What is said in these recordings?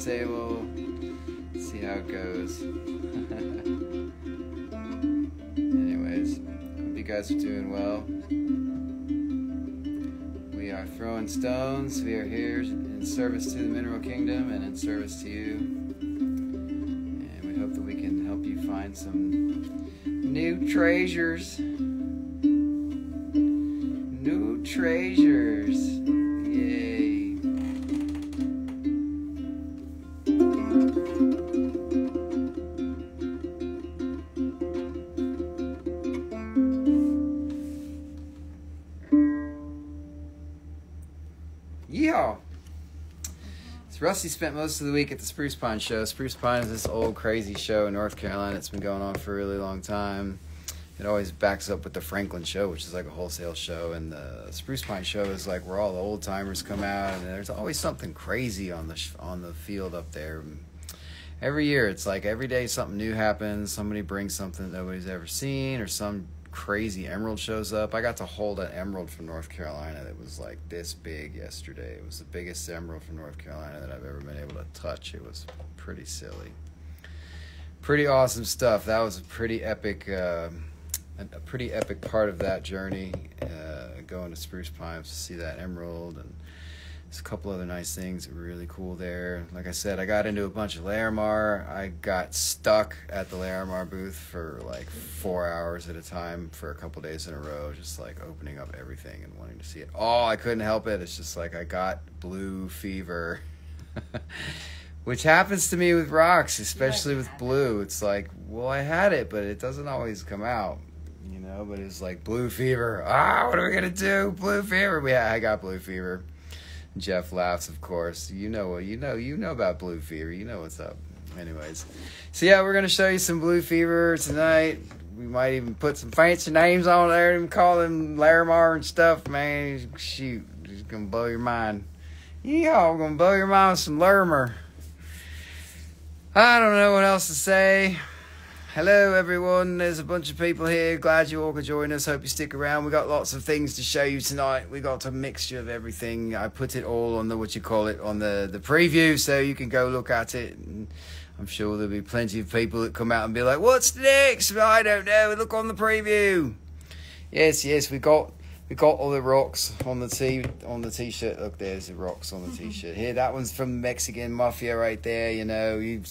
table, see how it goes. Anyways, hope you guys are doing well. We are throwing stones. We are here in service to the mineral kingdom and in service to you. And we hope that we can help you find some new treasures. Spent most of the week at the Spruce Pine show. Spruce Pine is this old crazy show in North Carolina. It's been going on for a really long time. It always backs up with the Franklin show, which is like a wholesale show, and the Spruce Pine show is like where all the old timers come out, and there's always something crazy on the on the field up there. Every year, it's like every day something new happens. Somebody brings something nobody's ever seen, or some crazy emerald shows up. I got to hold an emerald from North Carolina that was like this big yesterday. It was the biggest emerald from North Carolina that I've ever been able to touch. It was pretty silly. Pretty awesome stuff. That was a pretty epic, uh, a, pretty epic part of that journey. Uh, going to Spruce Pines to see that emerald and there's a couple other nice things really cool there. Like I said, I got into a bunch of Larimar. I got stuck at the Larimar booth for like four hours at a time for a couple days in a row, just like opening up everything and wanting to see it. Oh, I couldn't help it. It's just like I got blue fever, which happens to me with rocks, especially with blue. It's like, well, I had it, but it doesn't always come out. You know, but it's like blue fever. Ah, what are we gonna do? Blue fever. Yeah, I got blue fever. Jeff laughs, of course. You know what you know. You know about Blue Fever. You know what's up. Anyways, so yeah, we're gonna show you some Blue Fever tonight. We might even put some fancy names on there and call them Larimar and stuff. Man, shoot, it's gonna blow your mind. We're gonna blow your mind with some Larimar. I don't know what else to say. Hello, everyone. There's a bunch of people here. Glad you all could join us. Hope you stick around. We got lots of things to show you tonight. We got a mixture of everything. I put it all on the what you call it on the the preview, so you can go look at it. And I'm sure there'll be plenty of people that come out and be like, "What's next?" I don't know. Look on the preview. Yes, yes, we got we got all the rocks on the t on the t-shirt. Look, there's the rocks on the t-shirt. Here, that one's from Mexican Mafia right there. You know, you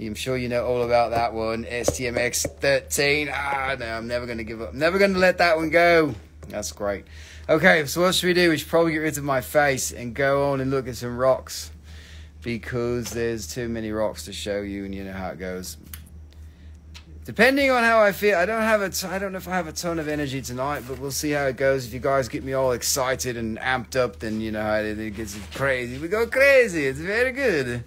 I'm sure you know all about that one. STMX 13. Ah, no, I'm never gonna give up. Never gonna let that one go. That's great. Okay, so what should we do? We should probably get rid of my face and go on and look at some rocks because there's too many rocks to show you, and you know how it goes. Depending on how I feel, I don't have a, t- I don't know if I have a ton of energy tonight, but we'll see how it goes. If you guys get me all excited and amped up, then you know how it, it gets crazy. We go crazy. It's very good.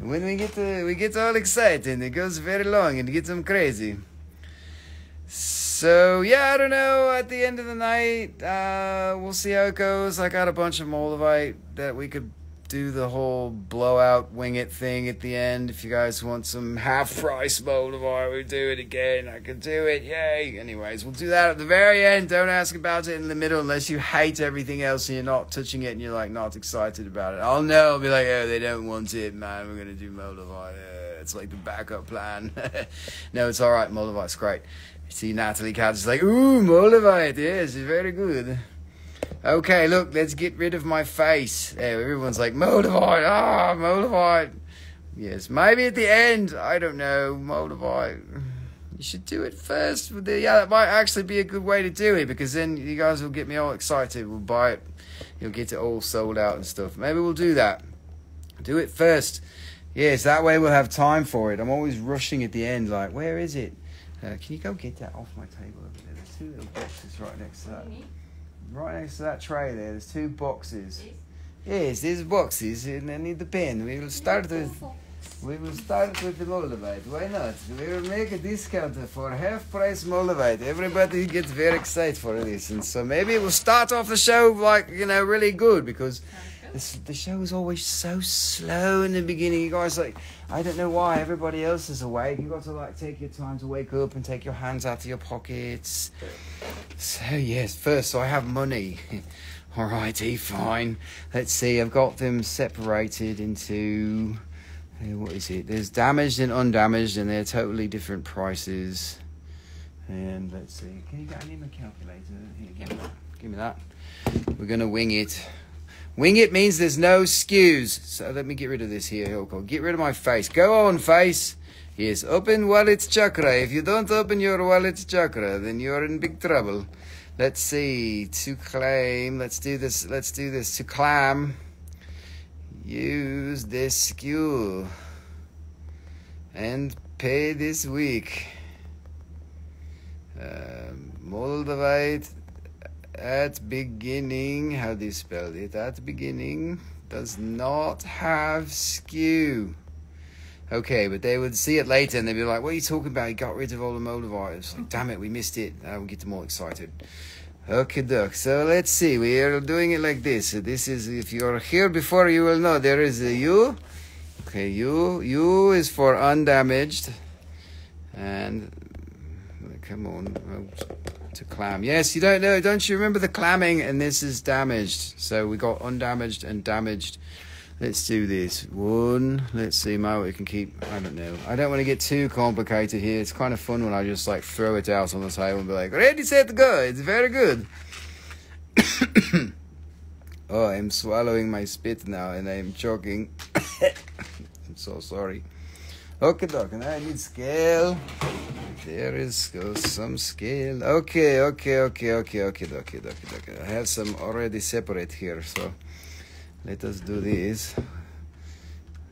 When we get to, we get all excited, it goes very long and it gets them crazy. So yeah, I don't know. At the end of the night, uh, we'll see how it goes. I got a bunch of moldavite that we could do the whole blowout wing it thing at the end. If you guys want some half price moldavite, we'll do it again. I can do it. Yay! Anyways, we'll do that at the very end. Don't ask about it in the middle unless you hate everything else and you're not touching it and you're like not excited about it. I'll know. I'll be like, oh, they don't want it, man. We're gonna do moldavite. Uh, it's like the backup plan. no, it's all right. Moldavite's great. See Natalie Cat is like, ooh, Moldavite, yes, it's very good. Okay, look, let's get rid of my face. Everyone's like, Moldavite, ah, Moldavite. Yes, maybe at the end, I don't know, Moldavite. You should do it first. Yeah, that might actually be a good way to do it because then you guys will get me all excited. We'll buy it. You'll get it all sold out and stuff. Maybe we'll do that. Do it first. Yes, that way we'll have time for it. I'm always rushing at the end, like, where is it? Uh, can you go get that off my table over there? There's two little boxes right next to that. Right next to that tray there, there's two boxes. Yes, these boxes, and I need the pen. We will start with we will start with the Moldavite. Why not? We will make a discount for half price Moldavite. Everybody gets very excited for this, and so maybe we'll start off the show like you know really good because this, the show is always so slow in the beginning. You guys like I don't know why everybody else is awake. You got to like take your time to wake up and take your hands out of your pockets. So yes, first so I have money. Alrighty, fine. Let's see. I've got them separated into uh, what is it? There's damaged and undamaged, and they're totally different prices. And let's see. Can you get an email calculator? Here, give me that. Give me that. We're gonna wing it. Wing it means there's no SKUs. So let me get rid of this here, Hilko. Get rid of my face. Go on, face. Yes, open wallet chakra. If you don't open your wallet chakra, then you're in big trouble. Let's see. To claim. Let's do this. Let's do this. To clam. Use this SKU. And pay this week. Uh, Moldavite at beginning, how do you spell it? At beginning does not have SKU. Okay, but they would see it later and they'd be like, What are you talking about? He got rid of all the moldavite. like, damn it, we missed it. I would get them all excited. Okay, duck. So let's see. We are doing it like this. So this is, if you're here before, you will know there is a U. Okay, U. U is for undamaged. And come on to clam. Yes, you don't know, don't you remember the clamming? And this is damaged. So we got undamaged and damaged. Let's do this. One. Let's see, Mo. We can keep. I don't know. I don't want to get too complicated here. It's kind of fun when I just like throw it out on the table and be like, "Ready, set, go." It's very good. oh, I'm swallowing my spit now, and I'm choking. I'm so sorry. Okay, doc, and I need scale. There is uh, some scale. Okay, okay, okay, okay, okay, okay, okay, okay. I have some already separate here, so let us do this.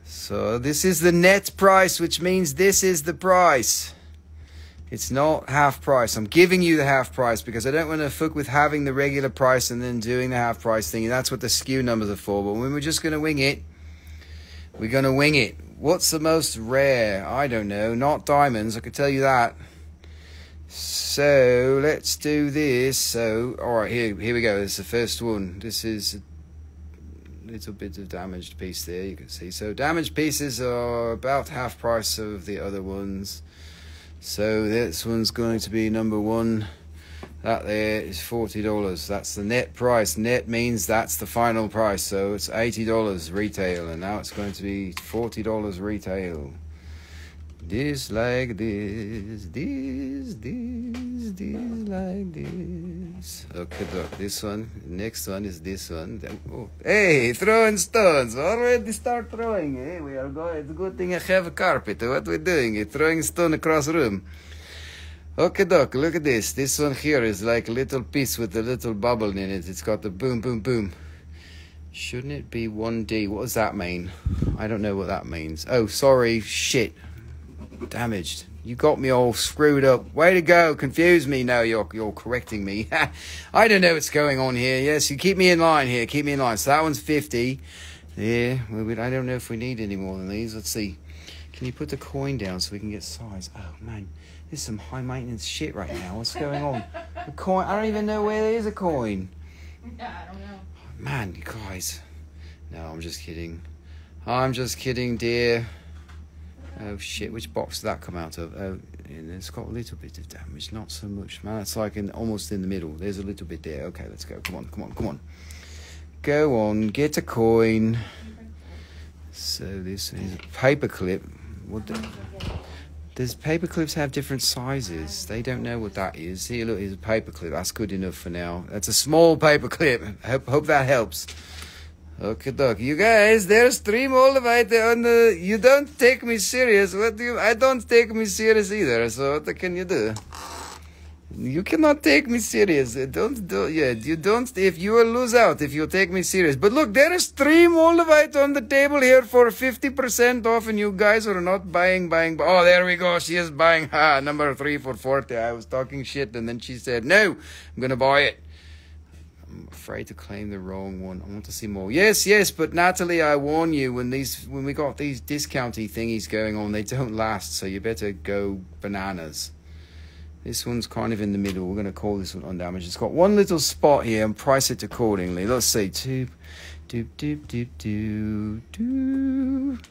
So this is the net price, which means this is the price. It's not half price. I'm giving you the half price because I don't want to fuck with having the regular price and then doing the half price thing. And That's what the SKU numbers are for. But when we're just going to wing it, we're going to wing it. What's the most rare? I don't know. Not diamonds, I can tell you that. So let's do this. So, alright, here, here we go. This is the first one. This is a little bit of damaged piece there, you can see. So, damaged pieces are about half price of the other ones. So, this one's going to be number one. That there is $40. That's the net price. Net means that's the final price. So it's $80 retail, and now it's going to be $40 retail. This like this, this, this, this like this. Okay, look, this one. Next one is this one. Then, oh, hey, throwing stones. Already start throwing. Hey, we are going. It's a good thing I have a carpet. What we doing? Throwing stone across room. Okay, Doc, look at this. This one here is like a little piece with a little bubble in it. It's got the boom, boom, boom. Shouldn't it be 1D? What does that mean? I don't know what that means. Oh, sorry. Shit. Damaged. You got me all screwed up. Way to go. Confuse me. No, you're, you're correcting me. I don't know what's going on here. Yes, you keep me in line here. Keep me in line. So that one's 50. Yeah, well, I don't know if we need any more than these. Let's see. Can you put the coin down so we can get size? Oh, man. This is some high maintenance shit right now. What's going on? A coin. I don't even know where there is a coin. Yeah, I don't know. Man, you guys. No, I'm just kidding. I'm just kidding, dear. Oh shit, which box did that come out of? Oh, it's got a little bit of damage, not so much. Man, it's like in almost in the middle. There's a little bit there. Okay, let's go. Come on, come on, come on. Go on, get a coin. So this is a paper clip. What the? Does paper clips have different sizes? They don't know what that is. See, look, here's a paper clip. That's good enough for now. That's a small paper clip. Hope, hope that helps. Okay, doc. You guys, there's three Moldavite on the. You don't take me serious. What do you? I don't take me serious either. So what can you do? You cannot take me serious. Don't do. Yeah, you don't. If you will lose out if you take me serious. But look, there is three Moldavite on the table here for fifty percent off, and you guys are not buying, buying. Oh, there we go. She is buying. Ha, number three for forty. I was talking shit, and then she said, "No, I'm gonna buy it." I'm afraid to claim the wrong one. I want to see more. Yes, yes, but Natalie, I warn you, when these when we got these discounty thingies going on, they don't last, so you better go bananas. This one's kind of in the middle. We're going to call this one undamaged. It's got one little spot here and price it accordingly. Let's say two, doop, doop, doop, doop, doop.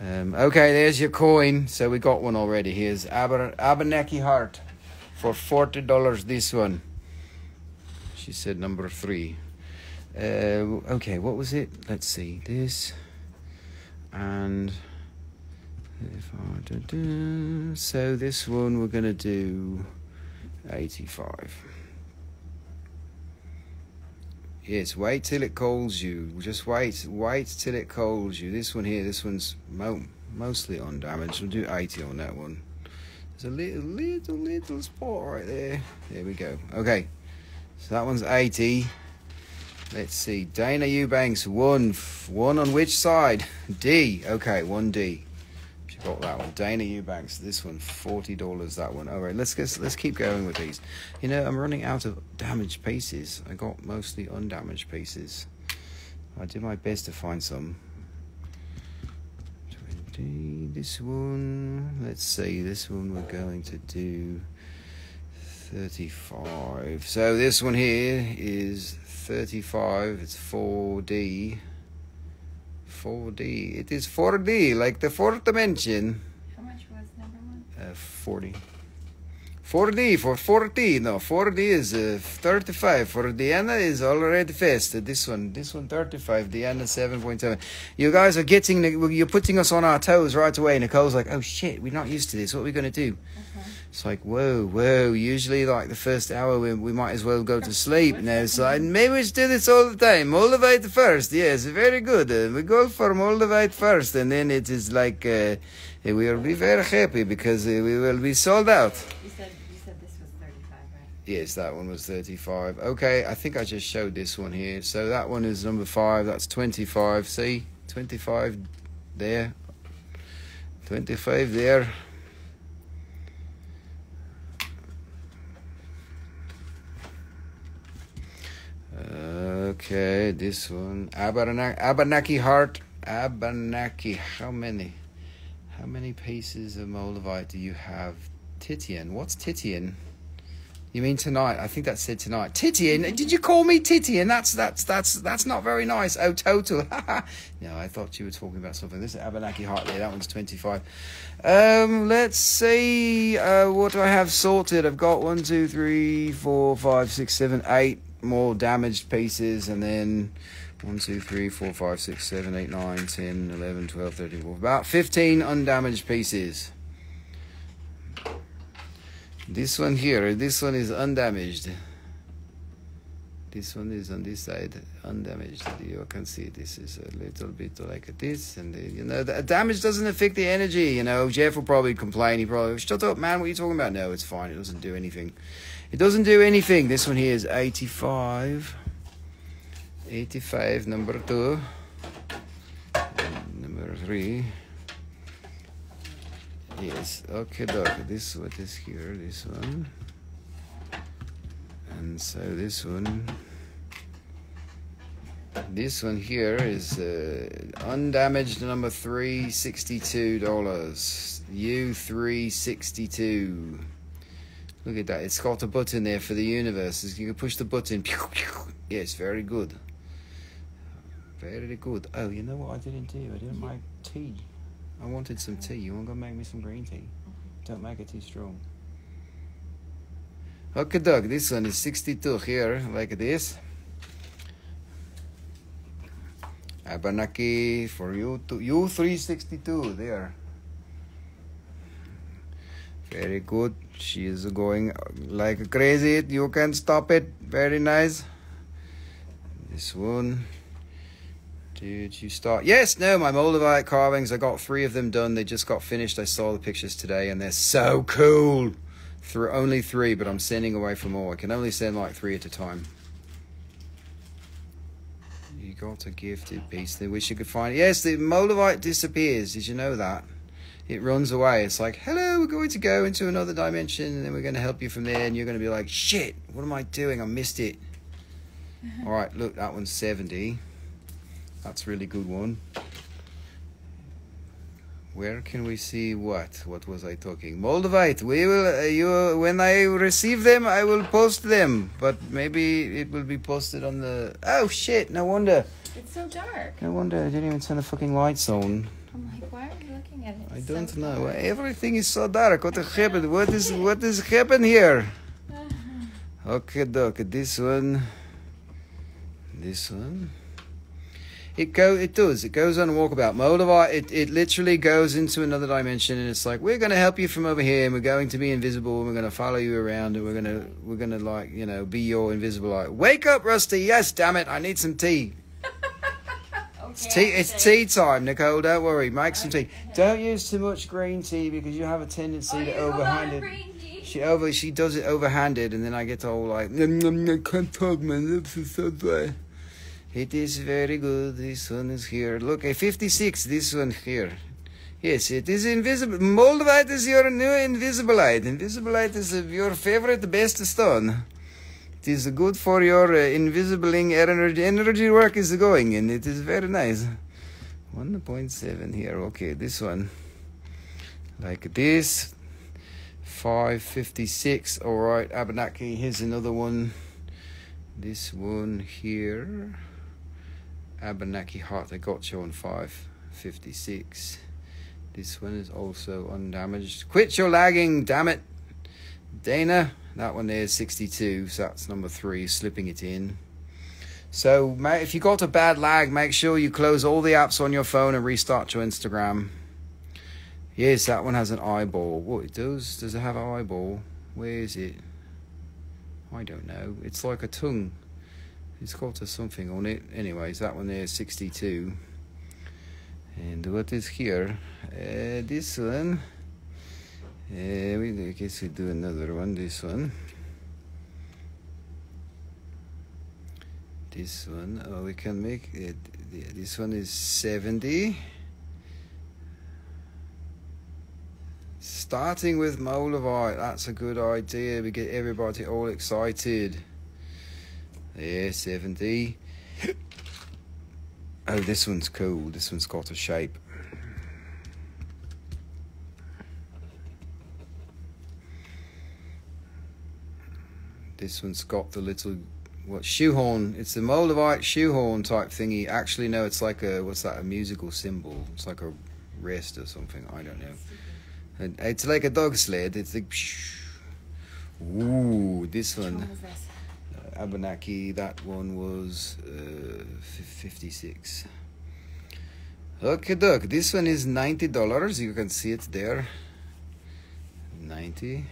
Um, okay, there's your coin. So we got one already. Here's Abenaki Heart for $40 this one. She said number three. Uh, okay, what was it? Let's see. This and if I so this one we're gonna do 85. Yes, wait till it calls you. Just wait, wait till it calls you. This one here, this one's mo- mostly on damage. We'll do 80 on that one. There's a little, little, little spot right there. There we go. Okay. So that one's 80. Let's see. Dana Eubanks, one. One on which side? D. Okay, 1D. She got that one. Dana Eubanks, this one, $40, that one. All right, let's, get, let's keep going with these. You know, I'm running out of damaged pieces. I got mostly undamaged pieces. I did my best to find some. 20, this one. Let's see, this one we're going to do 35. So this one here is 35. It's 4D. 4D. It is 4D, like the fourth dimension. How much was number one? Uh, 40. 4D for 40. No, 4D is uh, 35. For Diana is already fast. This one, this one 35. Diana 7.7. You guys are getting, you're putting us on our toes right away. Nicole's like, oh shit, we're not used to this. What are we going to do? It's like, whoa, whoa. Usually, like the first hour, we, we might as well go to sleep. now it's like, maybe we should do this all the time. all the Moldavite first. Yes, very good. Uh, we go from all for Moldavite first. And then it is like, uh, we will be very happy because uh, we will be sold out. You said you said this was thirty-five, right? Yes, that one was 35. Okay, I think I just showed this one here. So that one is number 5. That's 25. See? 25 there. 25 there. Okay, this one. Abenaki, Abenaki Heart. Abenaki. How many? How many pieces of Moldavite do you have? Titian. What's Titian? You mean tonight? I think that said tonight. Titian? Did you call me Titian? That's that's that's that's not very nice. Oh, total. no, I thought you were talking about something. This is Abenaki Heart there. That one's twenty-five. Um, let's see. Uh, what do I have sorted? I've got one, two, three, four, five, six, seven, eight more damaged pieces, and then. 1, 2, 3, 4, 5, 6, 7, 8, 9, 10, 11, 12, 13, 14. About 15 undamaged pieces. This one here, this one is undamaged. This one is on this side undamaged. You can see this is a little bit like this, and you know the damage doesn't affect the energy. You know, Jeff will probably complain. He probably shut up, man. What are you talking about? No, it's fine. It doesn't do anything. It doesn't do anything. This one here is eighty-five. 85 number 2 number 3 yes okay doc this what is here this one. And so this one. This one here is uh, undamaged number 362 dollars. U362 look at that it's got a button there for the universe you can push the button yes very good very good. Oh, you know what I didn't do? I didn't make tea. I wanted some tea. You want to go make me some green tea? Don't make it too strong. Okay, dog. this one is 62 here, like this. Abenaki for you, to, you 362 there. Very good. She is going like crazy. You can stop it. Very nice. This one. Did you start? Yes, no, my Moldavite carvings. I got three of them done. They just got finished. I saw the pictures today, and they're so cool. Through only three, but I'm sending away for more. I can only send like three at a time. You got a gifted piece. They wish you could find it. Yes, the Moldavite disappears. Did you know that? It runs away. It's like, hello, we're going to go into another dimension, and then we're going to help you from there. And you're going to be like, shit, what am I doing? I missed it. All right, look, that one's 70. That's a really good one. Where can we see what? What was I talking? Moldavite. We will. Uh, you when I receive them, I will post them. But maybe it will be posted on the. Oh shit! No wonder. It's so dark. No wonder I didn't even turn the fucking lights on. I'm like, why are you looking at it? I don't know. dark. Everything is so dark. What happened? What is what is happened here? Uh-huh. Okay, doc. This one. This one. It go. It does. It goes on a walkabout. Moldavite. It it literally goes into another dimension, and it's like we're going to help you from over here, and we're going to be invisible, and we're going to follow you around, and we're gonna we're gonna like you know be your invisible eye. Wake up, Rusty. Yes, damn it. I need some tea. It's tea. It's tea time, Nicole. Don't worry. Make some tea. Don't use too much green tea because you have a tendency Oh, to you know a lot of overhand it. She over she does it overhanded, and then I get all like, "Nom, nom, nom, can't talk, my lips are so dry. It is very good. This one is here. Look, a 56. This one here. Yes, it is invisible. Moldavite is your new invisibilite. Invisibilite is uh, your favorite best stone. It is good for your uh, invisibling energy. Energy work is going, and it is very nice. 1.7 here. Okay, this one. Like this. 556. All right, Abenaki. Here's another one. This one here. Abenaki Heart. I got you on 556. This one is also undamaged. Quit your lagging, damn it. Dana, that one there is 62, so that's number three, slipping it in. So, if you got a bad lag, make sure you close all the apps on your phone and restart your Instagram. Yes, that one has an eyeball. What it does? Does it have an eyeball? Where is it? I don't know. It's like a tongue. It's got a something on it. Anyways, that one there is 62. And what is here? Uh, this one. Uh, we, I guess we do another one. This one. This one. Oh, we can make it. This one is 70. Starting with Moldavite, that's a good idea. We get everybody all excited. Yeah, 70. Oh, this one's cool. This one's got a shape. This one's got the little what shoehorn. It's the Moldavite shoehorn type thingy. Actually, no, it's like a what's that? A musical symbol. It's like a wrist or something. I don't know. And It's like a dog sled. It's like. Ooh, this one. one was this? Uh, Abenaki, that one was uh, f- 56. Okay, doc. This one is $90. You can see it there. 90.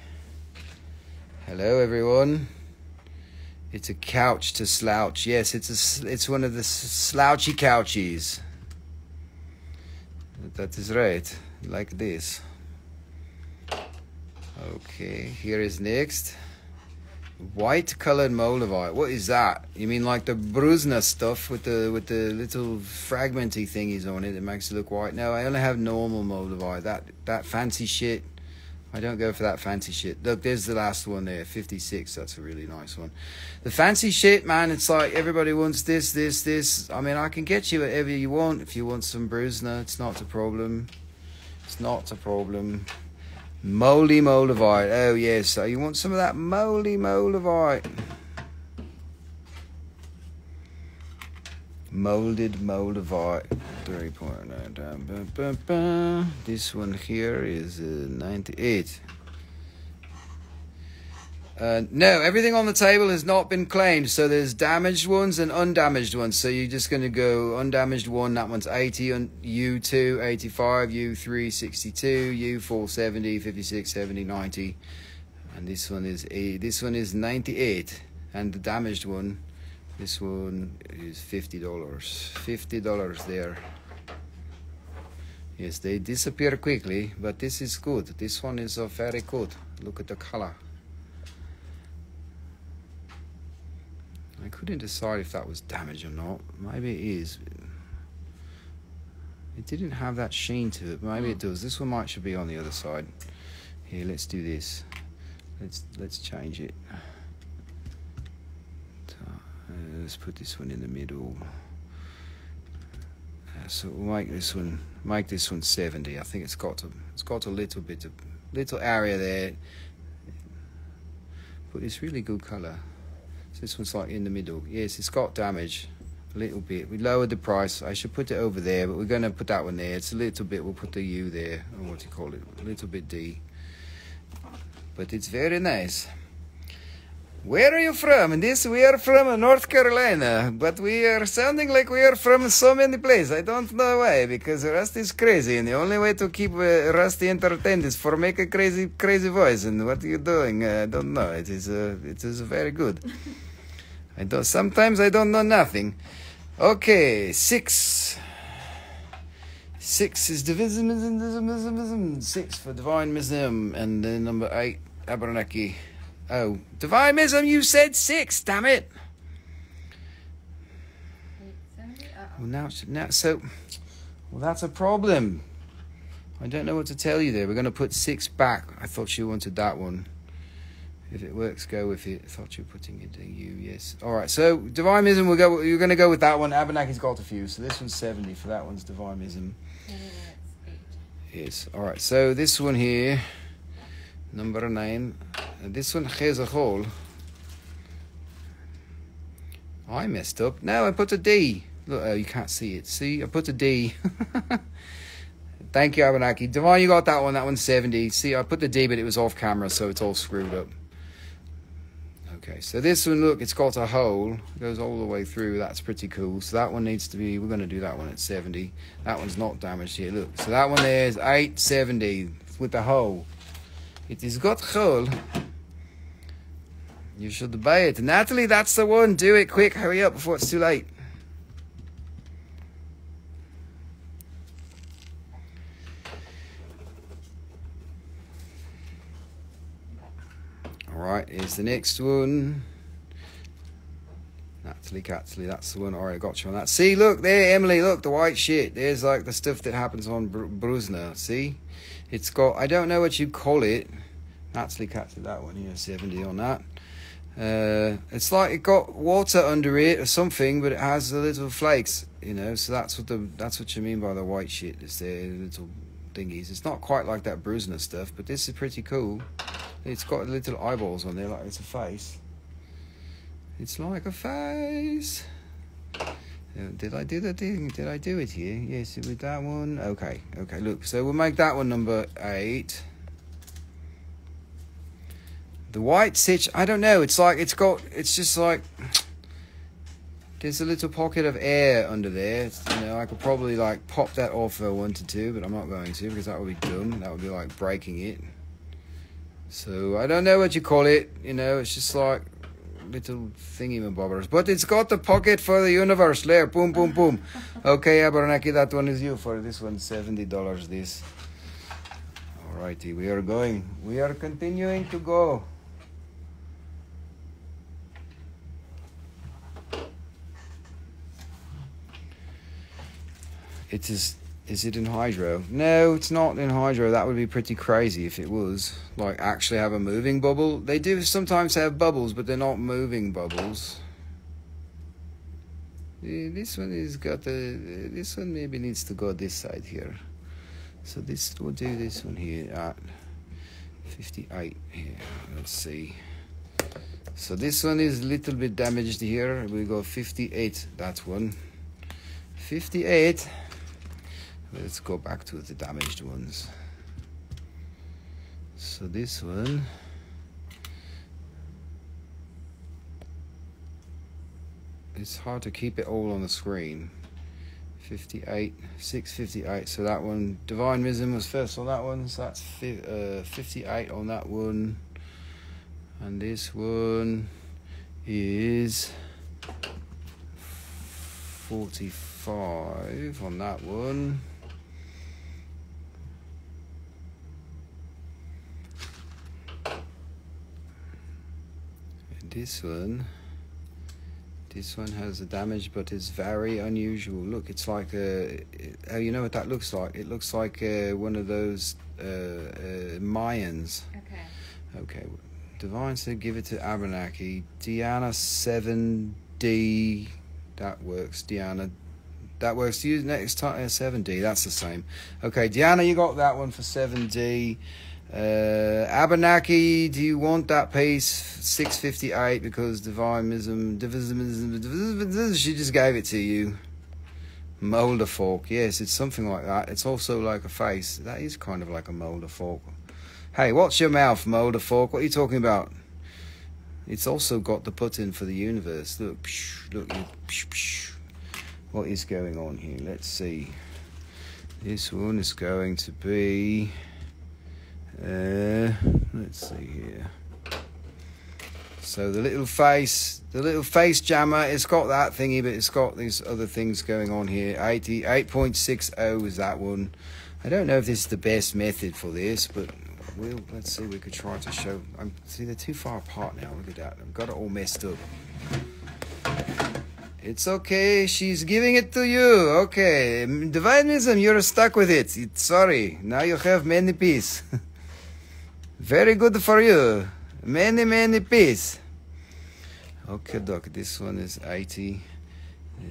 Hello, everyone. It's a couch to slouch. Yes, it's a, it's one of the slouchy couches. That is right. Like this. Okay, here is next. White colored moldavite. What is that? You mean like the Bruzna stuff with the with the little fragmenty thingies on it that makes it look white? No, I only have normal moldavite. That that fancy shit. I don't go for that fancy shit. Look, there's the last one there, 56. That's a really nice one. The fancy shit, man, it's like everybody wants this, this, this. I mean, I can get you whatever you want. If you want some Bruzna, it's not a problem. It's not a problem. Moldy Moldavite. Oh, yes. So you want some of that moldy Moldavite. Molded. 3.9. Dun, bun, bun, bun. This one here is uh, 98. Uh, no, everything on the table has not been claimed. So there's damaged ones and undamaged ones. So you're just going to go undamaged one. That one's 80. Un- U2, 85. U3, 62. U4, 70. 56, 70, 90. And this one is a, this one is 98. And the damaged one, This one is fifty dollars. Fifty dollars there. Yes, they disappear quickly, but this is good. This one is uh, very good. Look at the color. I couldn't decide if that was damaged or not. Maybe it is. It didn't have that sheen to it. Maybe it does. This one might should be on the other side. Here, let's do this. Let's let's change it. Let's put this one in the middle. Uh, so we'll make this one make this one 70. I think it's got a it's got a little bit of little area there. But it's really good colour. So this one's like in the middle. Yes, it's got damage a little bit. We lowered the price. I should put it over there, but we're going to put that one there. It's a little bit. We'll put the U there, or what do you call it? A little bit D. But it's very nice. Where are you from? And this we are from North Carolina, but we are sounding like we are from so many places. I don't know why, because Rusty is crazy, and the only way to keep uh, Rusty entertained is for make a crazy, crazy voice. And what are you doing? Uh, I don't know. It is, uh, it is very good. I don't. Sometimes I don't know nothing. Okay, six. Six is divisionism. Six for divine mism, and then number eight, Abenaki. Oh, divine mism. You said six. Damn it. Well, now, now, so, well, that's a problem. I don't know what to tell you there. We're going to put six back. I thought you wanted that one. If it works, go with it. I thought you were putting it in you, yes. All right, so Divineism, we'll go, you're going to go with that one. Abenaki's got a few, so this one's 70 for that one's Divineism. Yes, all right, so this one here, number nine, uh, this one has a hole. I messed up. No, I put a D. Look, oh, you can't see it. See, I put a D. Thank you, Abenaki. Devon, you got that one. That one's 70. See, I put the D, but it was off camera, so it's all screwed up. Okay, so this one, look, it's got a hole. It goes all the way through. That's pretty cool. So that one needs to be, we're going to do that one at 70. That one's not damaged here. Look, so that one there is 870 with the hole. It is got hole. You should buy it. Natalie, that's the one. Do it quick. Hurry up before it's too late. Alright, here's the next one. Natalie Catley, that's the one. Alright, I got you on that. See, look there, Emily, look, the white shit. There's like the stuff that happens on Br- Brusner. See? It's got, I don't know what you call it. Natalie Catley, that one, yeah, 70 on that. Uh, it's like it got water under it or something, but it has the little flakes, you know. So that's what the that's what you mean by the white shit. It's the little thingies. It's not quite like that Brusner stuff, but this is pretty cool. It's got little eyeballs on there, like it's a face. It's like a face. Did I do the thing? Did I do it here? Yes, with that one. Okay, okay. Look, so we'll make that one number eight. The white stitch, I don't know. It's like it's got. It's just like there's a little pocket of air under there. You know, I could probably like pop that off if I wanted to, but I'm not going to because that would be dumb. That would be like breaking it. So I don't know what you call it. You know, it's just like little thingy bobbers. But it's got the pocket for the universe there. Boom, boom, boom. okay, Abenaki, that one is you for this one. Seventy dollars. This. Alrighty, we are going. We are continuing to go. It is. Is it in hydro? No, it's not in hydro. That would be pretty crazy if it was. Like, actually have a moving bubble. They do sometimes have bubbles, but they're not moving bubbles. This one is got the. This one maybe needs to go this side here. So this we'll do this one here at 58 here. Let's see. So this one is a little bit damaged here. We go 58. That one. 58. Let's go back to the damaged ones. So this one it's hard to keep it all on the screen. 58, 658. So that one, Divine Wisdom was first on that one. So that's uh, 58 on that one. And this one is 45 on that one. And this one, this one has a damage, but it's very unusual. Look, it's like a. Oh, you know what that looks like? It looks like uh, one of those uh, uh, Mayans. Okay. Okay. Divine said give it to Abenaki. Diana 7D. That works. Diana. That works. Use next time. Uh, 7D. That's the same. Okay. Diana, you got that one for 7D. Uh, Abenaki, do you want that piece? 658 because divinism, divinism, divinism, she just gave it to you. Molder fork. Yes, it's something like that. It's also like a face. That is kind of like a molder fork. Hey, what's your mouth, Molder Fork. What are you talking about? It's also got the put in for the universe. Look, psh, look. Psh, psh. What is going on here? Let's see. This one is going to be. Uh, let's see here. So the little face, the little face jammer, it's got that thingy, but it's got these other things going on here. 80, 8.60 is that one. I don't know if this is the best method for this, but we'll let's see. We could try to show. I'm see they're too far apart now. Look at that. I've got it all messed up. It's okay. She's giving it to you. Okay, divinism. You're stuck with it. It's, sorry. Now you have many piece. Very good for you. Many many piece. Okay, doc. This one is 80.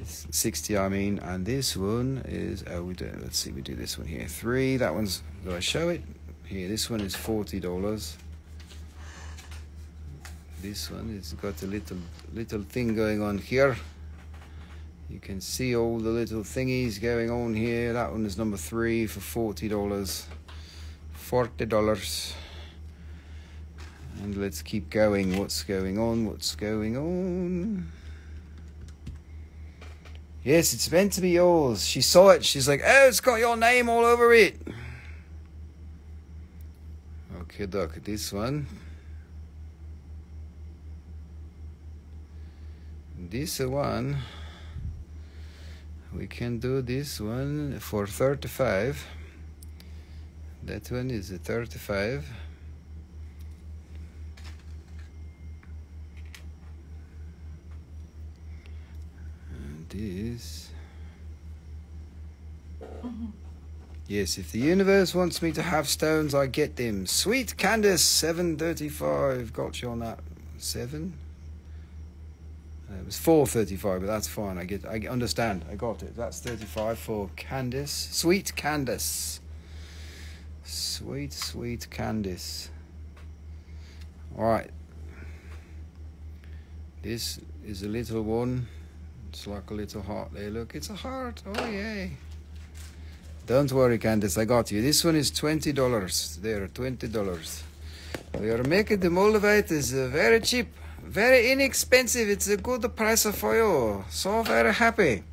It's 60, I mean, and this one is. Oh, we do. Let's see. We do this one here. Three. That one's. Do I show it? here this one is forty dollars this one it's got a little little thing going on here you can see all the little thingies going on here that one is number three for forty dollars forty dollars and let's keep going. What's going on? What's going on? Yes it's meant to be yours. She saw it. She's like oh it's got your name all over it. Okay, doc, this one. This one, we can do this one for 35. That one is a 35. And this. Mm-hmm. Yes, if the universe wants me to have stones, I get them. Sweet Candace, 735. Got you on that. Seven? Uh, it was 435, but that's fine. I get, I understand. I got it. That's 35 for Candace. Sweet Candace. Sweet, sweet Candace. All right. This is a little one. It's like a little heart there. Look, it's a heart. Oh, yay. Don't worry, Candice, I got you. This one is twenty dollars. There, twenty dollars. We are making the Moldavite is uh, very cheap, very inexpensive. It's a good price for you. So very happy.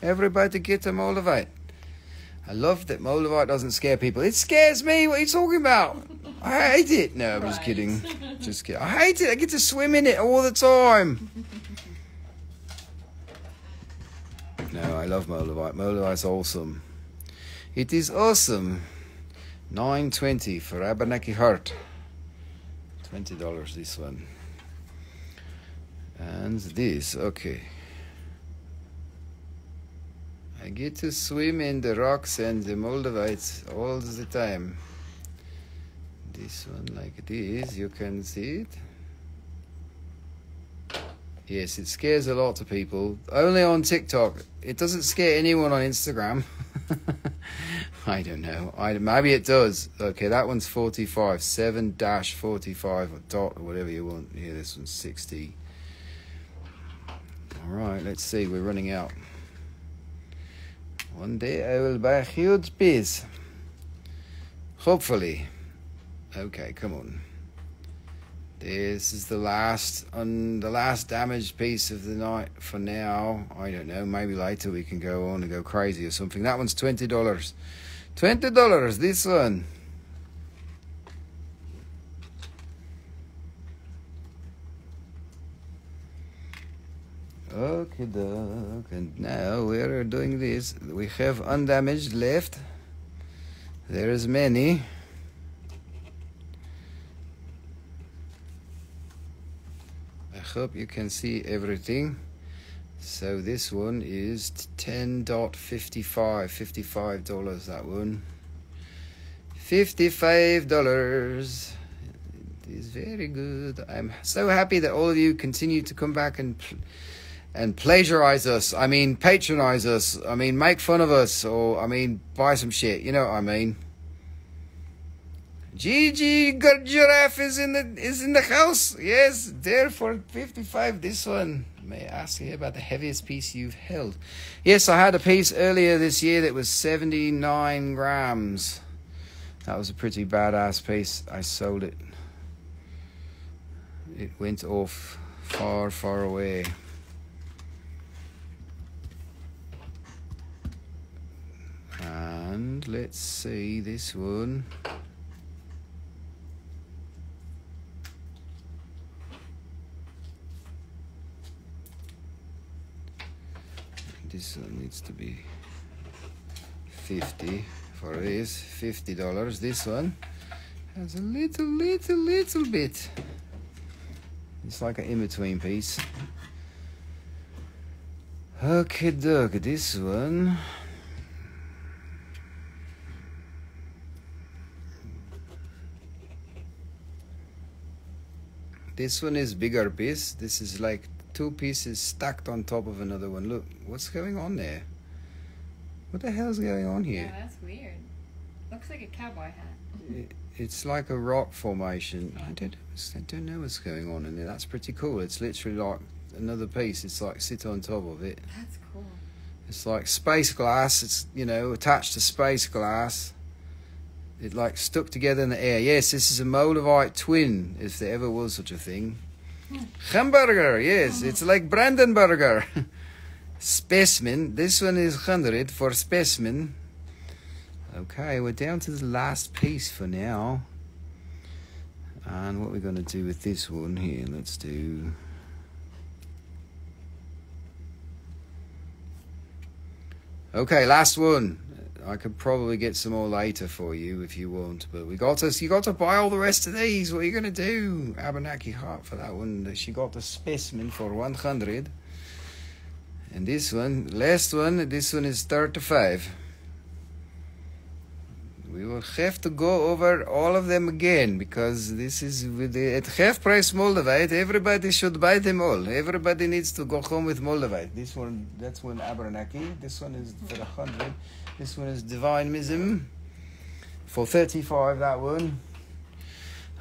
Everybody get a Moldavite. I love that Moldavite doesn't scare people. It scares me. What are you talking about? I hate it. No, I'm right. just kidding. Just kidding. I hate it. I get to swim in it all the time. No, I love Moldavite. Moldavite's awesome. It is awesome. 920 for Abenaki Heart. $20 this one. And this, okay. I get to swim in the rocks and the Moldavites all the time. This one like this, you can see it. Yes, it scares a lot of people. Only on TikTok. It doesn't scare anyone on Instagram. I don't know. I, maybe it does. Okay, that one's 45. 7 dash 45 or dot or whatever you want. Here, this one's 60. Alright, let's see. We're running out. One day I will buy a huge piece. Hopefully. Okay, come on. This is the last on the last damaged piece of the night for now. I don't know. Maybe later we can go on and go crazy or something. That one's twenty dollars. Twenty dollars. This one. Okay, doke. And now we're doing this. We have undamaged left. There's many. Hope you can see everything. So this one is 10.55, $55 that one. $55. It is very good. I'm so happy that all of you continue to come back and and plagiarize us. I mean, patronize us. I mean, make fun of us, or I mean, buy some shit. You know what I mean? Gigi Giraffe is in the is in the house. Yes, there for fifty five. This one. May I ask you about the heaviest piece you've held? Yes, I had a piece earlier this year that was seventy nine grams. That was a pretty badass piece. I sold it. It went off far, far away. And let's see this one. This one needs to be 50 for this, $50. This one has a little, little, little bit. It's like an in-between piece. Okay, doke, this one. This one is bigger piece. This is like two pieces stacked on top of another one. Look, what's going on there? What the hell's going on here? Yeah, that's weird. Looks like a cowboy hat. It, it's like a rock formation. I don't, I don't know what's going on in there. That's pretty cool. It's literally like another piece. It's like sit on top of it. That's cool. It's like space glass. It's you know attached to space glass. It like stuck together in the air. Yes, this is a Moldavite twin, if there ever was such a thing. Hamburger. Yes, it's like Brandenburger. specimen. This one is hundred for specimen. Okay, we're down to the last piece for now. And what we're going to do with this one here? Let's do. Okay, last one. I could probably get some more later for you if you want, but we got to you got to buy all the rest of these. What are you gonna do? Abenaki heart for that one. She got the specimen for one hundred. And this one, last one, this one is thirty-five. We will have to go over all of them again because this is the, at half price Moldavite. Everybody should buy them all. Everybody needs to go home with Moldavite. This one, that's one Abenaki. This one is for a hundred. This one is Divine Mism for thirty-five. That one.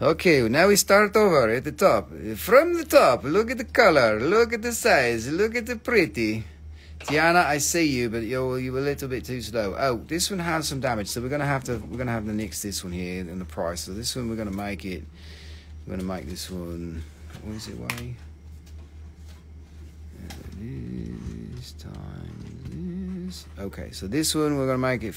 Okay, now we start over at the top. From the top, look at the color, look at the size, look at the pretty. Tiana, I see you, but you're you're a little bit too slow. Oh, this one has some damage, so we're gonna have to we're gonna have to nix this one here in the price. So this one we're gonna make it. We're gonna make this one. What is it weigh? This times this. Okay, so this one we're gonna make it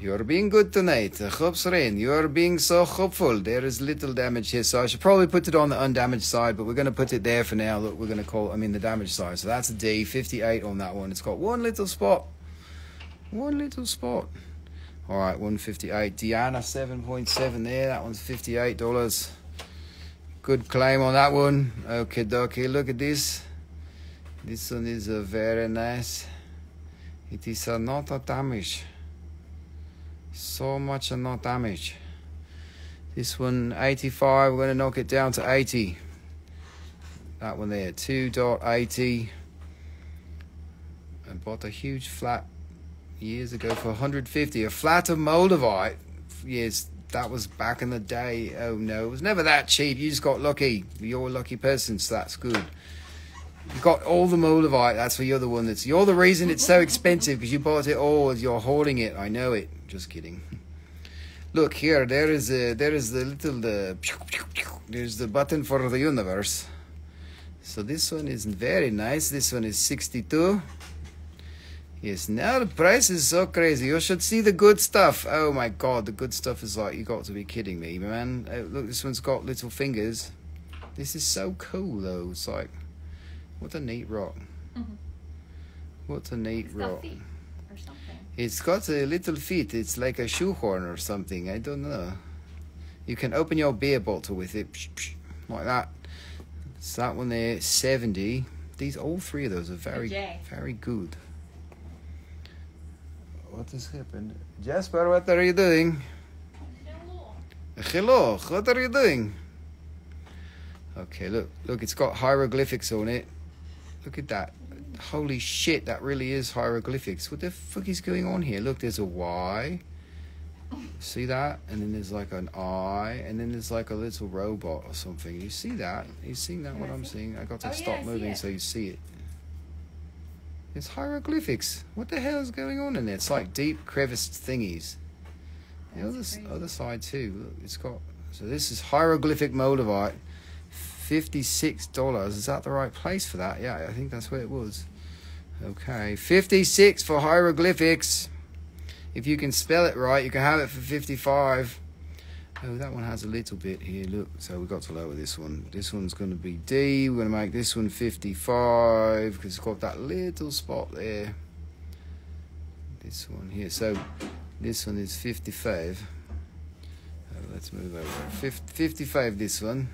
fifty-eight. You're being good tonight. Hopes rain. You're being so hopeful. There is little damage here, so I should probably put it on the undamaged side, but we're going to put it there for now. Look, we're going to call, I mean, the damaged side. So that's a D, 58 on that one. It's got one little spot. One little spot. All right, 158. Diana, 7.7 there. That one's $58. Good claim on that one. Okay, dokie. Look at this. This one is a very nice. It is a not a damage so much and not damage. This one 85, we're going to knock it down to 80. That one there, 2.80. I bought a huge flat years ago for 150. A flat of Moldavite. Yes, that was back in the day. Oh no, it was never that cheap. You just got lucky. You're a lucky person, so that's good. You got all the Moldavite. That's for you're the one that's. You're the reason it's so expensive because you bought it all. As you're hoarding it. I know it. Just kidding. Look here. There is a, there is the little the. There's the button for the universe. So this one is very nice. This one is 62. Yes, now the price is so crazy. You should see the good stuff. Oh my god, the good stuff is like, you got to be kidding me, man. Oh, look, this one's got little fingers. This is so cool, though. It's like, what a neat rock. Mhm. What a neat It's rock. feet or something. It's got a little feet. It's like a shoehorn or something. I don't know. You can open your beer bottle with it, psh, psh, like that. It's that one there, 70. These, all three of those are very, very good. What has happened? Jasper, what are you doing? Hello, what are you doing? Okay, look, look, it's got hieroglyphics on it. Look at that. Holy shit, that really is hieroglyphics. What the fuck is going on here? Look, there's a Y. See that? And then there's like an I, and then there's like a little robot or something. You see that? You seeing that? Can What I I'm see? seeing? I got to Oh, stop see moving so you see it. It's hieroglyphics. What the hell is going on in there? It's like deep creviced thingies. The other, That's s- crazy. other side too. Look, it's got. So this is hieroglyphic moldavite. Fifty-six dollars. Is that the right place for that? Yeah, I think that's where it was. Okay, fifty-six for hieroglyphics. If you can spell it right, you can have it for fifty-five. Oh, that one has a little bit here. Look, so we've got to lower this one. This one's going to be D. We're going to make this one 55 because it's got that little spot there. This one here. So this one is 55. Oh, let's move over. Fif- 55 this one.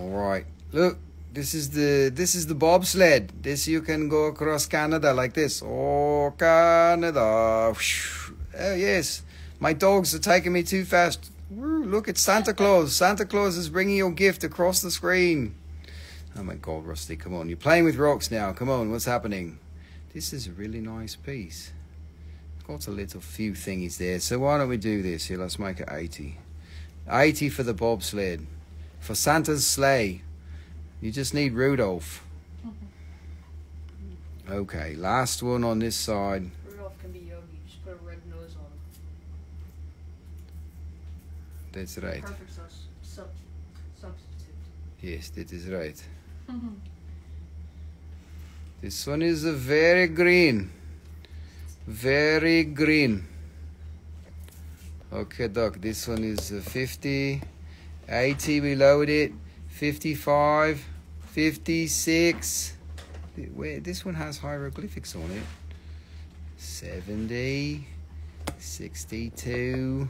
All right. Look, this is the this is the bobsled. This you can go across Canada like this. Oh, Canada. Oh yes. My dogs are taking me too fast. Look, it's Santa Claus. Santa Claus is bringing your gift across the screen. Oh my God, Rusty, come on. You're playing with rocks now. Come on, what's happening? This is a really nice piece. Got a little few thingies there. So why don't we do this? Here, let's make it 80. 80 for the bobsled. For Santa's sleigh. You just need Rudolph. Okay, last one on this side. Rudolph can be Yogi. Just put a red nose on him. That's right. Perfect sub- substitute. Yes, that is right. This one is a very green. Very green. Okay, Doc, this one is uh, 50. 80, we lowered it. 55. 56. Th- Wait, this one has hieroglyphics on it. 70. 62.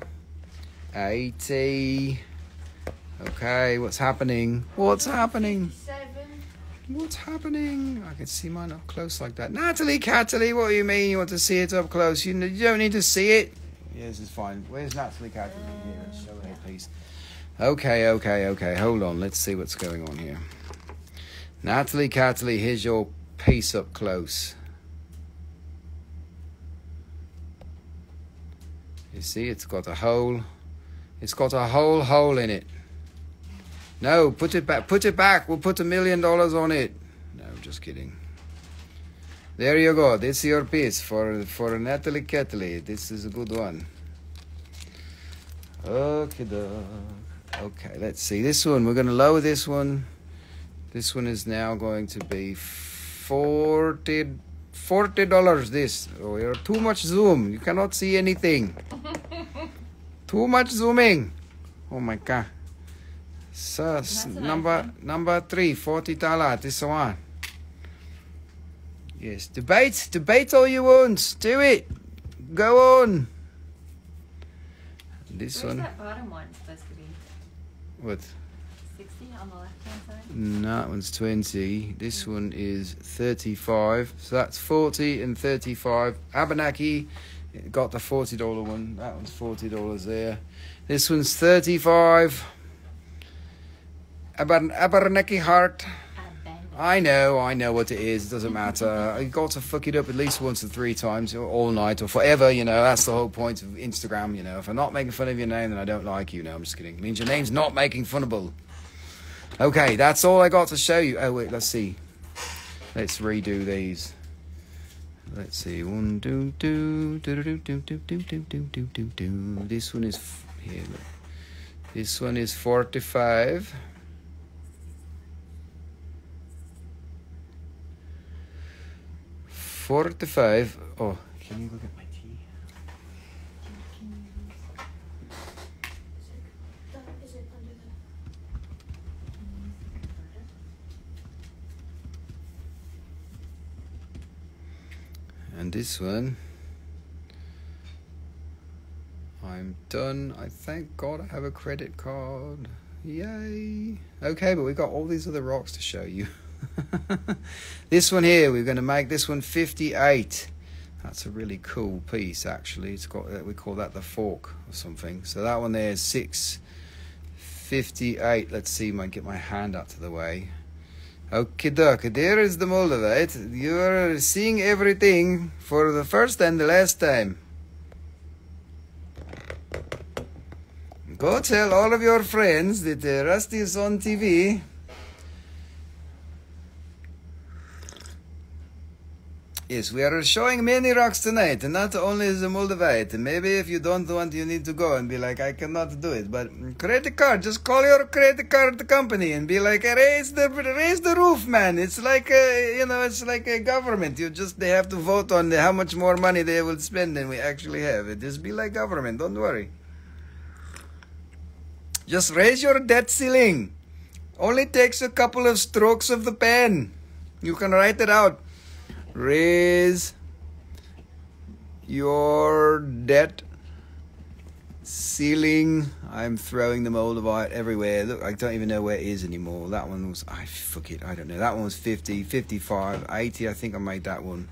80. Okay, what's happening? What's happening? What's happening? I can see mine up close like that. Natalie, Cataly, what do you mean you want to see it up close? You, you don't need to see it. Yeah, this is fine. Where's Natalie, Cataly? Here, show her, please. Okay, okay, okay. Hold on. Let's see what's going on here. Natalie, Cataly, here's your piece up close. You see, it's got a hole. It's got a whole hole in it. No, put it back. Put it back. We'll put a million dollars on it. No, just kidding. There you go. This is your piece for for Natalie Ketley. This is a good one. Okay, okay. Let's see this one. We're going to lower this one. This one is now going to be forty forty dollars. This. Oh, you're too much zoom. You cannot see anything. Too much zooming. Oh my god. So s- That's a nice number number three, forty dollar. This one. Yes, debate, debate all you want. Do it. Go on. This Where's one. that bottom one supposed? What? 60 on the left hand side? No, that one's twenty. This mm. one is thirty-five. So that's forty and thirty-five. Abenaki got the forty dollar one. That one's forty dollars there. This one's thirty-five. Aber Abenaki Heart. I know, I know what it is. It doesn't matter. You got to fuck it up at least once or three times, all night, or forever. You know, that's the whole point of Instagram. You know, if I'm not making fun of your name, then I don't like you. No, I'm just kidding. It means your name's not making funnable. Okay, that's all I got to show you. Oh wait, let's see. Let's redo these. Let's see. One, do, do, do, do, do, do, do, do, do, do, do, do. This one is here. Look. This one is forty-five. 45. Oh, can you look at my tea? And this one. I'm done. I thank God I have a credit card. Yay. Okay, but we've got all these other rocks to show you. this one here, we're going to make this one 58. That's a really cool piece, actually. It's got we call that the fork or something. So that one there is 658. Let's see, I get my hand out of the way. Okay, doc, there is the Moldavite. You are seeing everything for the first and the last time. Go tell all of your friends that uh, Rusty is on TV. We are showing many rocks tonight, and not only the Moldavite. Maybe if you don't want, you need to go and be like, I cannot do it. But mm, credit card, just call your credit card company and be like, raise the raise the roof, man. It's like a, you know, it's like a government. You just they have to vote on how much more money they will spend than we actually have. It just be like government. Don't worry. Just raise your debt ceiling. Only takes a couple of strokes of the pen. You can write it out. Raise your debt ceiling. I'm throwing the moldavite everywhere. Look, I don't even know where it is anymore. That one was, I fuck it, I don't know. That one was 50, 55, 80. I think I made that one.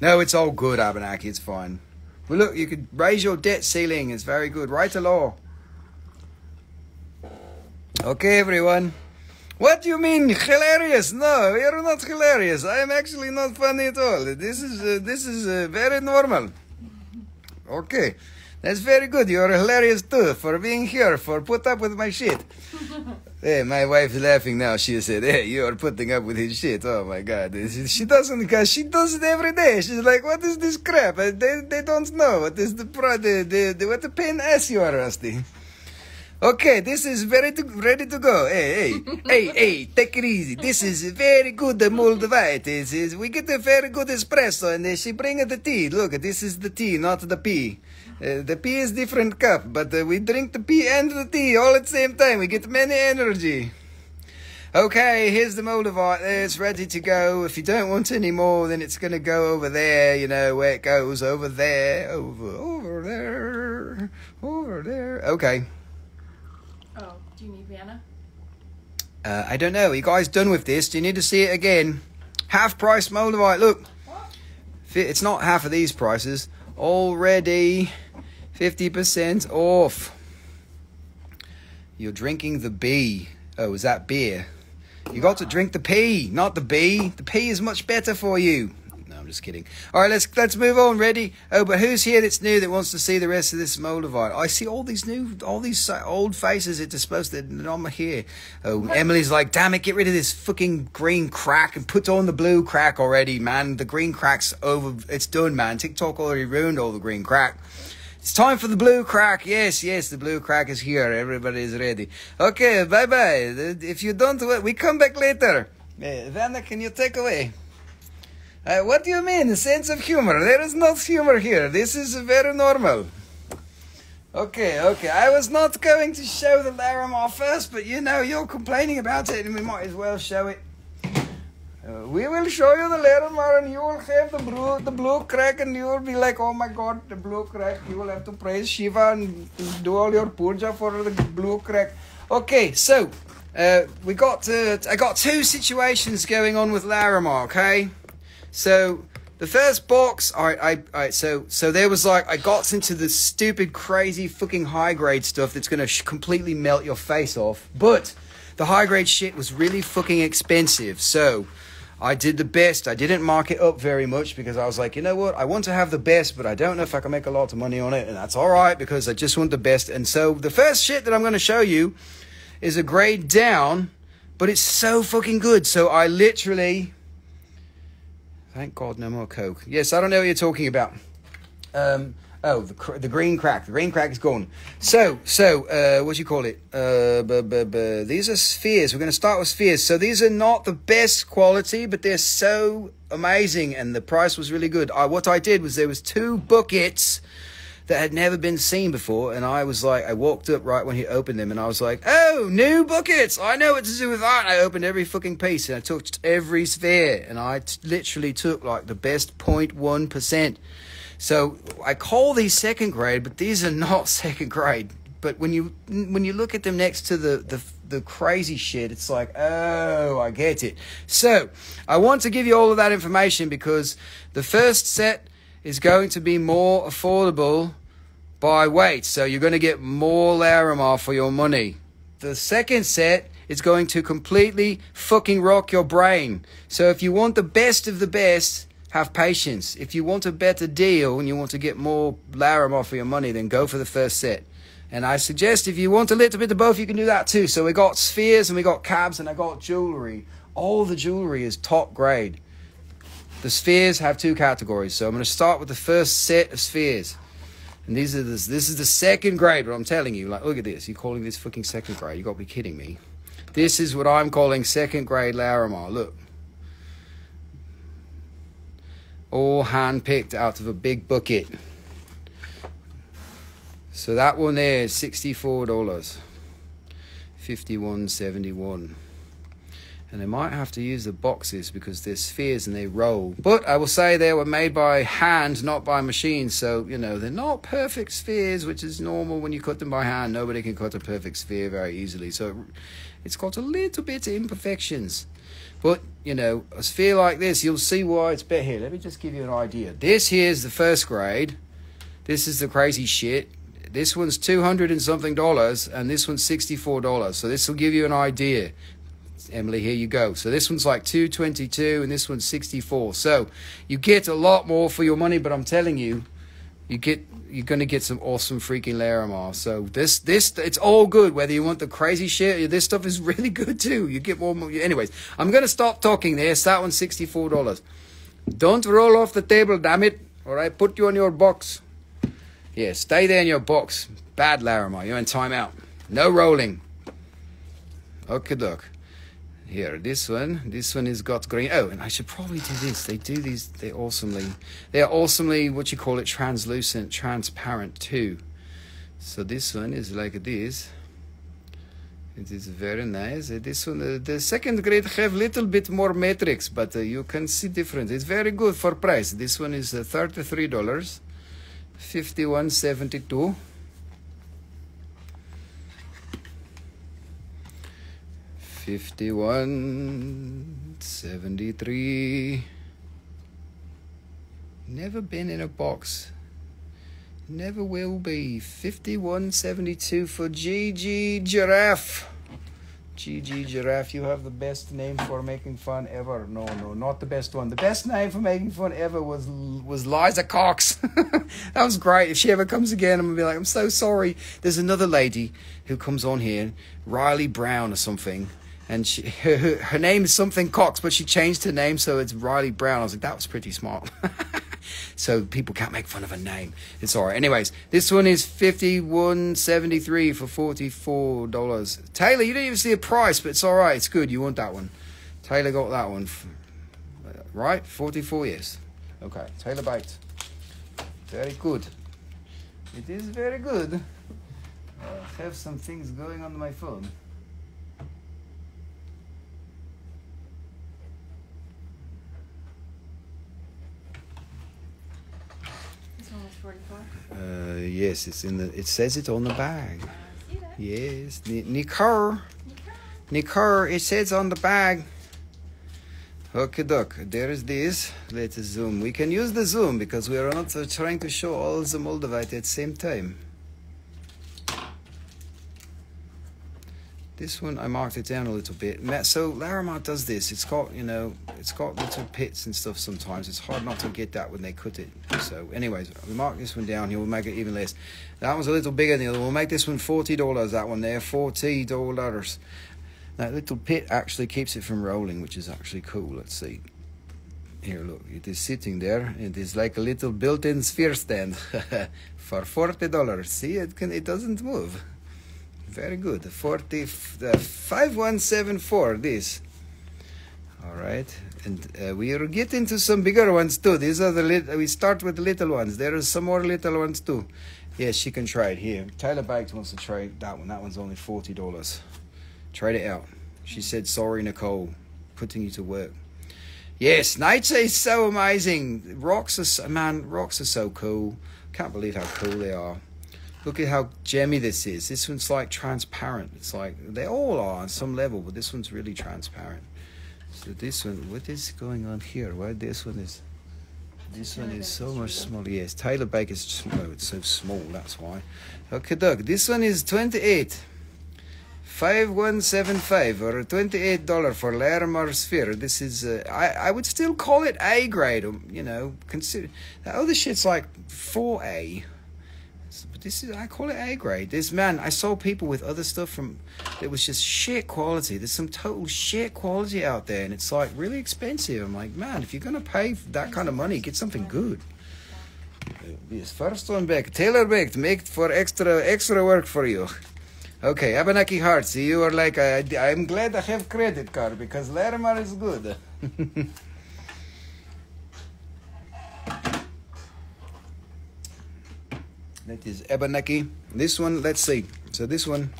No, it's all good, Abenaki. It's fine. Well, look, you could raise your debt ceiling. It's very good. Write a law. Okay, everyone. What do you mean hilarious? No, you're not hilarious. I am actually not funny at all. This is uh, this is uh, very normal. Okay, that's very good. You're hilarious too for being here for put up with my shit. hey, my wife's laughing now. She said, "Hey, you are putting up with his shit." Oh my god, she doesn't because she does it every day. She's like, "What is this crap?" They they don't know what is the pro the, the, the what a pain ass you are, Rusty. Okay, this is very to, ready to go. Hey, hey, hey, hey, take it easy. This is very good, the Moldavite. Is, is, we get a very good espresso, and she bring the tea. Look, this is the tea, not the pea. Uh, the pea is different cup, but uh, we drink the pea and the tea all at the same time. We get many energy. Okay, here's the Moldavite. It's ready to go. If you don't want any more, then it's going to go over there. You know where it goes. Over there. Over, over there. Over there. Okay. Do you need Vanna? Uh, I don't know. Are you guys done with this? Do you need to see it again? Half price Moldavite. Look, Fi- it's not half of these prices. Already 50% off. You're drinking the B. Oh, is that beer? You got to drink the P, not the B. The P is much better for you. Just kidding. All right, let's let's move on. Ready? Oh, but who's here that's new that wants to see the rest of this Moldavite? I see all these new, all these old faces. It's supposed to. I'm here. Oh, Emily's like, damn it, get rid of this fucking green crack and put on the blue crack already, man. The green crack's over. It's done, man. TikTok already ruined all the green crack. It's time for the blue crack. Yes, yes, the blue crack is here. Everybody is ready. Okay, bye bye. If you don't, we come back later. Uh, Vanna, can you take away? Uh, what do you mean? Sense of humor? There is no humor here. This is very normal. Okay, okay. I was not going to show the Larimar first, but you know, you're complaining about it, and we might as well show it. Uh, we will show you the Larimar, and you will have the blue, the blue crack, and you will be like, oh my god, the blue crack. You will have to praise Shiva and do all your puja for the blue crack. Okay, so uh, we got uh, I got two situations going on with Larimar. Okay, so the first box, I, so, so there was like, I got into the stupid, crazy, fucking high grade stuff that's gonna completely melt your face off. But the high grade shit was really fucking expensive. So I did the best. I didn't mark it up very much because I was like, you know what? I want to have the best, but I don't know if I can make a lot of money on it, and that's all right because I just want the best. And so the first shit that I'm gonna show you is a grade down, but it's so fucking good. So I literally Thank God no more Coke. Yes, I don't know what you're talking about. Um, Oh, the the green crack. The green crack is gone. So so uh, what do you call it? Uh, these are spheres. We're going to start with spheres. So these are not the best quality, but they're so amazing, and the price was really good. I, what I did was there was two buckets that had never been seen before, and I was like, I walked up right when he opened them, and I was like, oh, new buckets! I know what to do with that. I opened every fucking piece, and I took every sphere, and I literally took like the best 0.1 percent. So I call these second grade, but these are not second grade. But when you when you look at them next to the the the crazy shit, it's like, oh, I get it. So I want to give you all of that information because the first set is going to be more affordable by weight. So you're going to get more Larimar for your money. The second set is going to completely fucking rock your brain. So if you want the best of the best, have patience. If you want a better deal and you want to get more Larimar for your money, then go for the first set. And I suggest if you want a little bit of both, you can do that too. So we got spheres and we got cabs and I got jewelry. All the jewelry is top grade. The spheres have two categories. So I'm going to start with the first set of spheres. And these are this, this is the second grade, but I'm telling you, like, look at this. You're calling this fucking second grade. You've got to be kidding me. This is what I'm calling second grade Larimar. Look. All hand picked out of a big bucket. So that one there is $64. 51.71 and they might have to use the boxes because they're spheres and they roll. But I will say they were made by hand, not by machine. So, you know, they're not perfect spheres, which is normal when you cut them by hand. Nobody can cut a perfect sphere very easily. So it's got a little bit of imperfections. But, you know, a sphere like this, you'll see why it's better here. Let me just give you an idea. This here is the first grade. This is the crazy shit. This one's 200 and something dollars, and this one's $64. So this will give you an idea. Emily, here you go. So this one's like 222 and this one's 64. So you get a lot more for your money, but I'm telling you, you get you're gonna get some awesome freaking Larimar. So this this it's all good. Whether you want the crazy shit, this stuff is really good too. You get more. more anyways, I'm gonna stop talking there. That one's sixty four dollars. Don't roll off the table, damn it. All right, put you on your box. Yeah, stay there in your box. Bad Larimar. You're in timeout. No rolling. Okay, doc. Here, this one, this one is got green. Oh, and I should probably do this. They do these. They awesomely. They are awesomely what you call it, translucent, transparent too. So this one is like this. It is very nice. Uh, This one, uh, the second grade have little bit more matrix, but uh, you can see difference. It's very good for price. This one is uh, thirty-three dollars, fifty-one seventy-two. Fifty-one seventy-three. Never been in a box. Never will be. Fifty-one seventy-two for GG Giraffe. GG Giraffe, you have the best name for making fun ever. No, no, not the best one. The best name for making fun ever was was Liza Cox. that was great. If she ever comes again, I'm gonna be like, I'm so sorry. There's another lady who comes on here, Riley Brown or something, and she her, her, name is something Cox, but she changed her name so it's Riley Brown. I was like, that was pretty smart. so people can't make fun of a name. It's alright. Anyways, this one is fifty one seventy three for forty four dollars. Taylor, you didn't even see a price, but it's alright. It's good. You want that one? Taylor got that one, right? Forty four years. Okay, Taylor Bates. Very good. It is very good. I have some things going on my phone. This 44. Uh, yes, it's in the. It says it on the bag. I see that. Yes, N- Nicole. Nicole, it says on the bag. Okay, doc. There is this. Let's zoom. We can use the zoom because we are not uh, trying to show all the Moldavite at the same time. This one I marked it down a little bit. So Larimar does this. It's got you know, it's got little pits and stuff. Sometimes it's hard not to get that when they cut it. So, anyways, we mark this one down here. We'll make it even less. That one's a little bigger than the other. We'll make this one forty dollars. That one there, forty dollars. That little pit actually keeps it from rolling, which is actually cool. Let's see. Here, look, it is sitting there. It is like a little built-in sphere stand for forty dollars. See, it can, it doesn't move. Very good. Forty, uh, five one seven four. This. All right, and uh, we are getting to some bigger ones too. These are the lit- we start with the little ones. There are some more little ones too. Yes, she can try it here. Tyler Bags wants to try that one. That one's only forty dollars. Tried it out. She said, "Sorry, Nicole, putting you to work." Yes, nature is so amazing. Rocks are so, man, rocks are so cool. Can't believe how cool they are. Look at how gemmy this is. This one's like transparent. It's like they all are on some level, but this one's really transparent. So this one, what is going on here? Why this one is? This one is so much smaller. Yes, Taylor Baker's small. It's so small. That's why. Okay, Doug. This one is twenty-eight. 5175 or $28 for Larimar Sphere. This is, uh, I, I would still call it A grade, um, you know, consider, that other shit's like 4A. This is, I call it A grade. This, man, I saw people with other stuff from, it was just shit quality. There's some total shit quality out there and it's like really expensive. I'm like, man, if you're going to pay that kind of money, get something good. Yes, first one back. Tailor baked, make for extra, extra work for you. Okay, Abenaki Hearts, you are like, I, I'm glad I have credit card because Larimar is good. that is Abenaki. This one, let's see. So this one,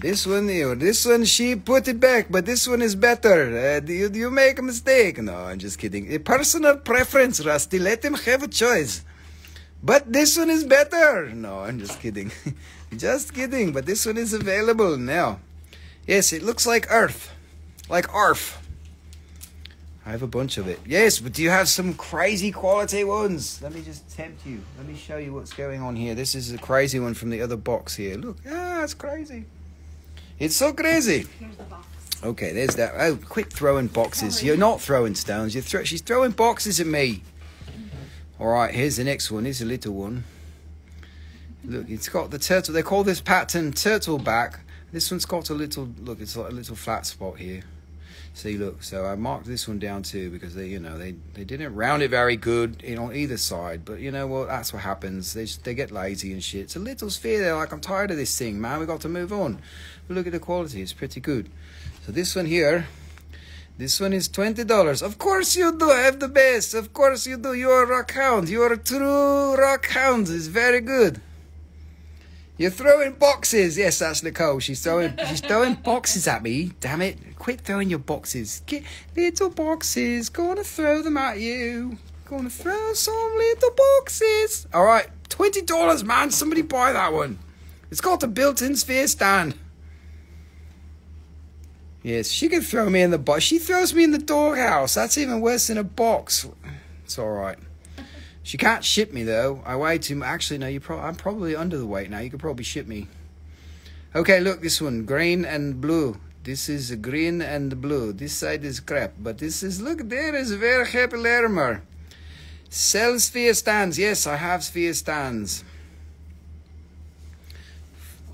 this one, you, this one, she put it back, but this one is better. Uh, you, you make a mistake. No, I'm just kidding. A personal preference, Rusty. Let him have a choice. But this one is better. No, I'm just kidding. just kidding. But this one is available now. Yes, it looks like Earth. Like ARF. I have a bunch of it. Yes, but do you have some crazy quality ones? Let me just tempt you. Let me show you what's going on here. This is a crazy one from the other box here. Look. Ah, it's crazy. It's so crazy. Here's the box. Okay, there's that. Oh, quit throwing boxes. You're not throwing stones. You're throw- she's throwing boxes at me. All right, here's the next one. Here's a little one. Look, it's got the turtle. They call this pattern turtle back. This one's got a little look. It's like a little flat spot here. See, look. So I marked this one down too because they, you know, they they didn't round it very good you know, on either side. But you know what? That's what happens. They they get lazy and shit. It's a little sphere. They're like, I'm tired of this thing, man. We got to move on. But look at the quality. It's pretty good. So this one here. This one is twenty dollars. Of course you do I have the best. Of course you do. You're a rock hound. You're a true rock hound. It's very good. You're throwing boxes. Yes, that's Nicole. She's throwing. she's throwing boxes at me. Damn it! Quit throwing your boxes. Get little boxes. Gonna throw them at you. Gonna throw some little boxes. All right, twenty dollars, man. Somebody buy that one. It's got a built-in sphere stand. Yes, she can throw me in the box. She throws me in the doghouse. That's even worse than a box. It's all right. She can't ship me though. I weigh too. Actually, no. You pro- I'm probably under the weight now. You could probably ship me. Okay, look this one, green and blue. This is green and blue. This side is crap, but this is look. There is very happy Larimar. Sell sphere stands. Yes, I have sphere stands.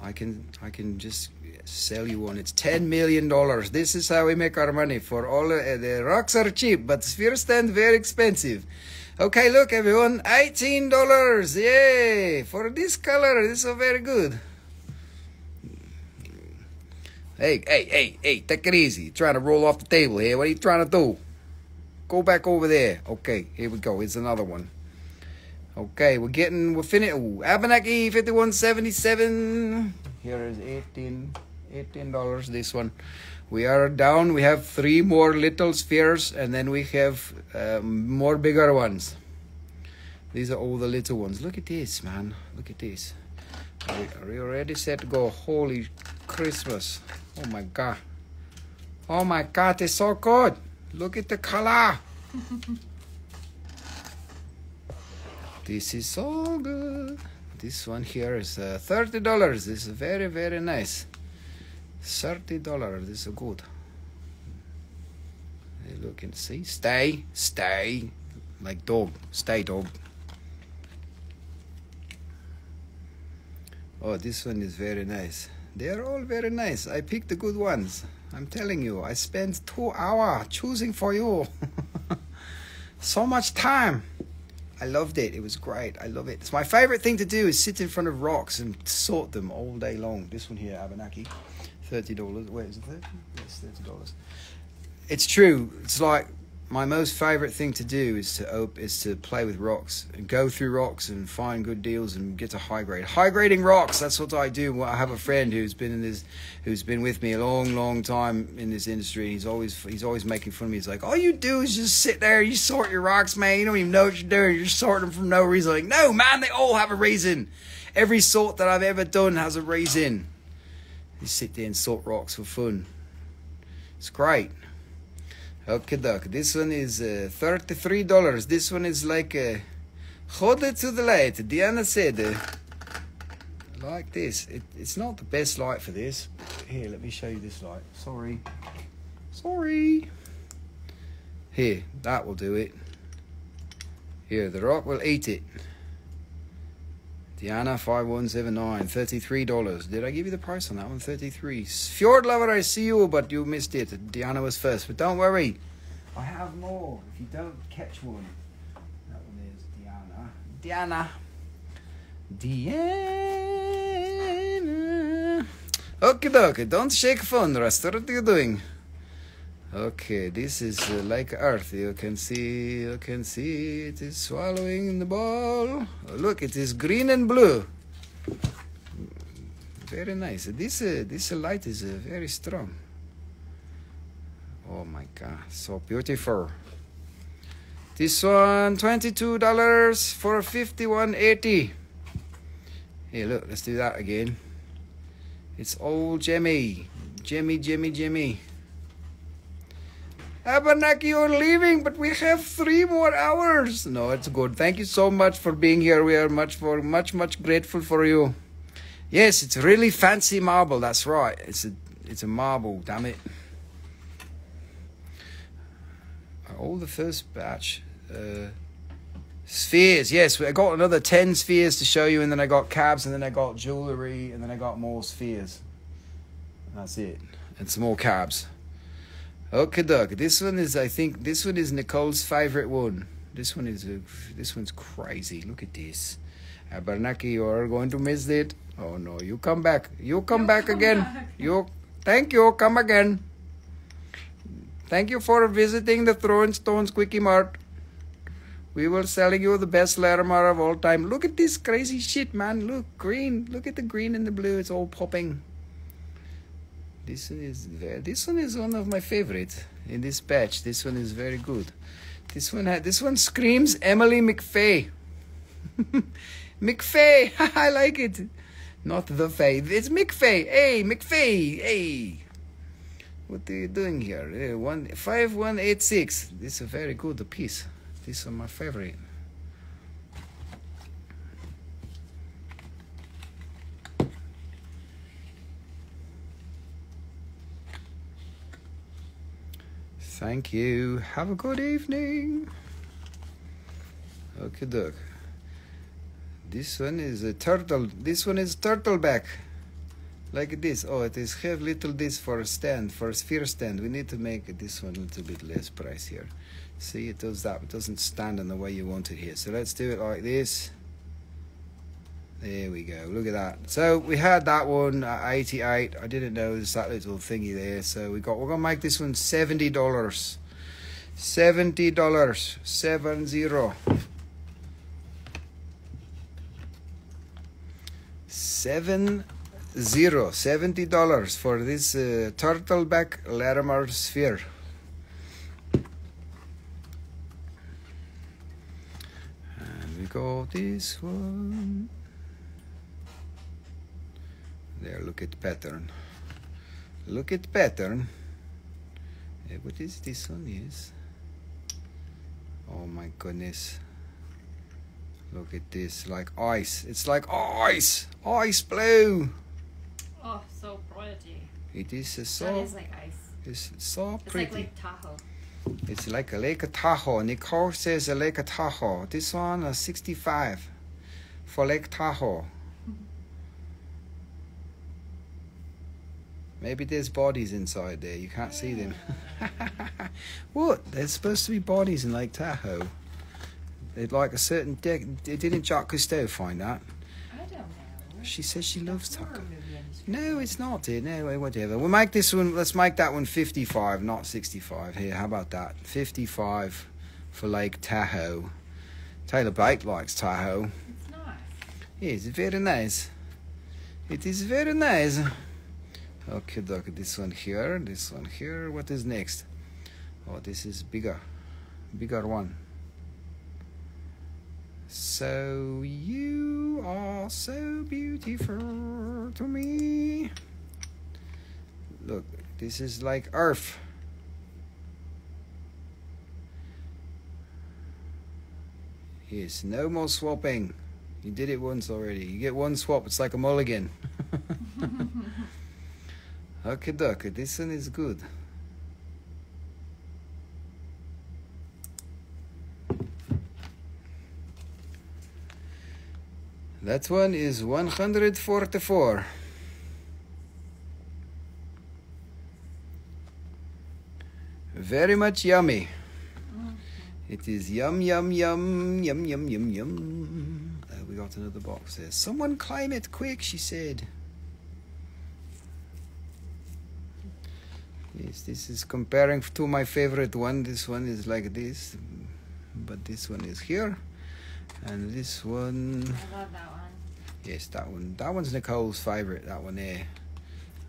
I can I can just sell you one. It's ten million dollars. This is how we make our money. For all uh, the rocks are cheap, but sphere stand very expensive. Okay, look everyone, eighteen dollars. Yay! For this color, this is very good. Hey, hey, hey, hey! Take it easy. Trying to roll off the table here. What are you trying to do? Go back over there. Okay, here we go. Here's another one. Okay, we're getting, we're finished. Ooh, Abenaki 5177. Here is 18 $18 this one. We are down. We have three more little spheres and then we have um, more bigger ones. These are all the little ones. Look at this, man. Look at this. Are we, are we already set to go? Holy Christmas. Oh my God. Oh my God, it's so good. Look at the color. This is so good. This one here is uh, thirty dollars. This is very very nice. Thirty dollars. This is good. Look and see. Stay, stay, like dog. Stay, dog. Oh, this one is very nice. They are all very nice. I picked the good ones. I'm telling you, I spent two hour choosing for you. so much time. I loved it. It was great. I love it. It's my favorite thing to do is sit in front of rocks and sort them all day long. This one here, Abenaki, thirty dollars. Wait, is it thirty? Yes, thirty dollars. It's true. It's like my most favorite thing to do is to op- is to play with rocks and go through rocks and find good deals and get to high grade. High grading rocks. That's what I do. I have a friend who's been in this, who's been with me a long, long time in this industry. He's always he's always making fun of me. He's like, all you do is just sit there, and you sort your rocks, man. You don't even know what you're doing. You're sorting them for no reason. Like, no, man, they all have a reason. Every sort that I've ever done has a reason. You sit there and sort rocks for fun. It's great. Okay, doc. This one is uh, thirty-three dollars. This one is like uh, hold it to the light. Diana said, uh, like this. It, it's not the best light for this. Here, let me show you this light. Sorry, sorry. Here, that will do it. Here, the rock will eat it. Diana five one seven nine, thirty-three dollars. Did I give you the price on that one? Thirty-three. Fjord lover, I see you, but you missed it. Diana was first, but don't worry. I have more. If you don't catch one, that one is Diana. Diana. Diana. Okay, dokie. Don't shake phone, Rasta. What are you doing? Okay, this is uh, like Earth. You can see, you can see it is swallowing the ball. Look, it is green and blue. Very nice. This uh, this light is uh, very strong. Oh my God, so beautiful. This one, twenty-two dollars for fifty-one eighty. Hey, look, let's do that again. It's old Jimmy, Jimmy, Jimmy, Jimmy. Abenaki, you're leaving, but we have three more hours. No, it's good. Thank you so much for being here. We are much for much much grateful for you. Yes, it's really fancy marble. That's right. It's a it's a marble. Damn it. All the first batch. Uh, spheres. Yes, I got another ten spheres to show you, and then I got cabs, and then I got jewellery, and then I got more spheres. That's it. And some more cabs. Okay, Doc. This one is, I think, this one is Nicole's favorite one. This one is, uh, this one's crazy. Look at this. Abenaki, you are going to miss it. Oh no, you come back. You come You back come again. back. You, thank you. Come again. Thank you for visiting the Throwin' Stones Quickie Mart. We will selling you the best Larimar of all time. Look at this crazy shit, man. Look, green. Look at the green and the blue. It's all popping. This one is very, this one is one of my favorites in this patch. This one is very good. This one ha- this one screams Emily McFay. McFay, I like it. Not the Fay. It's McFay. Hey, McFay. Hey. What are you doing here? Uh, one five one eight six. This is a very good piece. This is my favorite. Thank you. Have a good evening. Okay, doc. This one is a turtle. This one is turtleback. Like this. Oh, it is have little this for a stand, for a sphere stand. We need to make this one a little bit less price here. See, it does that. It doesn't stand in the way you want it here. So let's do it like this. There we go. Look at that. So we had that one at 88. I didn't notice that little thingy there. So we got. We're gonna make this one seventy dollars. Seventy dollars. Seven zero. Seven zero. Seventy dollars for this uh, turtleback Larimar sphere. And we got this one. There, look at pattern. Look at pattern. Eh, what is this one? Is oh my goodness. Look at this, like ice. It's like ice, ice blue. Oh, so pretty. It is uh, so. is like ice. It's so It's pretty. like Lake Tahoe. It's like a Lake Tahoe. Nicole says a Lake Tahoe. This one a 65 for Lake Tahoe. Maybe there's bodies inside there. You can't see them. what? There's supposed to be bodies in Lake Tahoe. They'd like a certain deck. Didn't Jacques Cousteau find that? I don't know. She says she loves Horror taco. movie industry. No, it's not, dear. No, whatever. We'll make this one. Let's make that one 55, not 65. Here, how about that? 55 for Lake Tahoe. Taylor Bate likes Tahoe. It's nice. Yes, very nice. It is very nice. Okay, doc. This one here. This one here. What is next? Oh, this is bigger. Bigger one. So you are so beautiful to me. Look, this is like Earth. Yes, no more swapping. You did it once already. You get one swap, it's like a mulligan. okay, duck. This one is good. That one is 144. Very much yummy. It is yum, yum, yum, yum, yum, yum, yum. Uh, we got another box there. Someone climb it quick, she said. Yes, this is comparing to my favorite one. This one is like this, but this one is here. And this one, I love that one. yes, that one. That one's Nicole's favorite, that one eh? there.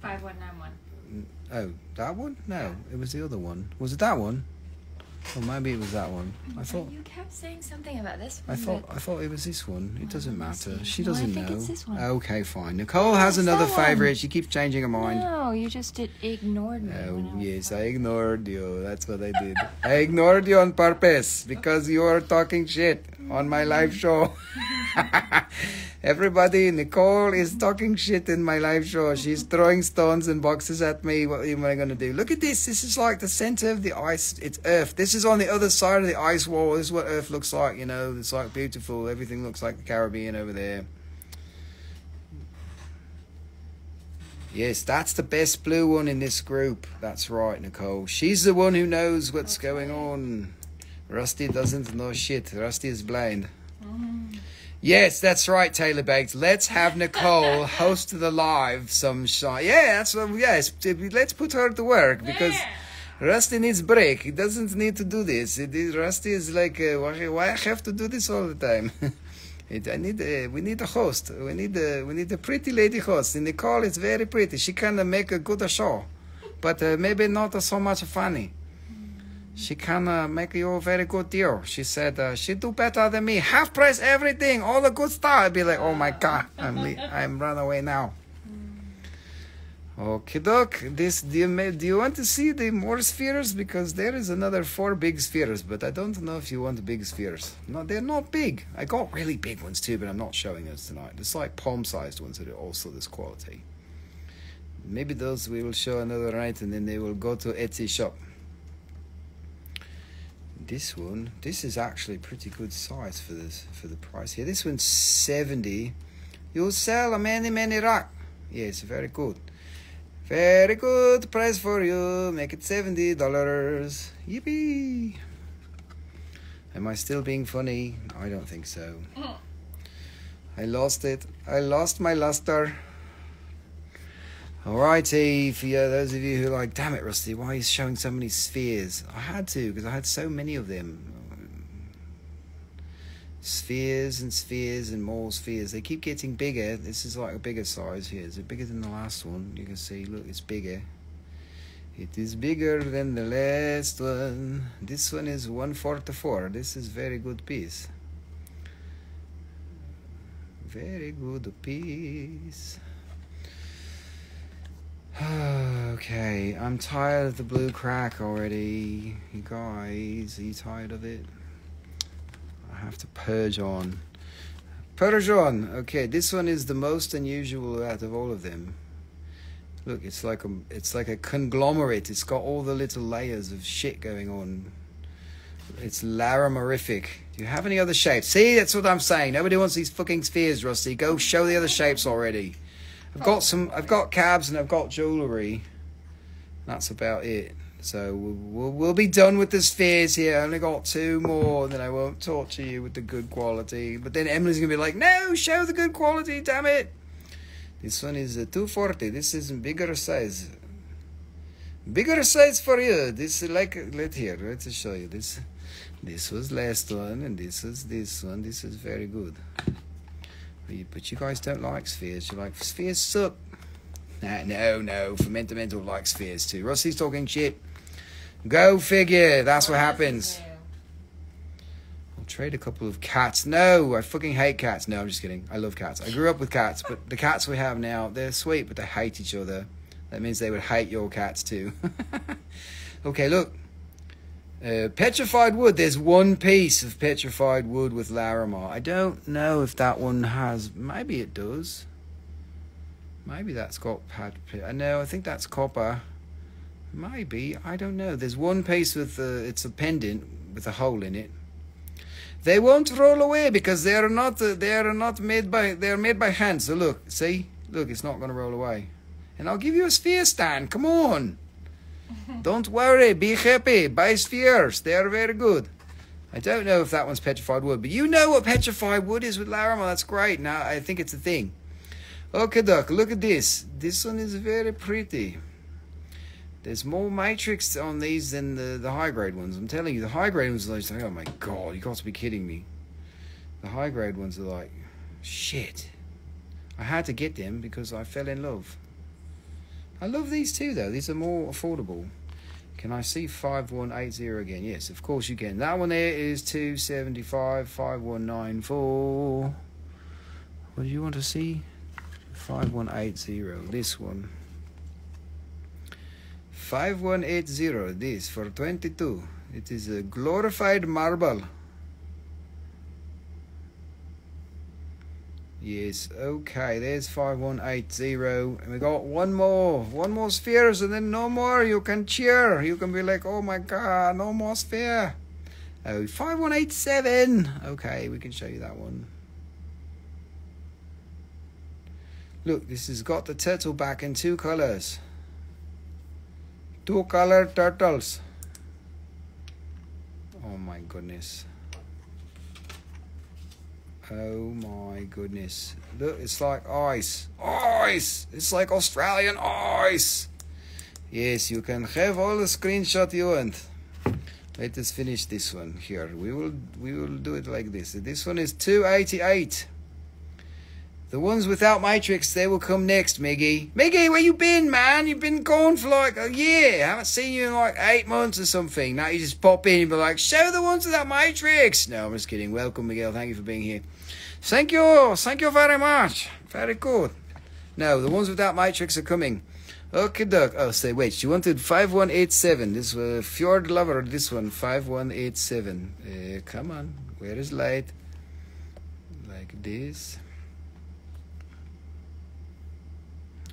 5191. Oh, that one? No, it was the other one. Was it that one? Or maybe it was that one. I thought. You kept saying something about this One, I thought I thought it was this one. It oh, doesn't let's matter. She No, I doesn't think know. it's this one. Okay, fine. Nicole has another favorite. She keeps changing her mind. No, you just did, ignored me. Oh I yes, I ignored you. That's what I did. I ignored you on purpose because you are talking shit on my live show. Everybody, Nicole is talking shit in my live show. She's throwing stones and boxes at me. What am I going to do? Look at this. This is like the center of the ice. It's Earth. This is on the other side of the ice wall. This is what Earth looks like. You know, it's like beautiful. Everything looks like the Caribbean over there. Yes, that's the best blue one in this group. That's right, Nicole. She's the one who knows what's going on. Rusty doesn't know shit. Rusty is blind. Mm. Yes, that's right, Taylor Baked. Let's have Nicole host the live some shot. Yeah, that's what. Yes, let's put her to work because Yeah. Rusty needs break. He doesn't need to do this. It is, Rusty is like, uh, why, why I have to do this all the time? it, I need. Uh, we need a host. We need a. We need a pretty lady host. And Nicole is very pretty. She can uh, make a good show, but uh, maybe not so much funny. She can uh, make you a very good deal. She said uh, she do better than me. Half price everything, all the good stuff. I'd be like, oh my god, I'm I'm run away now. Okay, doc. This do you do you want to see the more spheres because there is another four big spheres, but I don't know if you want big spheres. No, they're not big. I got really big ones too, but I'm not showing those tonight. It's like palm-sized ones that are also this quality. Maybe those we will show another night, and then they will go to Etsy shop. This one, this is actually pretty good size for this for the price here. This one's seventy. You'll sell a many many rack. Yes, very good. Very good price for you. Make it seventy dollars. Yippee! Am I still being funny? I don't think so. Mm. I lost it. I lost my luster. Alrighty, for those of you who are like, damn it, Rusty, why are you showing so many spheres? I had to, because I had so many of them. Spheres and spheres and more spheres. They keep getting bigger. This is like a bigger size here. Is it bigger than the last one? You can see, look, it's bigger. It is bigger than the last one. This one is 144. This is very good piece. Very good piece. okay, I'm tired of the blue crack already. You guys, are you tired of it? I have to purge on. Purge on. Okay, this one is the most unusual out of all of them. Look, it's like a it's like a conglomerate. It's got all the little layers of shit going on. It's laramorific. Do you have any other shapes? See, that's what I'm saying. Nobody wants these fucking spheres, Rusty. Go show the other shapes already. I've got some. I've got cabs and I've got jewellery. That's about it. So we'll, we'll, we'll be done with the spheres here. I only got two more, then I won't torture you with the good quality. But then Emily's gonna be like, "No, show the good quality, damn it!" This one is a 240. This is bigger size. Bigger size for you. This is like let here. Let's show you this. This was last one, and this is this one. This is very good. But you guys don't like spheres. You're like spheres suck. Nah, no, no. Fermentamento likes spheres too. Rusty's talking shit. Go figure. That's what happens. I'll trade a couple of cats. No, I fucking hate cats. No, I'm just kidding. I love cats. I grew up with cats, but the cats we have now, they're sweet, but they hate each other. That means they would hate your cats too. okay, look. Uh, petrified wood. There's one piece of petrified wood with Larimar. I don't know if that one has. Maybe it does. Maybe that's got pad. I know. I think that's copper. Maybe I don't know. There's one piece with uh, it's a pendant with a hole in it. They won't roll away because they are not. Uh, they are not made by. They are made by hand. So look, see, look, it's not going to roll away. And I'll give you a sphere stand. Come on. Don't worry, be happy. Buy spheres. They are very good. I don't know if that one's petrified wood, but you know what petrified wood is with Larimar. That's great. Now I think it's a thing. Okay, Doc, look at this. This one is very pretty. There's more matrix on these than the, the high grade ones. I'm telling you, the high grade ones are like, oh my god, you got to be kidding me. The high grade ones are like, shit. I had to get them because I fell in love. I love these too, though. These are more affordable. Can I see 5180 again? Yes, of course you can. That one there is 275, 5194. What do you want to see? 5180. This one. 5180. This for 22. It is a glorified marble. Yes, okay, there's 5180. And we got one more. One more spheres, and then no more. You can cheer. You can be like, oh my god, no more sphere. Oh, 5187. Okay, we can show you that one. Look, this has got the turtle back in two colors. Two color turtles. Oh my goodness. Oh my goodness. Look, it's like ice. Ice! It's like Australian ice! Yes, you can have all the screenshot you want. Let us finish this one here. We will we will do it like this. This one is 288. The ones without matrix, they will come next, Miggy. Miggy, where you been, man? You've been gone for like a year. I haven't seen you in like eight months or something. Now you just pop in and be like, show the ones without matrix. No, I'm just kidding. Welcome, Miguel. Thank you for being here. Thank you. Thank you very much. Very good. Now, the ones without matrix are coming. Okay, Doug. Oh, say, wait. You wanted 5187. This was uh, Fjord Lover. This one, 5187. Uh, come on. Where is light? Like this.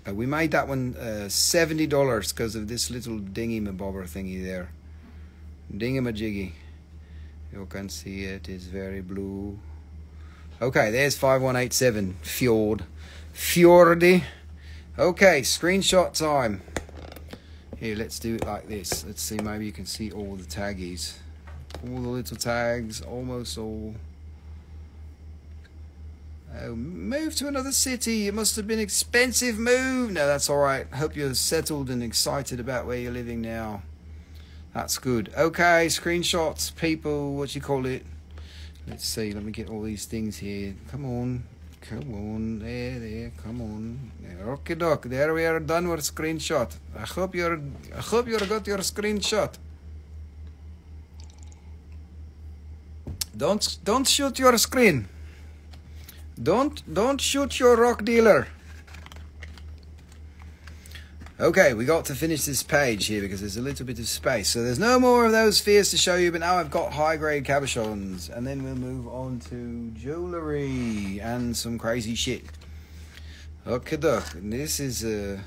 Uh, we made that one uh, seventy dollars because of this little dingy mabobber thingy there. Dingy majiggy. You can see it is very blue. Okay, there's five one eight seven Fjord, Fjordy. Okay, screenshot time. Here, let's do it like this. Let's see, maybe you can see all the taggies. All the little tags, almost all. Oh, move to another city. It must have been expensive move. No, that's all right. Hope you're settled and excited about where you're living now. That's good. Okay, screenshots, people, what you call it. Let's see. Let me get all these things here. Come on. Come on. There, there. Come on. Okay, doc. There we are done with screenshot. I hope you're I hope you got your screenshot. Don't don't shoot your screen. Don't don't shoot your rock dealer. Okay, we got to finish this page here because there's a little bit of space. So there's no more of those fears to show you, but now I've got high grade cabochons. And then we'll move on to jewellery and some crazy shit. Okay, doc. This is uh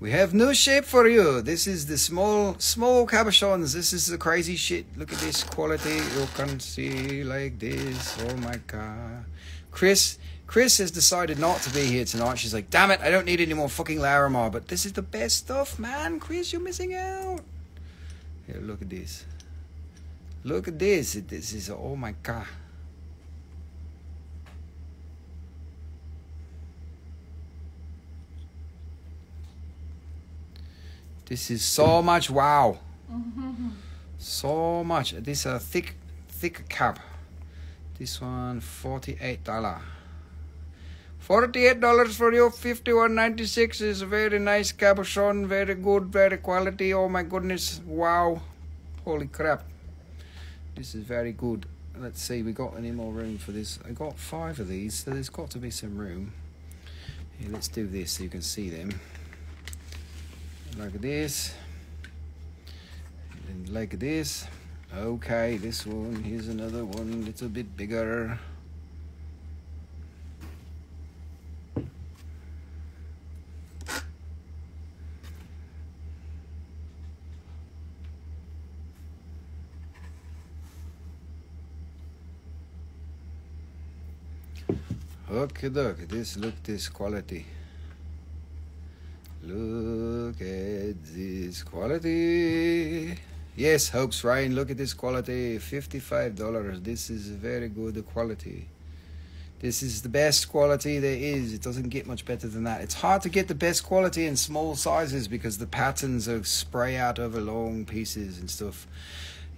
we have new shape for you. This is the small small cabochons. This is the crazy shit. Look at this quality. You can see like this. Oh my god. Chris, Chris has decided not to be here tonight. She's like, damn it, I don't need any more fucking Larimar. But this is the best stuff, man. Chris, you're missing out. Here, look at this. Look at this. This is, oh my god. This is so much wow. Mm-hmm. So much. This is a thick, thick cap. This one, forty-eight dollar. Forty-eight dollars for you. Fifty-one ninety-six is very nice cabochon. Very good, very quality. Oh my goodness! Wow! Holy crap! This is very good. Let's see. We got any more room for this? I got five of these, so there's got to be some room. Here, let's do this so you can see them. Like this. And like this. Okay, this one. Here's another one, little bit bigger. Okay, look, at this look this quality. Look at this quality. Yes, Hopes Ryan, look at this quality. $55. This is very good quality. This is the best quality there is. It doesn't get much better than that. It's hard to get the best quality in small sizes because the patterns are spray out over long pieces and stuff.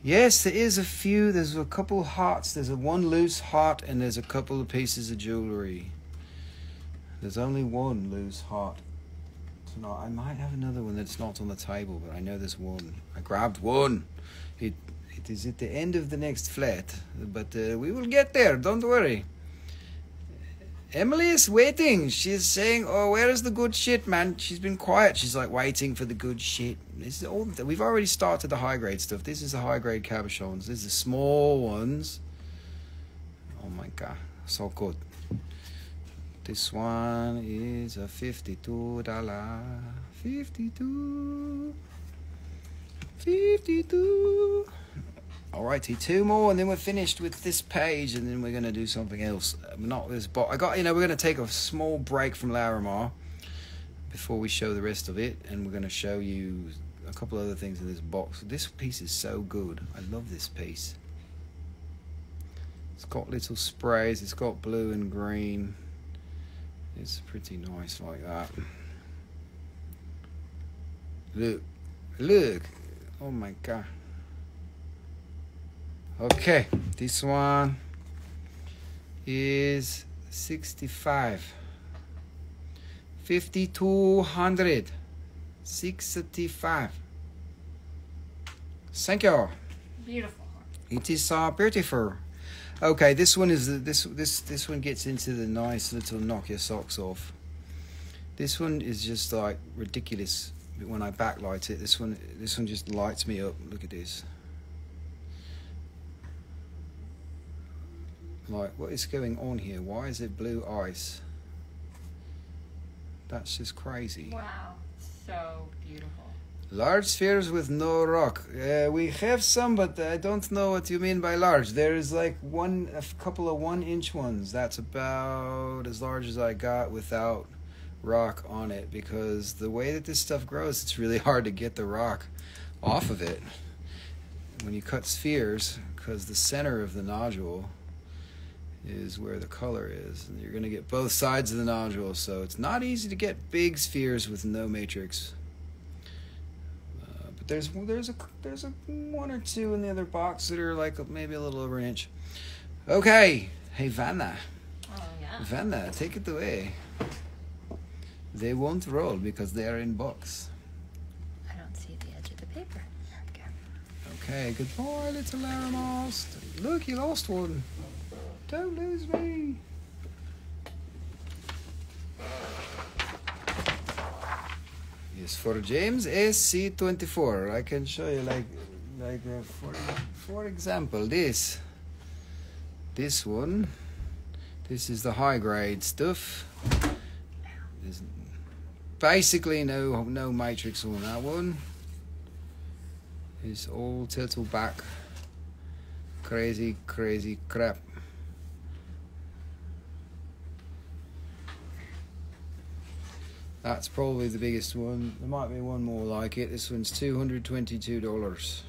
Yes, there is a few. There's a couple hearts. There's a one loose heart and there's a couple of pieces of jewelry. There's only one loose heart tonight. I might have another one that's not on the table, but I know there's one. I grabbed one. It it is at the end of the next flat, but uh, we will get there. Don't worry. Emily is waiting. She's saying, "Oh, where is the good shit, man?" She's been quiet. She's like waiting for the good shit. This is all. We've already started the high grade stuff. This is the high grade cabochons. This is the small ones. Oh my god, so good. This one is a fifty-two dollar. Fifty-two. Fifty-two. Alrighty, two more, and then we're finished with this page, and then we're gonna do something else. Uh, Not this, but I got you know we're gonna take a small break from Larimar before we show the rest of it, and we're gonna show you a couple other things in this box. This piece is so good. I love this piece. It's got little sprays. It's got blue and green. It's pretty nice like that. Look, look. Oh my god. Okay, this one is 65. 5200. 65. Thank you. Beautiful. It is uh, beautiful. Okay, this one is this this this one gets into the nice little knock your socks off. This one is just like ridiculous. When I backlight it, this one this one just lights me up. Look at this. Like, what is going on here? Why is it blue ice? That's just crazy. Wow. So beautiful. Large spheres with no rock. Uh, we have some, but I don't know what you mean by large. There is like one, a couple of one-inch ones. That's about as large as I got without rock on it. Because the way that this stuff grows, it's really hard to get the rock off of it when you cut spheres. Because the center of the nodule is where the color is, and you're going to get both sides of the nodule. So it's not easy to get big spheres with no matrix. Uh, but there's there's a there's a one or two in the other box that are like maybe a little over an inch. Okay, hey Vanna, Oh yeah. Vanna, take it away. They won't roll because they are in box. I don't see the edge of the paper. Okay. Okay, goodbye, little Larimast. Look, you lost one. Don't lose me. Yes, for James SC24, I can show you like, like uh, for for example, this, this one, this is the high grade stuff. There's basically no no matrix on that one. It's all turtle back. Crazy, crazy crap. That's probably the biggest one. There might be one more like it. This one's two hundred twenty-two dollars.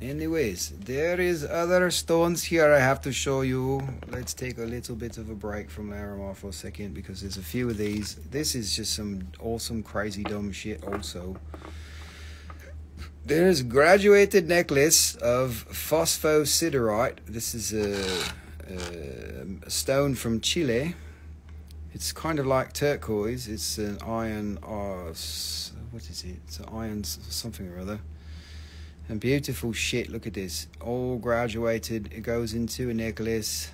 Anyways, there is other stones here I have to show you. Let's take a little bit of a break from Larimar for a second because there's a few of these. This is just some awesome, crazy, dumb shit also. There's graduated necklace of phosphosiderite. This is a, a, stone from Chile. It's kind of like turquoise. It's an iron, uh, what is it? It's an iron something or other. And beautiful shit. Look at this. All graduated. It goes into a necklace.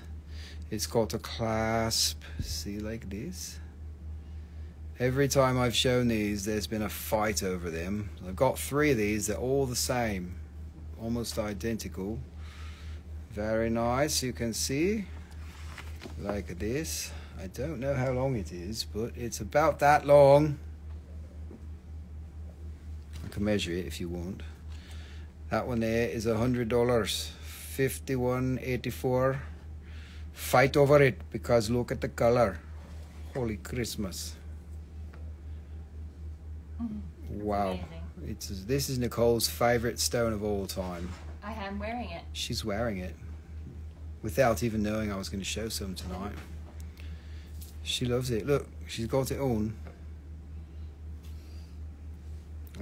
It's got a clasp. See, like this. Every time I've shown these, there's been a fight over them. I've got three of these. They're all the same, almost identical. Very nice. You can see, like this. I don't know how long it is, but it's about that long. I can measure it if you want. That one there is a hundred dollars, fifty-one eighty-four. Fight over it because look at the color. Holy Christmas! Wow, Amazing. it's this is Nicole's favorite stone of all time. I am wearing it. She's wearing it without even knowing I was going to show some tonight. She loves it. Look, she's got it on.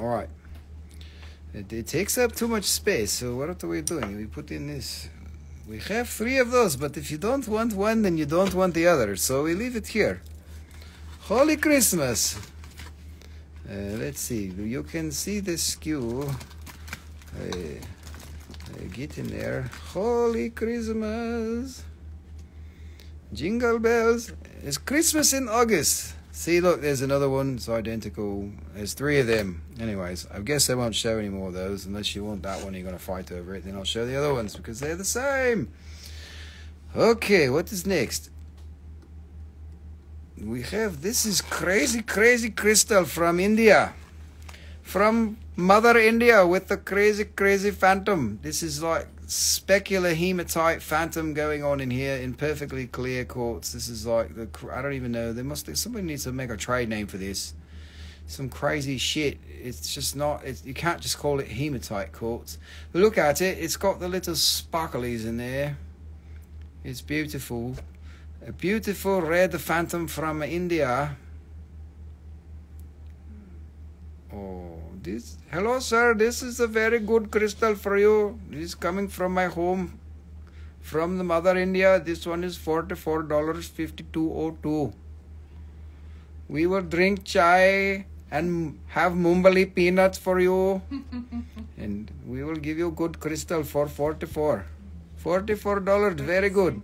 All right. It, it takes up too much space, so what are we doing? We put in this. We have three of those, but if you don't want one, then you don't want the other, so we leave it here. Holy Christmas! Uh, let's see. You can see the skew. Uh, uh, get in there. Holy Christmas! Jingle bells! It's Christmas in August. See, look, there's another one. It's identical. There's three of them. Anyways, I guess I won't show any more of those unless you want that one. You're gonna fight over it. Then I'll show the other ones because they're the same. Okay, what is next? We have this is crazy, crazy crystal from India, from Mother India with the crazy, crazy phantom. This is like specular hematite phantom going on in here in perfectly clear quartz. This is like the I don't even know. There must somebody needs to make a trade name for this. Some crazy shit. It's just not. It's, you can't just call it hematite quartz. But look at it. It's got the little sparklies in there. It's beautiful. A beautiful red phantom from India. Oh, this. Hello, sir. This is a very good crystal for you. This is coming from my home, from the mother India. This one is forty-four dollars fifty-two oh two. We will drink chai and have mumbali peanuts for you, and we will give you good crystal for forty-four. Forty-four dollars. Very good.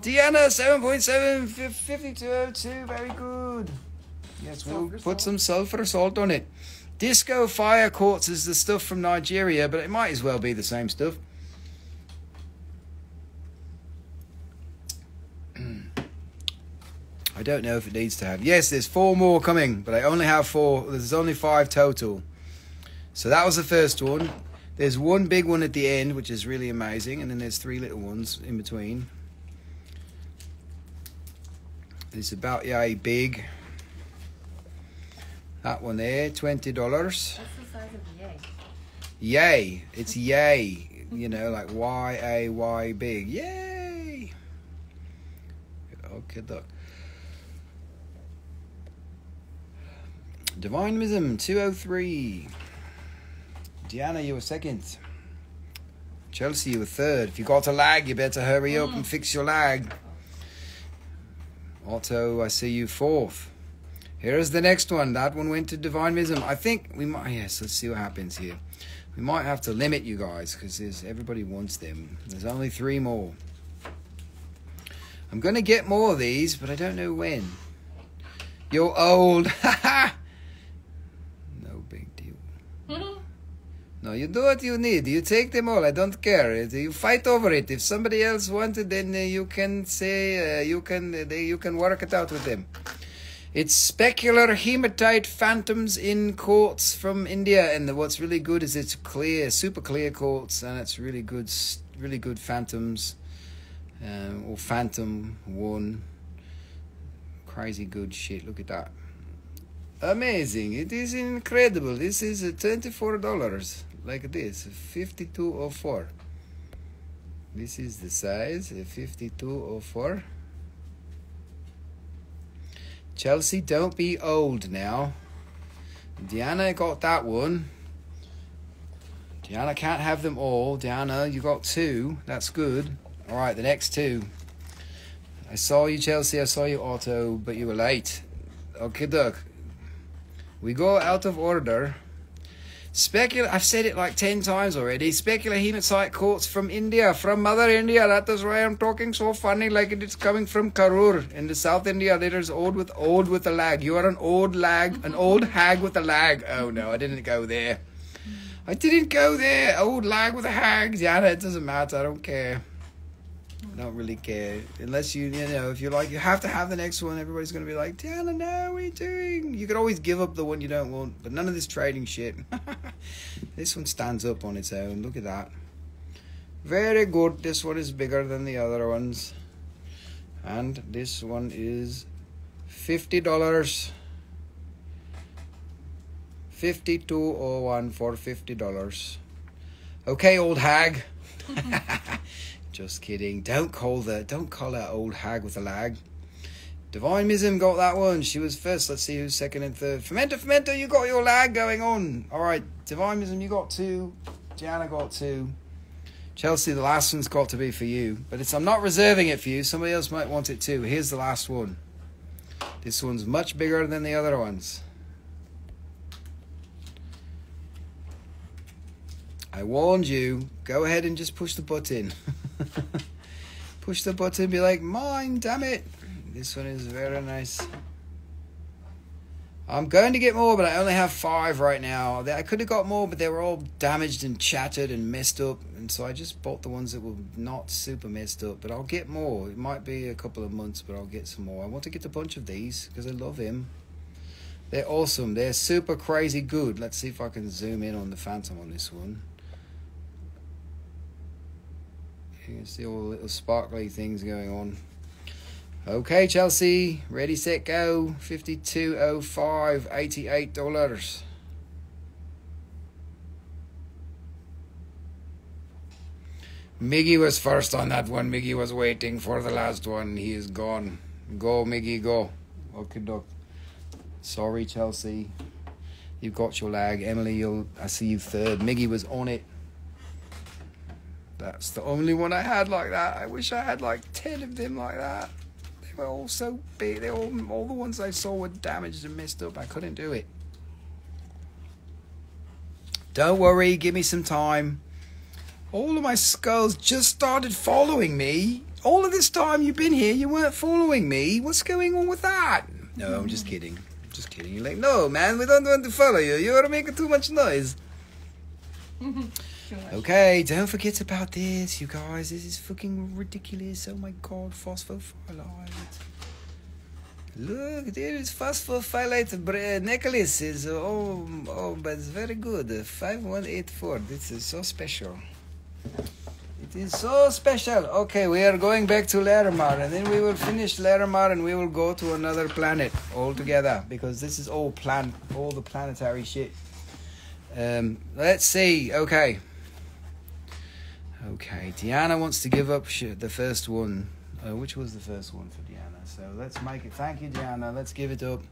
Diana, 7.7, 5202, very good. Yes, we'll put some sulfur salt on it. Disco fire quartz is the stuff from Nigeria, but it might as well be the same stuff. I don't know if it needs to have. Yes, there's four more coming, but I only have four. There's only five total. So that was the first one. There's one big one at the end, which is really amazing, and then there's three little ones in between. It's about yay big. That one there, twenty dollars. What's the size of yay? Yay! It's yay. You know, like Y A Y big. Yay! Okay, look. Divine Wisdom 203. Diana, you were second. Chelsea, you were third. If you got a lag, you better hurry up and fix your lag. Otto, I see you fourth. Here's the next one. That one went to Divine Wisdom. I think we might. Yes, let's see what happens here. We might have to limit you guys because everybody wants them. There's only three more. I'm gonna get more of these, but I don't know when. You're old. no big deal. No, you do what you need. You take them all. I don't care. You fight over it. If somebody else wanted, then uh, you can say uh, you can uh, they, you can work it out with them. It's specular hematite phantoms in quartz from India, and what's really good is it's clear, super clear quartz, and it's really good, really good phantoms. Um, or Phantom one. Crazy good shit. Look at that. Amazing. It is incredible. This is uh, $24 like this. 5204. This is the size. uh, 5204. Chelsea, don't be old now. Diana got that one. Diana can't have them all. Diana, you got two. That's good. All right, the next two. I saw you, Chelsea. I saw you, Otto, but you were late. Okay, Doug. We go out of order. Specula, I've said it like 10 times already. Specular hematite quartz from India, from Mother India. That is why I'm talking so funny, like it is coming from Karur in the South India. That is old with old with a lag. You are an old lag, an old hag with a lag. Oh no, I didn't go there. I didn't go there. Old lag with a hag. Yeah, it doesn't matter. I don't care. Don't really care. Unless you, you know, if you're like, you have to have the next one, everybody's going to be like, Diana, no, what are you doing? You could always give up the one you don't want, but none of this trading shit. this one stands up on its own. Look at that. Very good. This one is bigger than the other ones. And this one is $50. 5201 for $50. Okay, old hag. Just kidding. Don't call the don't call that old hag with a lag. Divine Wisdom got that one. She was first. Let's see who's second and third. Fermenter, Fermenter, you got your lag going on. All right, Divine Wisdom, you got two. Gianna got two. Chelsea, the last one's got to be for you. But it's I'm not reserving it for you. Somebody else might want it too. Here's the last one. This one's much bigger than the other ones. I warned you. Go ahead and just push the button. push the button. Be like, mine. Damn it. This one is very nice. I'm going to get more, but I only have five right now. I could have got more, but they were all damaged and shattered and messed up, and so I just bought the ones that were not super messed up. But I'll get more. It might be a couple of months, but I'll get some more. I want to get a bunch of these because I love him. They're awesome. They're super crazy good. Let's see if I can zoom in on the Phantom on this one. You can see all the little sparkly things going on. Okay, Chelsea, ready, set, go. 5205, $88. Miggy was first on that one. Miggy was waiting for the last one. He is gone. Go, Miggy, go. Okay, doc. Sorry, Chelsea. You got your lag. Emily, you'll I see you third. Miggy was on it. That's the only one I had like that. I wish I had like ten of them like that. They were all so big. They all all the ones I saw were damaged and messed up. I couldn't do it. Don't worry, give me some time. All of my skulls just started following me. All of this time you've been here, you weren't following me. What's going on with that? No, I'm just mm-hmm. kidding. I'm just kidding. You're like, no, man, we don't want to follow you. You're making too much noise. Okay, don't forget about this, you guys. This is fucking ridiculous. Oh my god, phosphophyllite. Look, there is phosphophyllite necklace. Is oh, oh, but it's very good. 5184. This is so special. It is so special. Okay, we are going back to Larimar, and then we will finish Larimar, and we will go to another planet altogether because this is all plan, all the planetary shit. Um, let's see. Okay. Okay, Diana wants to give up sh- the first one. Uh, which was the first one for Diana? So let's make it. Thank you, Diana. Let's give it up.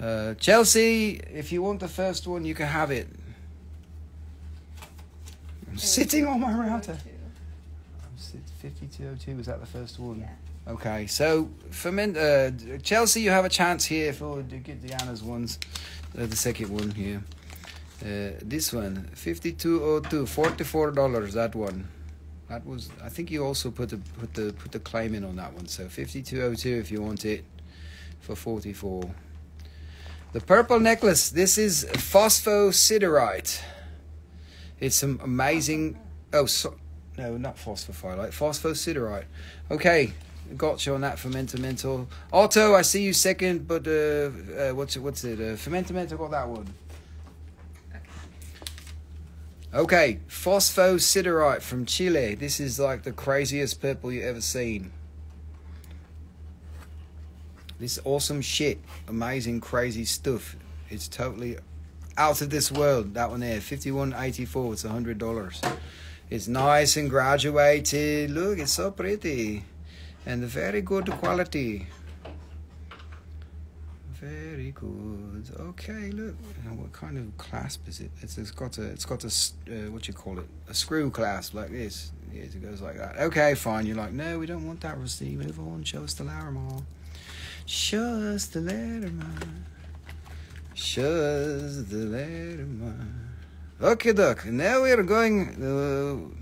Uh, Chelsea, if you want the first one, you can have it. I'm sitting on my router. I'm sit- 5202, was that the first one? Yeah. Okay, so for men, uh, Chelsea, you have a chance here for to get Diana's ones. Uh, the second one here. Uh, this one, 5202, $44, that one. That was, I think you also put the, put the, put the claim in on that one. So 5202 if you want it for 44. The purple necklace, this is phosphosiderite. It's some amazing, oh, so, no, not phosphophyllite, phosphosiderite. Okay, got you on that fermentamento. Otto, I see you second, but uh, uh, what's it? What's it? Uh, fermentamento got that one. Okay, phosphosiderite from Chile. This is like the craziest purple you ever seen. This awesome shit, amazing, crazy stuff. It's totally out of this world. That one there, fifty-one eighty-four. It's a hundred dollars. It's nice and graduated. Look, it's so pretty, and very good quality. Very good. Okay, look. Now, What kind of clasp is it? It's, it's got a. it's got a Uh, what you call it? A screw clasp like this. Yes, it goes like that. Okay, fine. You're like, no, we don't want that. Rusty. Move on. Show us the Larimar. Show us the Larimar. Show us the Larimar. Okay, duck. Now we are going. Uh,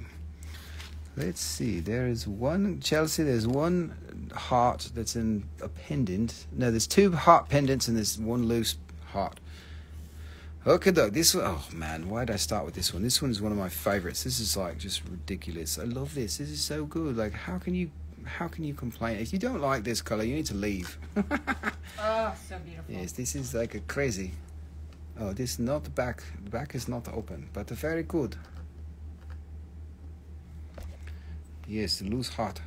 let's see. There is one Chelsea. There's one heart that's in a pendant. No, there's two heart pendants and there's one loose heart. Okay, though This one. Oh man, why did I start with this one? This one is one of my favorites. This is like just ridiculous. I love this. This is so good. Like, how can you? How can you complain? If you don't like this color, you need to leave. Oh, so beautiful. Yes, this is like a crazy. Oh, this is not the back. The back is not open, but very good. Yes, loose heart.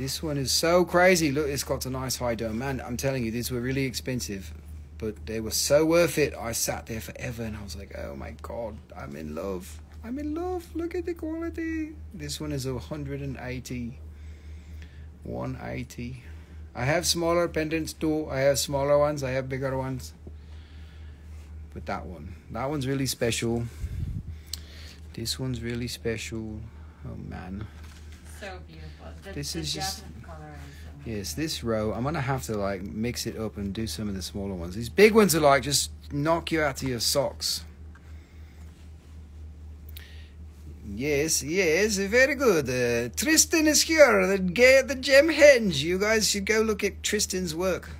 This one is so crazy. Look, it's got a nice high dome. Man, I'm telling you, these were really expensive, but they were so worth it. I sat there forever and I was like, oh my god, I'm in love. I'm in love. Look at the quality. This one is a 180. 180. I have smaller pendants too. I have smaller ones. I have bigger ones. But that one, that one's really special. This one's really special. Oh man. So beautiful. The, This the is just- jasmine color is Yes, this row, I'm gonna have to like mix it up and do some of the smaller ones. These big ones are like just knock you out of your socks. Yes, yes, very good. Uh, Tristan is here, the gay, at the Gem Henge. You guys should go look at Tristan's work.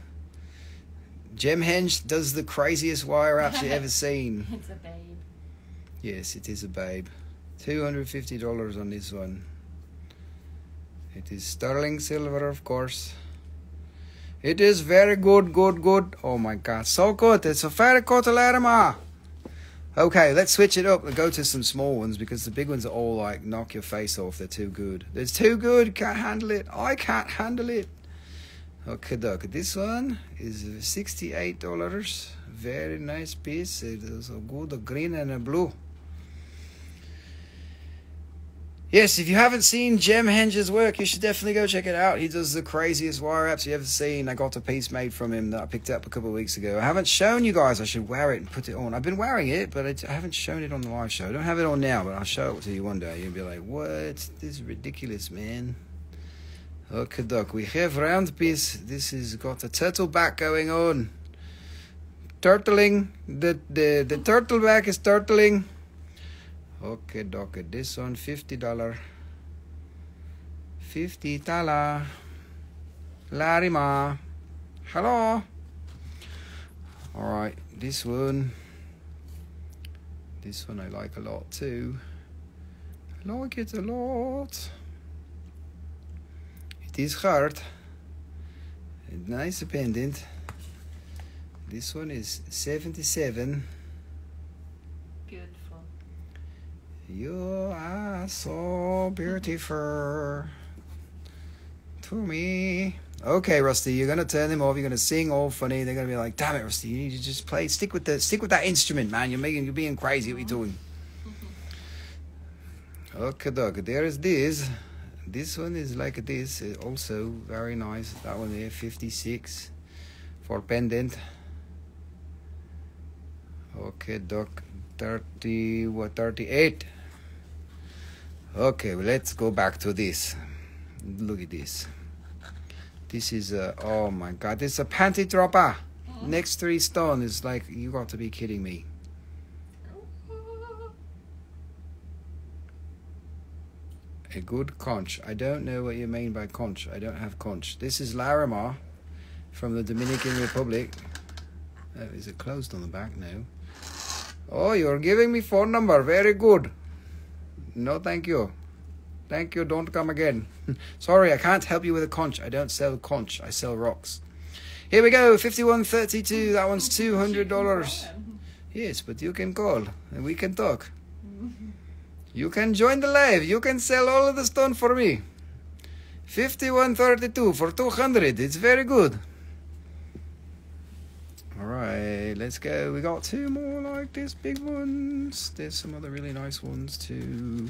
Gem Henge does the craziest wire wraps you've ever seen. It's a babe. Yes, it is a babe. Two hundred fifty dollars on this one. It is sterling silver, of course. It is very good, good, good. Oh my god, so good! It's a very Larimar. Okay, let's switch it up and go to some small ones because the big ones are all like knock your face off. They're too good. They're too good. Can't handle it. I can't handle it. Okay, doc. This one is sixty-eight dollars. Very nice piece. It is a good green and a blue. Yes, if you haven't seen Gem Henge's work, you should definitely go check it out. He does the craziest wire wraps you ever seen. I got a piece made from him that I picked up a couple of weeks ago. I haven't shown you guys. I should wear it and put it on. I've been wearing it, but I I haven't shown it on the live show. I don't have it on now, but I'll show it to you one day. You'll be like, "What? This is ridiculous, man." Okay, doc. We have round piece. This has got a turtle back going on. Turtling. The the the turtle back is turtling. Okay, doc. This one fifty dollar. Fifty dollar. Larimar. Hello. All right, this one. This one I like a lot too. I like it a lot. It is hard. A nice pendant. This one is 77. Beautiful. You are so beautiful to me. Okay, Rusty, you're gonna turn them off. You're gonna sing all funny. They're gonna be like, "Damn it, Rusty! You need to just play. Stick with the stick with that instrument, man. You're making you're being crazy. What are you doing?" Okay, dog. There is this. This one is like this. Also very nice. That one there, 56 for pendant. Okay, doc. 30 what 38 okay let's go back to this. Look at this. This is a oh my god this is a panty dropper. Next three stone is like you got to be kidding me. A good conch. I don't know what you mean by conch. I don't have conch. This is larimar from the dominican republic. Oh, is it closed on the back? Now Oh, you're giving me phone number. Very good. No, thank you. Thank you. Don't come again. Sorry, I can't help you with a conch. I don't sell conch. I sell rocks. Here we go. Fifty-one thirty-two. That one's two hundred dollars. Yes, but you can call and we can talk. You can join the live. You can sell all of the stone for me. 5132 for 200. It's very good. All right, let's go. We got two more like this big ones. There's some other really nice ones too.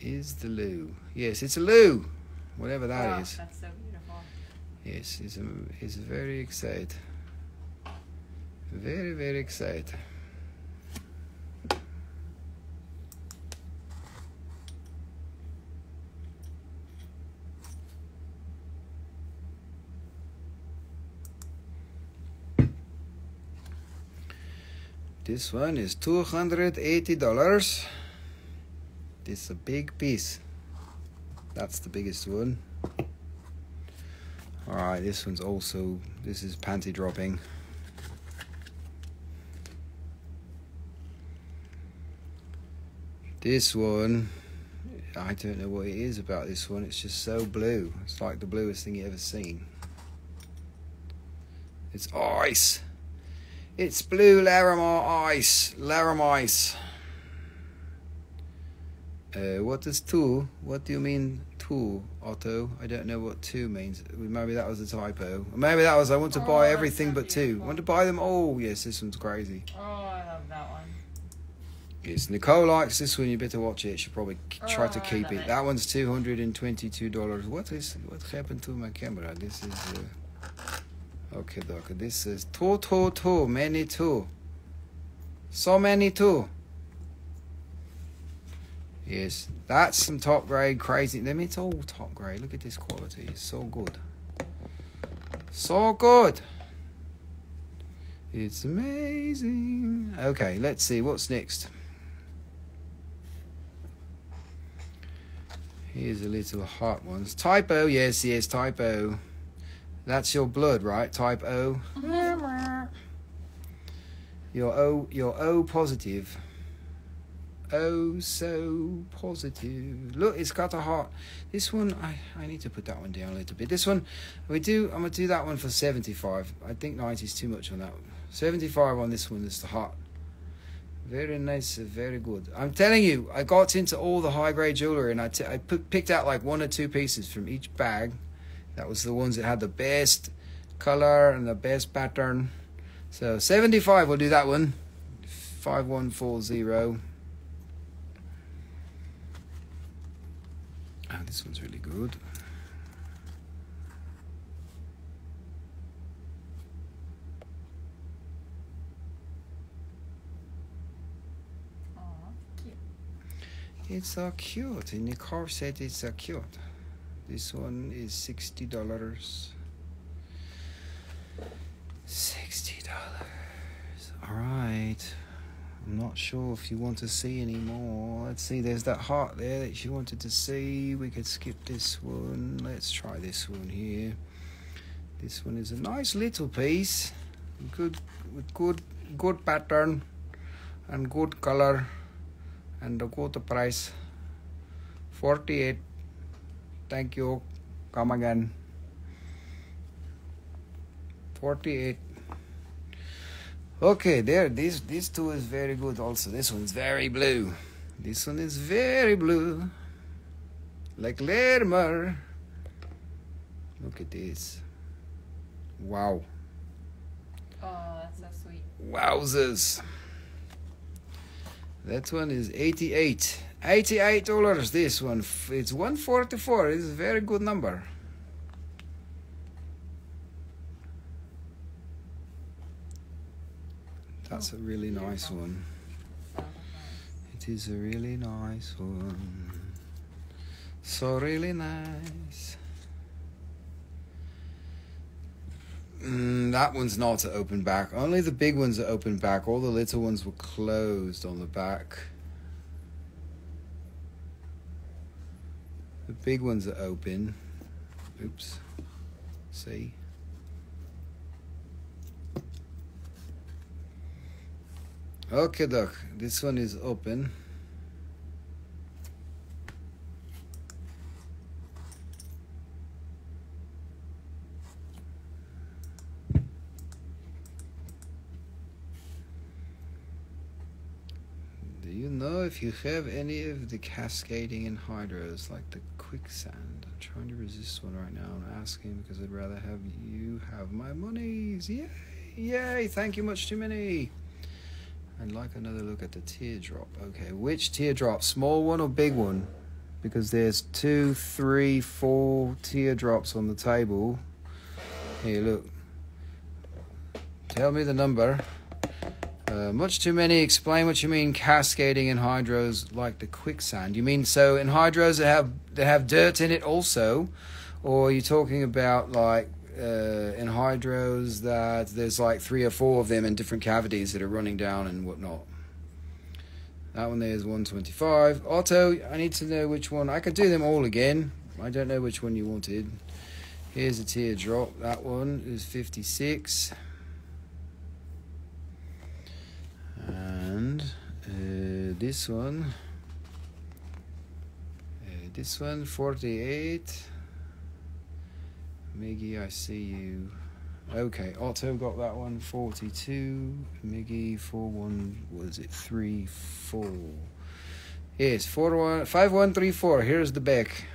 Is the loo? Yes, it's a loo. Whatever that oh, is. That's so beautiful. Yes, he's, um, he's very excited. Very, very excited. This one is $280. This is a big piece. That's the biggest one. Alright, this one's also, this is panty dropping. This one, I don't know what it is about this one. It's just so blue. It's like the bluest thing you ever seen. It's ice. It's blue Larimar ice. Larimar ice. Uh, what is two? What do you mean two, Otto? I don't know what two means. Maybe that was a typo. Maybe that was I want to Oh, buy everything but two. I want to buy them all. Yes, this one's crazy. Oh, I love that one. Yes, Nicole likes this one. You better watch it. She'll probably k- try to Oh, keep it. it. That one's two hundred and twenty-two dollars. What is what happened to my camera? This is uh, okay, doc. This is two, two, two, many two, so many two. Yes, that's some top grade crazy. Mean, it's all top grade. Look at this quality. It's so good, so good. It's amazing. Okay, let's see what's next. Here's a little hot ones. Typo, yes, yes, typo. That's your blood, right? Type O. You're O. You're O positive. Oh, so positive. Look, it's got a heart. This one, I, I need to put that one down a little bit. This one, we do. I'm gonna do that one for 75. I think 90 is too much on that one. 75 on this one is the heart. Very nice, uh, very good. I'm telling you, I got into all the high grade jewelry and I, I put, picked out like one or two pieces from each bag. That was the ones that had the best color and the best pattern. So 75, we'll do that one. 5140. Oh, ah, this one's really good. It's so cute. And the car said it's so cute. This one is sixty dollars. Sixty dollars. All right. I'm not sure if you want to see any more. Let's see. There's that heart there that you wanted to see. We could skip this one. Let's try this one here. This one is a nice little piece. Good, with good, good pattern, and good color, and a good price. Forty-eight. Thank you. Come again. 48. Okay, there. This this two is very good. Also, this one's very blue. This one is very blue, like Larimar. Look at this. Wow. Oh, that's so sweet. Wowzers. That one is 88. 88 dollars this one it's 144. It's a very good number. That's a really nice one. It is a really nice one. So really nice. Mm, that one's not to open back. Only the big ones are open back. All the little ones were closed on the back. The big ones are open. Oops. See? Okay, doc. This one is open. Do you know if you have any of the cascading enhydros like the quicksand? I'm trying to resist one right now. I'm asking because I'd rather have you have my monies. Yay! Yay! Thank you much too many. I'd like another look at the teardrop. Okay, which teardrop? Small one or big one? Because there's two, three, four teardrops on the table. Here, look. Tell me the number. Uh, much too many. Explain what you mean. Cascading enhydros like the quicksand. You mean so enhydros that have that have dirt in it also, or are you talking about like uh, hydros that there's like three or four of them in different cavities that are running down and whatnot? That one there is 125. Otto, I need to know which one. I could do them all again. I don't know which one you wanted. Here's a teardrop. That one is 56. And uh, this one. Uh, this one, 48. Miggy, I see you. Okay, Otto got that one, 42. Miggy, 4 1, was it 3 4? Yes, 4 1, 5 1 3 4. Here's the back.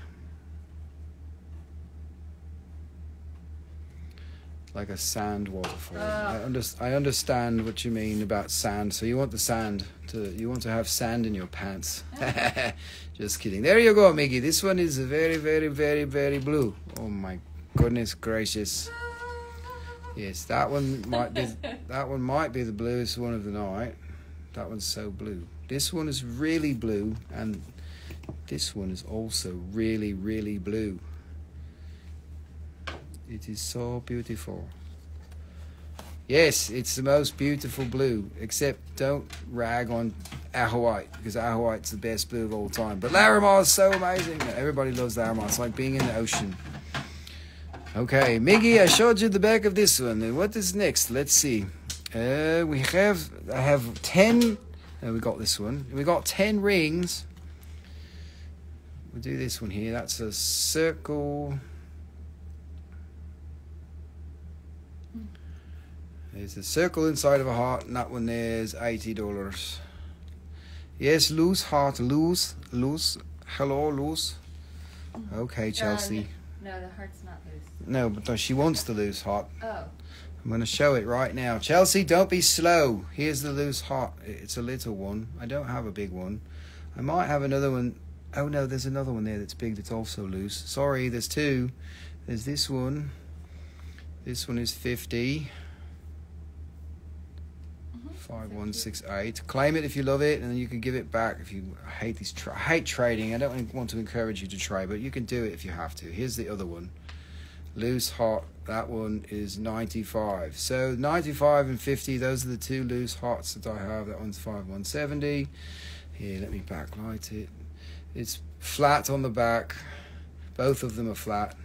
Like a sand waterfall. Ah. I, under, I understand what you mean about sand. So you want the sand to you want to have sand in your pants. Just kidding. There you go, Miggy. This one is very, very, very, very blue. Oh my goodness gracious. Yes, that one might be that one might be the bluest one of the night. That one's so blue. This one is really blue, and this one is also really, really blue. It is so beautiful. Yes, it's the most beautiful blue. Except don't rag on Ajoite because Ajoite's the best blue of all time. But Larimar is so amazing. Everybody loves Larimar. It's like being in the ocean. Okay, Miggy, I showed you the back of this one. What is next? Let's see. Uh, we have I have ten. Uh, we got this one. We got ten rings. We'll do this one here. That's a circle. There's a circle inside of a heart, and that one there's eighty dollars. Yes, loose heart, loose, loose. Hello, loose. Okay, Chelsea. No, the heart's not loose. No, but no, she wants the loose heart. Oh. I'm going to show it right now. Chelsea, don't be slow. Here's the loose heart. It's a little one. I don't have a big one. I might have another one. Oh no, there's another one there that's big that's also loose. Sorry, there's two. There's this one. This one is 50. 5168. Claim it if you love it, and then you can give it back if you hate these. Tra- I hate trading. I don't want to encourage you to trade, but you can do it if you have to. Here's the other one. Loose hot. That one is 95. So 95 and 50. Those are the two loose hots that I have. That one's 5170. Here, let me backlight it. It's flat on the back. Both of them are flat.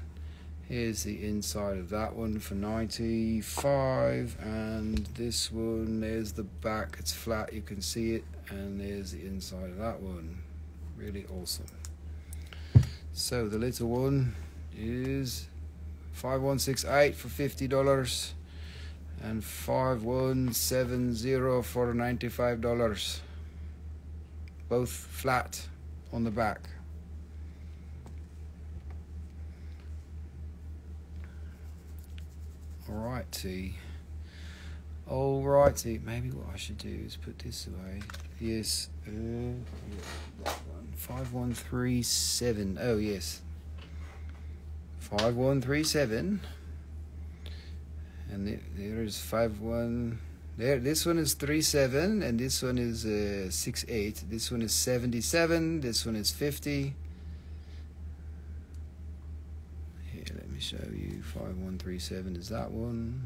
Here's the inside of that one for 95 and this one there's the back it's flat you can see it and there's the inside of that one. Really awesome. So the little one is 5168 for $50 and 5170 for $95 both flat on the back Alrighty. Alrighty. Maybe what I should do is put this away. Yes. Uh, that one. 5137. Oh, yes. 5137. And the- there is 51. There, this one is 37, and this one is uh, 68. This one is 77. This one is 50. Here, let me show you. 5137 is that one.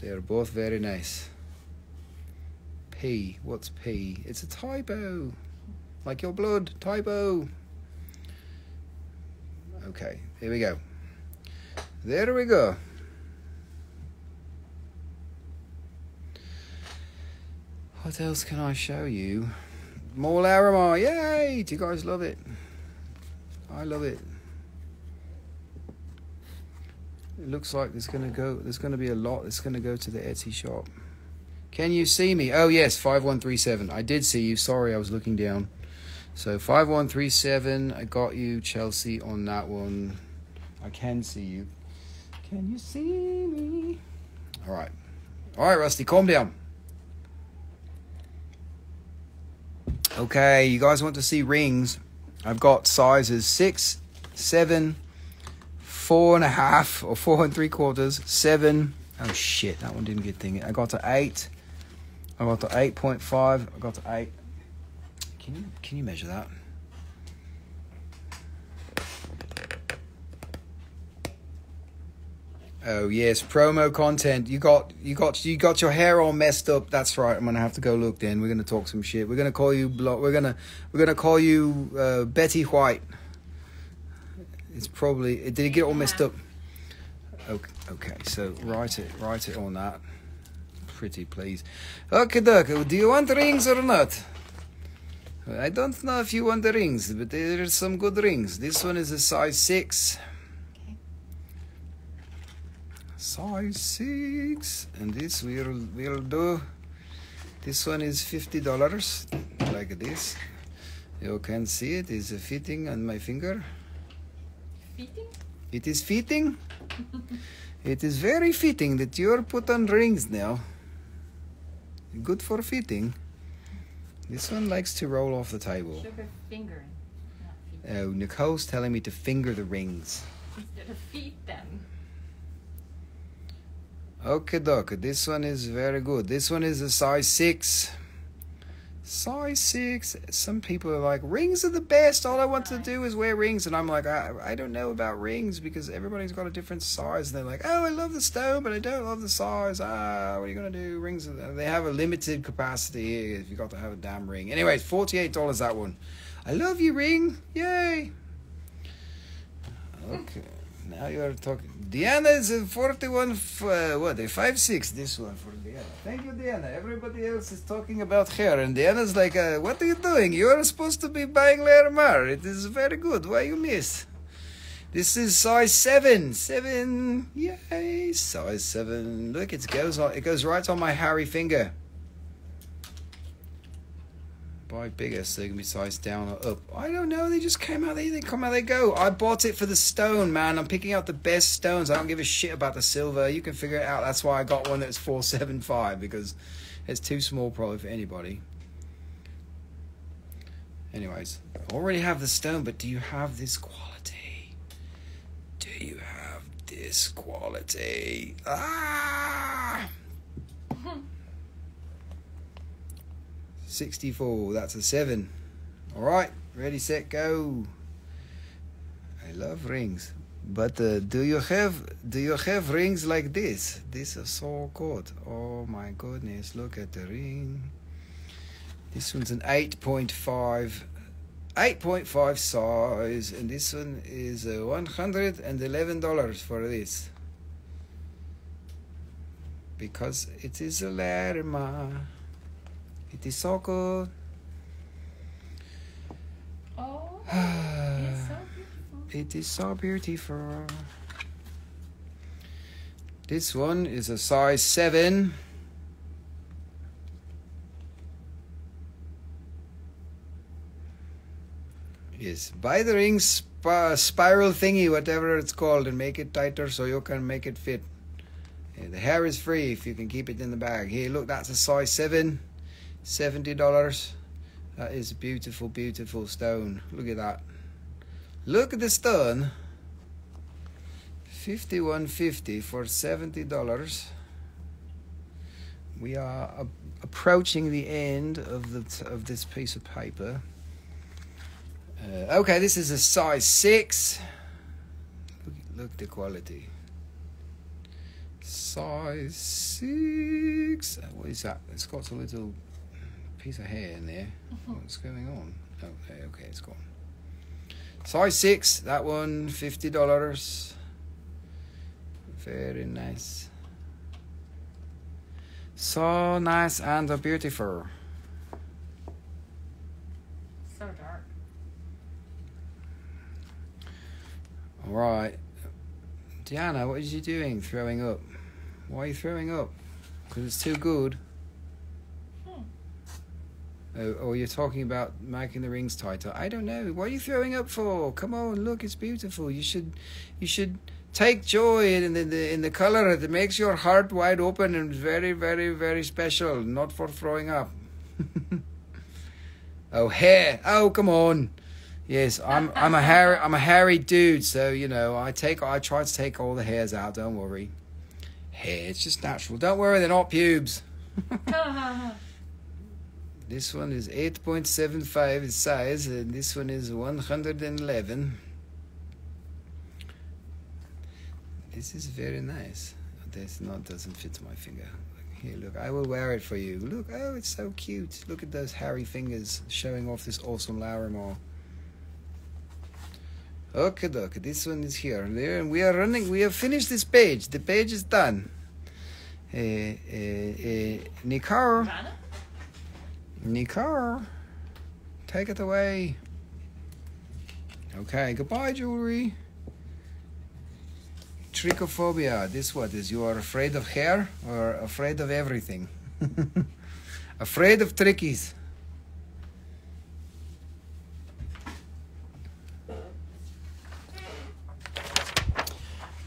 They're both very nice. P. What's P? It's a typo. Like your blood. Typo. Okay, here we go. There we go. What else can I show you? More Larimar, yay! Do you guys love it? I love it. It looks like there's gonna go. There's gonna be a lot that's gonna go to the Etsy shop. Can you see me? Oh yes, five one three seven. I did see you. Sorry, I was looking down. So five one three seven. I got you, Chelsea, on that one. I can see you. Can you see me? All right, all right, Rusty, calm down. Okay, you guys want to see rings? I've got sizes six, seven, four and a half, or four and three quarters, seven. Oh shit, that one didn't get thing. I got to eight. I got to eight point five. I got to eight. Can you can you measure that? Oh yes, promo content. You got you got you got your hair all messed up. That's right. I'm gonna have to go look. Then we're gonna talk some shit. We're gonna call you. Blo- we're gonna we're gonna call you uh, Betty White. It's probably. Did it get all messed up? Okay, okay. So write it. Write it on that. Pretty please. Okay, Doc. Do you want rings or not? I don't know if you want the rings, but there are some good rings. This one is a size six. Size six, and this we'll we'll do. This one is fifty dollars, like this. You can see it is fitting on my finger. Feeding? It is fitting. it is very fitting that you are put on rings now. Good for fitting. This one likes to roll off the table. Have fingering. Oh, uh, Nicole's telling me to finger the rings. Instead of feed them. Okay, doc. This one is very good. This one is a size six. Size six. Some people are like, rings are the best. All I want to do is wear rings. And I'm like, I, I don't know about rings because everybody's got a different size. And they're like, oh, I love the stone, but I don't love the size. Ah, what are you going to do? Rings, they have a limited capacity if you got to have a damn ring. Anyways, $48 that one. I love you, ring. Yay. Okay. Now you're talking. Deanna is a 41, f- uh, what, a 5'6", this one for Deanna. Thank you, Deanna. Everybody else is talking about her, and Deanna's like, uh, what are you doing? You are supposed to be buying Larimar. It is very good. Why you miss? This is size 7. 7. Yay, size 7. Look, it goes on, it goes right on my hairy finger. Buy bigger so they can be sized down or up. I don't know. They just came out. They, they come out. They go. I bought it for the stone, man. I'm picking out the best stones. I don't give a shit about the silver. You can figure it out. That's why I got one that's four seven five because it's too small probably for anybody. Anyways, I already have the stone, but do you have this quality? Do you have this quality? Ah! 64, that's a 7. Alright, ready, set, go. I love rings. But uh, do you have do you have rings like this? This is so good. Oh my goodness, look at the ring. This one's an 8.5 8.5 size and this one is uh, $111 for this. Because it is a Larimar. It is so good. Oh, it's so beautiful. It is so beautiful. This one is a size 7. Yes, buy the ring sp- spiral thingy, whatever it's called, and make it tighter so you can make it fit. Yeah, the hair is free if you can keep it in the bag. Here, look, that's a size 7. $70. That is a beautiful, beautiful stone. Look at that. Look at the stone. Fifty-one fifty for seventy dollars. We are approaching the end of the of this piece of paper. Uh, okay, this is a size six. Look, look the quality. Size six. Uh, What is that? It's got a little piece of hair in there. Mm-hmm. What's going on? Oh, okay, okay, it's gone. Size six, that one, fifty dollars. Very nice. So nice and beautiful. So dark. All right. Diana, what is you doing? Throwing up? Why are you throwing up? Because it's too good. Oh, or you're talking about making the rings tighter. I don't know. What are you throwing up for? Come on, look, it's beautiful. You should, you should take joy in the in the, in the color. It makes your heart wide open and very, very, very special. Not for throwing up. oh, hair. Oh, come on. Yes, I'm I'm a hairy I'm a hairy dude, so you know I take I try to take all the hairs out. Don't worry. Hair, it's just natural. Don't worry, they're not pubes. This one is 8.75 in size, and this one is 111. This is very nice. This not doesn't fit my finger. Here, look, I will wear it for you. Look, oh, it's so cute. Look at those hairy fingers showing off this awesome Larimar. Okay, doke. This one is here and there, and we are running. We have finished this page. The page is done. Uh, uh, uh, Nikar. Nikar, take it away. Okay, goodbye, jewelry. Trichophobia. This what is? You are afraid of hair or afraid of everything? afraid of trickies.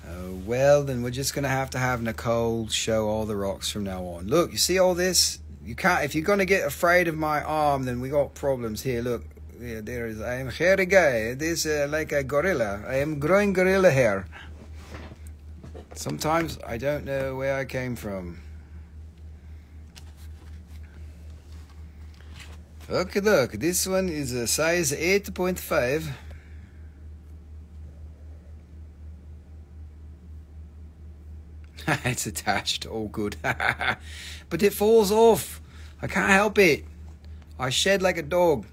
Oh, well, then we're just gonna have to have Nicole show all the rocks from now on. Look, you see all this? You can't, if you're going to get afraid of my arm, then we got problems here. Look, yeah, there is, I am hairy guy. This uh, like a gorilla. I am growing gorilla hair. Sometimes I don't know where I came from. Okay, look, this one is a size 8.5. it's attached. All good. but it falls off. I can't help it. I shed like a dog.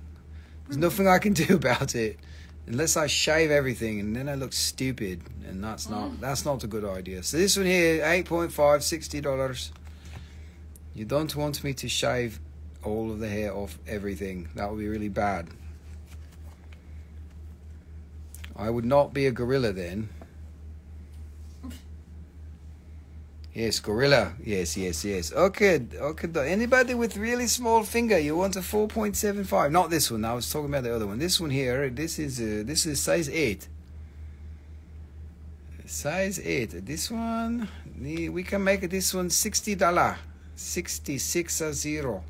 There's nothing I can do about it. Unless I shave everything and then I look stupid. And that's not mm. that's not a good idea. So this one here, 8.5, $60. You don't want me to shave all of the hair off everything. That would be really bad. I would not be a gorilla then. Yes, gorilla. Yes, yes, yes. Okay, okay. Anybody with really small finger, you want a four point seven five? Not this one. I was talking about the other one. This one here. This is uh, this is size eight. Size eight. This one, we can make this one sixty dollar, sixty six a zero.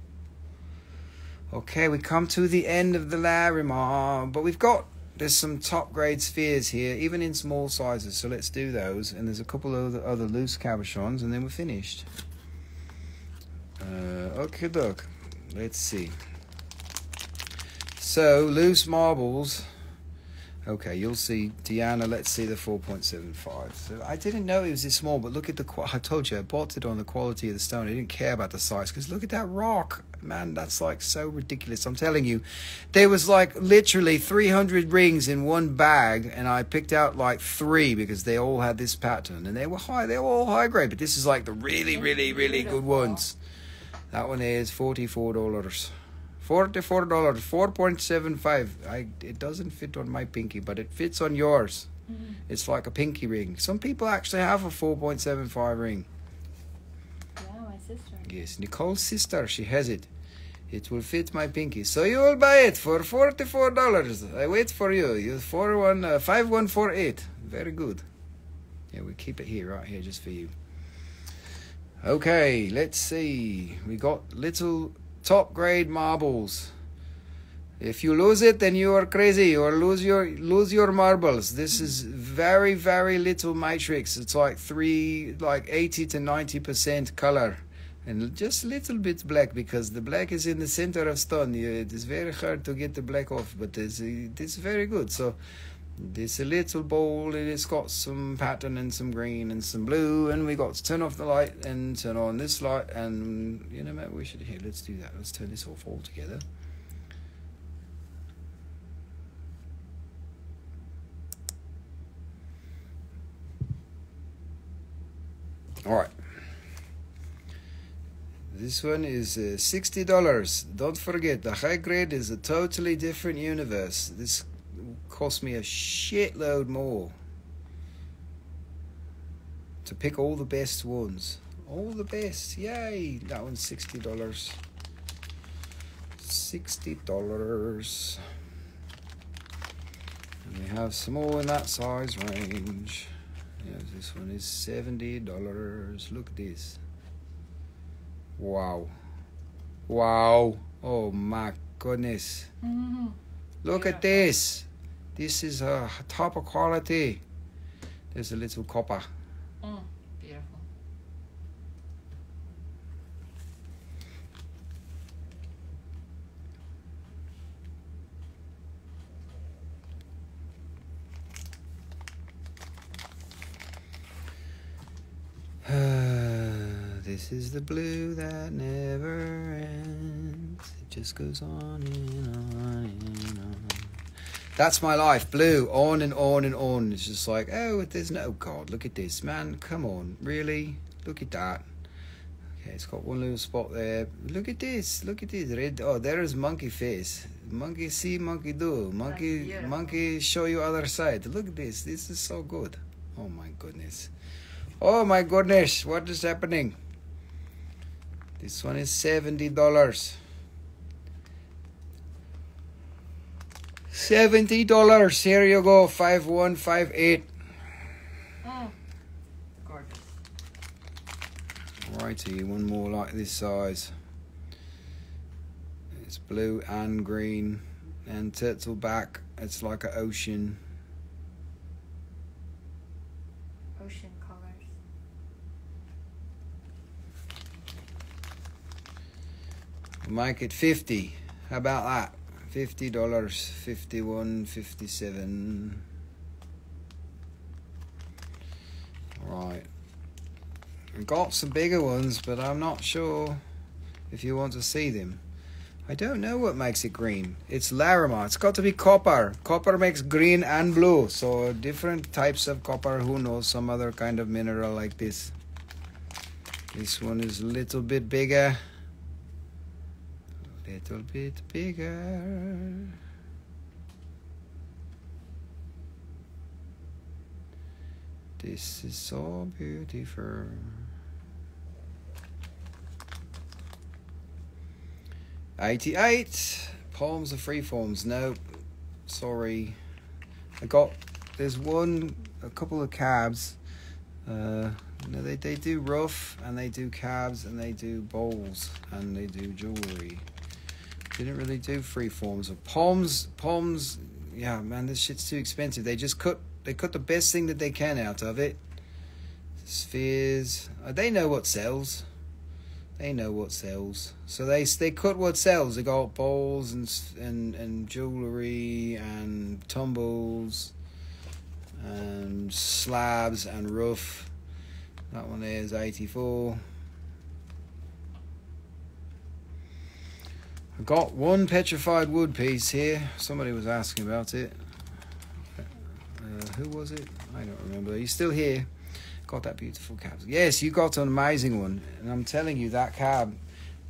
Okay, we come to the end of the Larimar, but we've got there's some top grade spheres here, even in small sizes. So let's do those. And there's a couple of other, other loose cabochons, and then we're finished. Uh, okay, doke. Let's see. So loose marbles. Okay, you'll see Diana. Let's see the 4.75. So I didn't know it was this small, but look at the. I told you I bought it on the quality of the stone. I didn't care about the size because look at that rock, man. That's like so ridiculous. I'm telling you, there was like literally 300 rings in one bag, and I picked out like three because they all had this pattern, and they were high. They were all high grade, but this is like the really, really, really good ones. That one is forty-four dollars. Forty-four dollars, four point seven five. I it doesn't fit on my pinky, but it fits on yours. Mm-hmm. It's like a pinky ring. Some people actually have a four point seven five ring. Yeah, my sister. Yes, Nicole's sister, she has it. It will fit my pinky. So you will buy it for forty-four dollars. I wait for you. You four one uh, five one four eight. Very good. Yeah, we keep it here, right here, just for you. Okay, let's see. We got little top grade marbles. If you lose it, then you are crazy or lose your lose your marbles. This is very very little matrix. It's like three, like eighty to ninety percent color, and just little bit black because the black is in the center of stone. It is very hard to get the black off, but it's it's very good. So this little bowl and it's got some pattern and some green and some blue and we got to turn off the light and turn on this light and you know maybe we should here let's do that let's turn this off all together all right this one is uh, sixty dollars. Don't forget, the high grade is a totally different universe. This cost me a shitload more. to pick all the best ones. All the best. Yay. That one's $60. $60. And we have some more in that size range. Yeah, this one is $70. Look at this. Wow. Wow. Oh my goodness. Mm-hmm. Look at this. This is a top of quality. There's a little copper. Mm, beautiful. this is the blue that never ends. It just goes on and on and on. That's my life, blue, on and on and on. It's just like, oh, there's no God. Look at this, man. Come on, really? Look at that. Okay, it's got one little spot there. Look at this. Look at this red. Oh, there is monkey face. Monkey see, monkey do. Monkey, monkey show you other side. Look at this. This is so good. Oh my goodness. Oh my goodness. What is happening? This one is seventy dollars. Seventy dollars. Here you go. Five one five eight. Mm. Gorgeous. Righty, one more like this size. It's blue and green and turtle back. It's like an ocean. Ocean colors. Make it 50. How about that? $50, 51, 57. Right. We've got some bigger ones, but I'm not sure if you want to see them. I don't know what makes it green. It's Larimar. It's got to be copper. Copper makes green and blue. So different types of copper. Who knows? Some other kind of mineral like this. This one is a little bit bigger. Little bit bigger. This is so beautiful. Eighty-eight palms of free forms. No, sorry. I got there's one, a couple of cabs. Uh, no, they they do rough and they do cabs and they do bowls and they do jewelry. Didn't really do free forms or palms. Palms, yeah, man, this shit's too expensive. They just cut. They cut the best thing that they can out of it. Spheres. Uh, they know what sells. They know what sells. So they they cut what sells. They got balls and and and jewelry and tumbles and slabs and roof. That one there is 84. Got one petrified wood piece here. Somebody was asking about it. Uh, who was it? I don't remember. He's still here. Got that beautiful cab. Yes, you got an amazing one. And I'm telling you, that cab,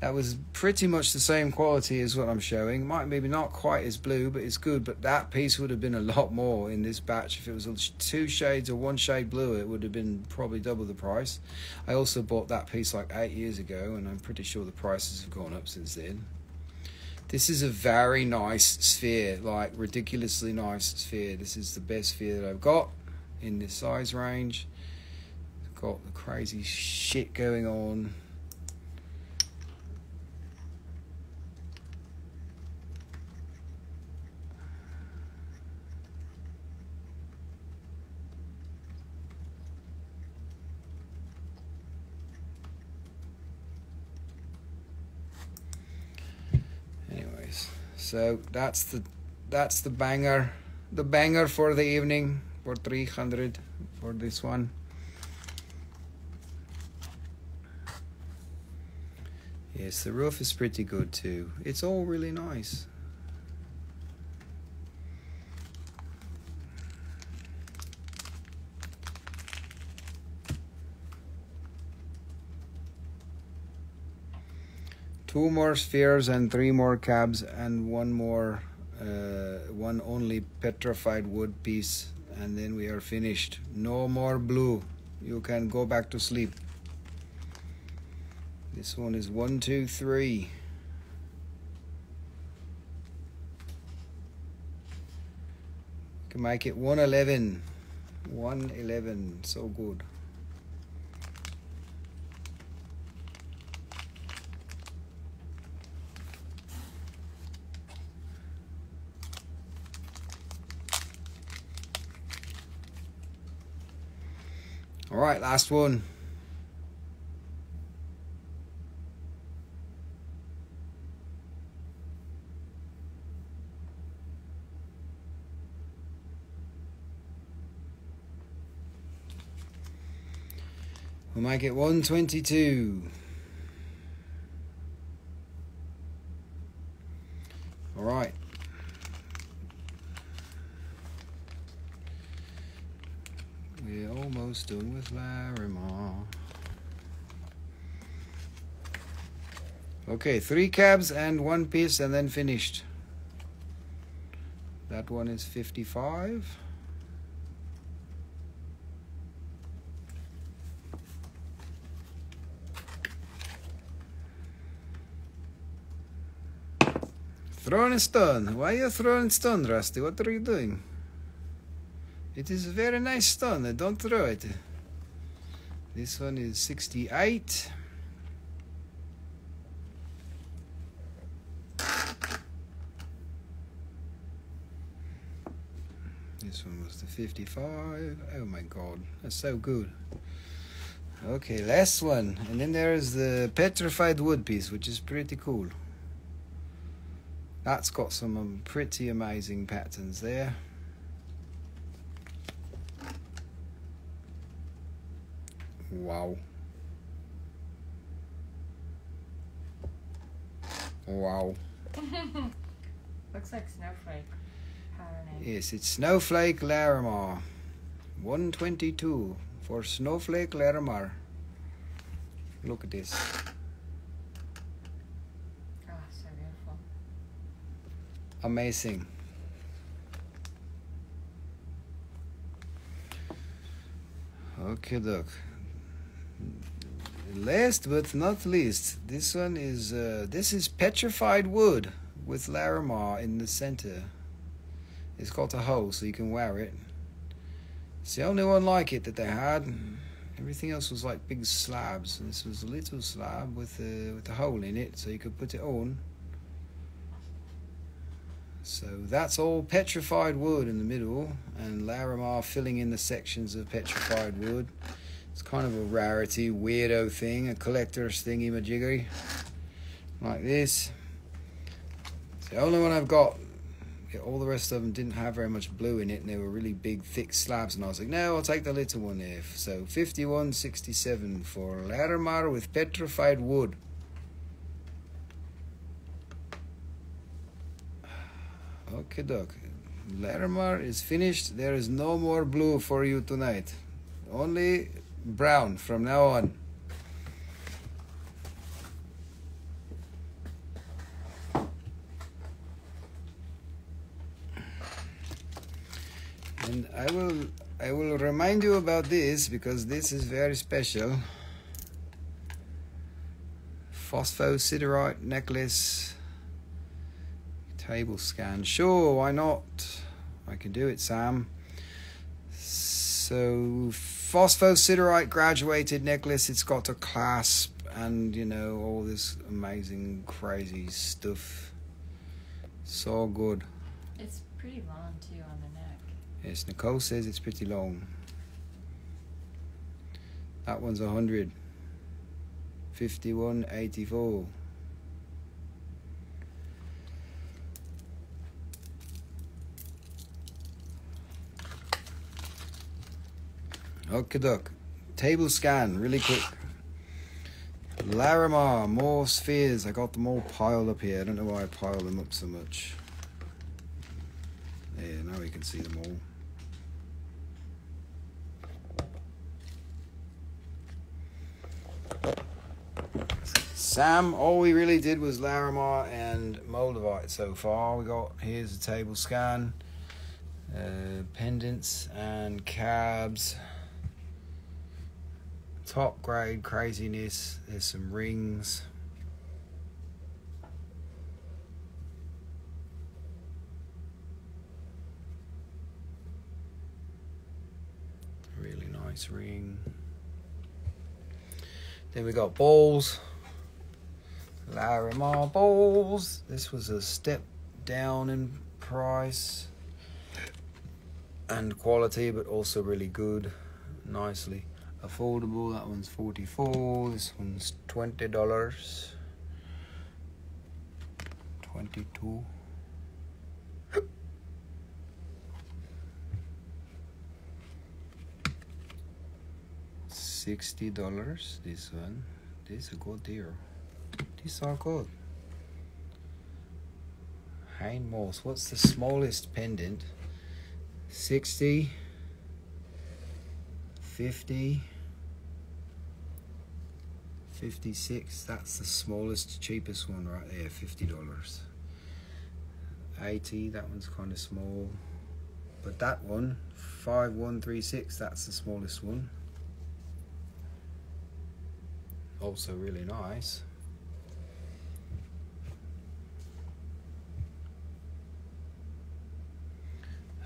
that was pretty much the same quality as what I'm showing. Might maybe not quite as blue, but it's good. But that piece would have been a lot more in this batch. If it was two shades or one shade blue, it would have been probably double the price. I also bought that piece like eight years ago, and I'm pretty sure the prices have gone up since then. This is a very nice sphere, like ridiculously nice sphere. This is the best sphere that I've got in this size range. Got the crazy shit going on. Anyways, so that's the that's the banger, the banger for the evening for three hundred for this one. Yes, the roof is pretty good too. It's all really nice. Two more spheres and three more cabs and one more, uh, one only petrified wood piece, and then we are finished. No more blue. you can go back to sleep. This one is one, two, three. Can make it 111. 111. So good. All right, last one. We'll make it 122. All right. We're almost done with Larimar. Okay, three cabs and one piece and then finished. That one is 55. Throwing a stone. Why are you throwing stone, Rusty? What are you doing? It is a very nice stone. Don't throw it. This one is 68. This one was the 55. Oh my god, that's so good. Okay, last one. And then there is the petrified wood piece, which is pretty cool. That's got some um, pretty amazing patterns there. Wow. Wow. Looks like snowflake. Yes, it's Snowflake Larimar. 122 for Snowflake Larimar. Look at this. Oh, so beautiful. Amazing. Okay, doc. Last but not least, this one is uh, this is petrified wood with Larimar in the center. It's got a hole so you can wear it. It's the only one like it that they had. Everything else was like big slabs, and this was a little slab with a with a hole in it, so you could put it on. So that's all petrified wood in the middle, and Larimar filling in the sections of petrified wood. It's kind of a rarity, weirdo thing, a collector's thingy majiggery. Like this. It's the only one I've got. All the rest of them didn't have very much blue in it, and they were really big, thick slabs. And I was like, no, I'll take the little one there. So 5167 for Larimar with petrified wood. Okay, doc. Larimar is finished. There is no more blue for you tonight. Only brown from now on. And I will I will remind you about this because this is very special. Phosphosiderite necklace table scan. Sure, why not? I can do it, Sam. So, phosphosiderite graduated necklace. It's got a clasp and, you know, all this amazing, crazy stuff. So good. It's pretty long too. Yes, Nicole says it's pretty long. That one's a hundred. Fifty-one eighty-four. Okay, doc. Table scan, really quick. Larimar, more spheres. I got them all piled up here. I don't know why I piled them up so much. Yeah, now we can see them all. Sam, all we really did was Larimar and Moldavite so far. We got here's a table scan, uh, pendants and cabs. top grade craziness. There's some rings. Really nice ring. Then we got balls. Larimar balls. This was a step down in price and quality, but also really good, nicely affordable. That one's forty four. This one's twenty dollars. Twenty two. Sixty dollars. This one. This is a good deal. These are good. Hayne Moss. What's the smallest pendant? 60 50 56 that's the smallest cheapest one right there $50 80 that one's kind of small but that one 5136 that's the smallest one also really nice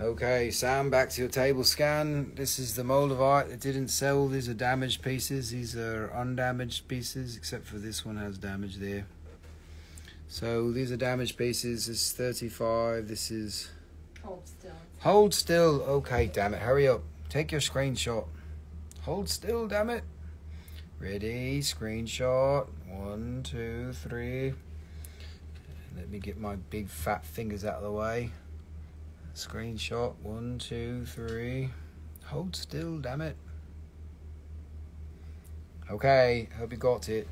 Okay, Sam, back to your table scan. This is the Moldavite that didn't sell. These are damaged pieces. These are undamaged pieces, except for this one has damage there. So these are damaged pieces. This is 35. This is... Hold still. Hold still. Okay, damn it. Hurry up. Take your screenshot. Hold still, damn it. Ready, screenshot. One, two, three. Let me get my big fat fingers out of the way. Screenshot. One, two, three. Hold still, damn it. Okay, hope you got it.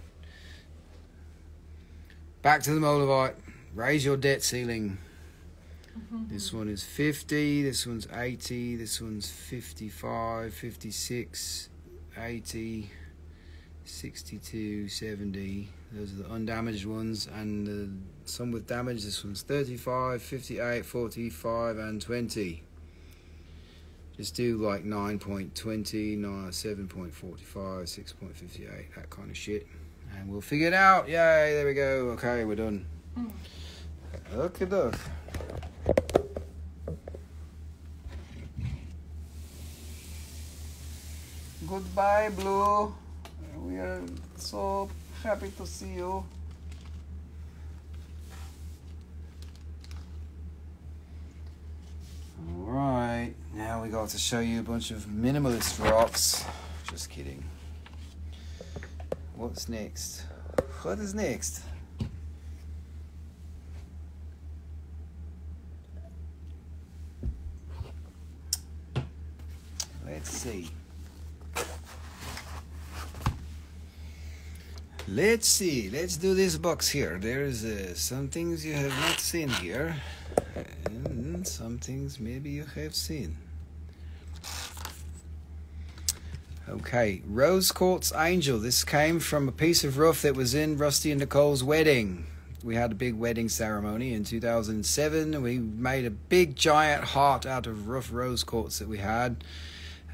Back to the Moldavite. Raise your debt ceiling. Mm-hmm. This one is 50, this one's 80, this one's 55, 56, 80, 62, 70. Those are the undamaged ones, and the, some with damage. This one's 35, 58, 45, and 20. Just do like 9.20, 9, 7.45, 6.58, that kind of shit. And we'll figure it out. Yay, there we go. Okay, we're done. Okay, doke. Goodbye, Blue. We are so happy to see you. Alright, now we got to show you a bunch of minimalist rocks. Just kidding. What's next? What is next? Let's see. Let's see. Let's do this box here. There's uh, some things you have not seen here, and some things maybe you have seen. Okay, Rose Quartz Angel. This came from a piece of rough that was in Rusty and Nicole's wedding. We had a big wedding ceremony in 2007. We made a big giant heart out of rough rose quartz that we had.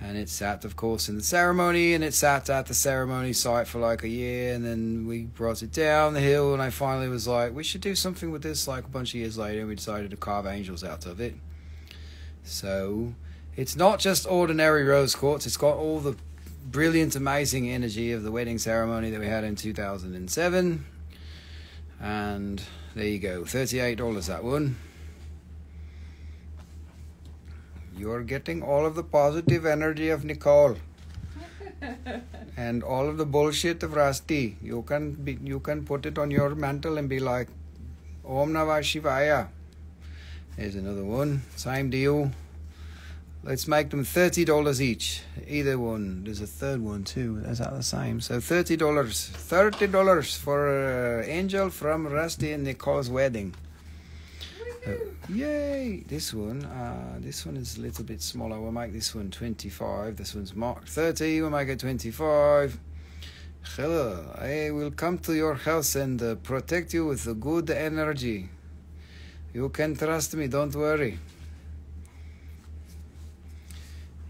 And it sat, of course, in the ceremony, and it sat at the ceremony site for like a year. And then we brought it down the hill, and I finally was like, we should do something with this like a bunch of years later. And we decided to carve angels out of it. So it's not just ordinary rose quartz, it's got all the brilliant, amazing energy of the wedding ceremony that we had in 2007. And there you go, $38 that one. You're getting all of the positive energy of Nicole and all of the bullshit of Rusty. You can be, you can put it on your mantle and be like, Om Namah Shivaya. There's another one. Same deal. Let's make them thirty dollars each. Either one. There's a third one too. That's not the same. So thirty dollars. Thirty dollars for uh, Angel from Rusty and Nicole's wedding. Yay! This one, uh, this one is a little bit smaller. We'll make this one 25. This one's marked 30. We'll make it 25. Hello, I will come to your house and uh, protect you with the good energy. You can trust me, don't worry.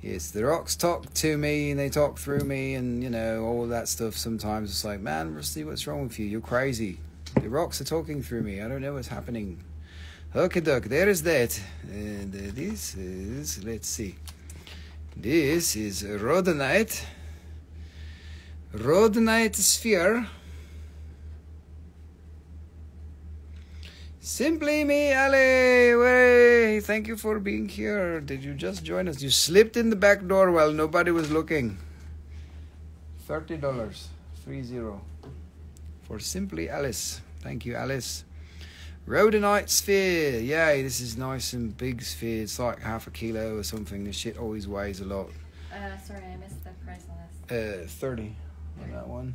Yes, the rocks talk to me and they talk through me and you know all that stuff. Sometimes it's like, man, Rusty, what's wrong with you? You're crazy. The rocks are talking through me. I don't know what's happening. Okay, doc, There is that. And uh, this is let's see. This is rhodonite. Rhodonite sphere. Simply me, Ali. Way. Thank you for being here. Did you just join us? You slipped in the back door while nobody was looking. Thirty dollars, three zero, for Simply Alice. Thank you, Alice. Rhodonite sphere. Yay, this is nice and big sphere. It's like half a kilo or something. This shit always weighs a lot. Uh, sorry, I missed the price on this. Uh, 30 on that one.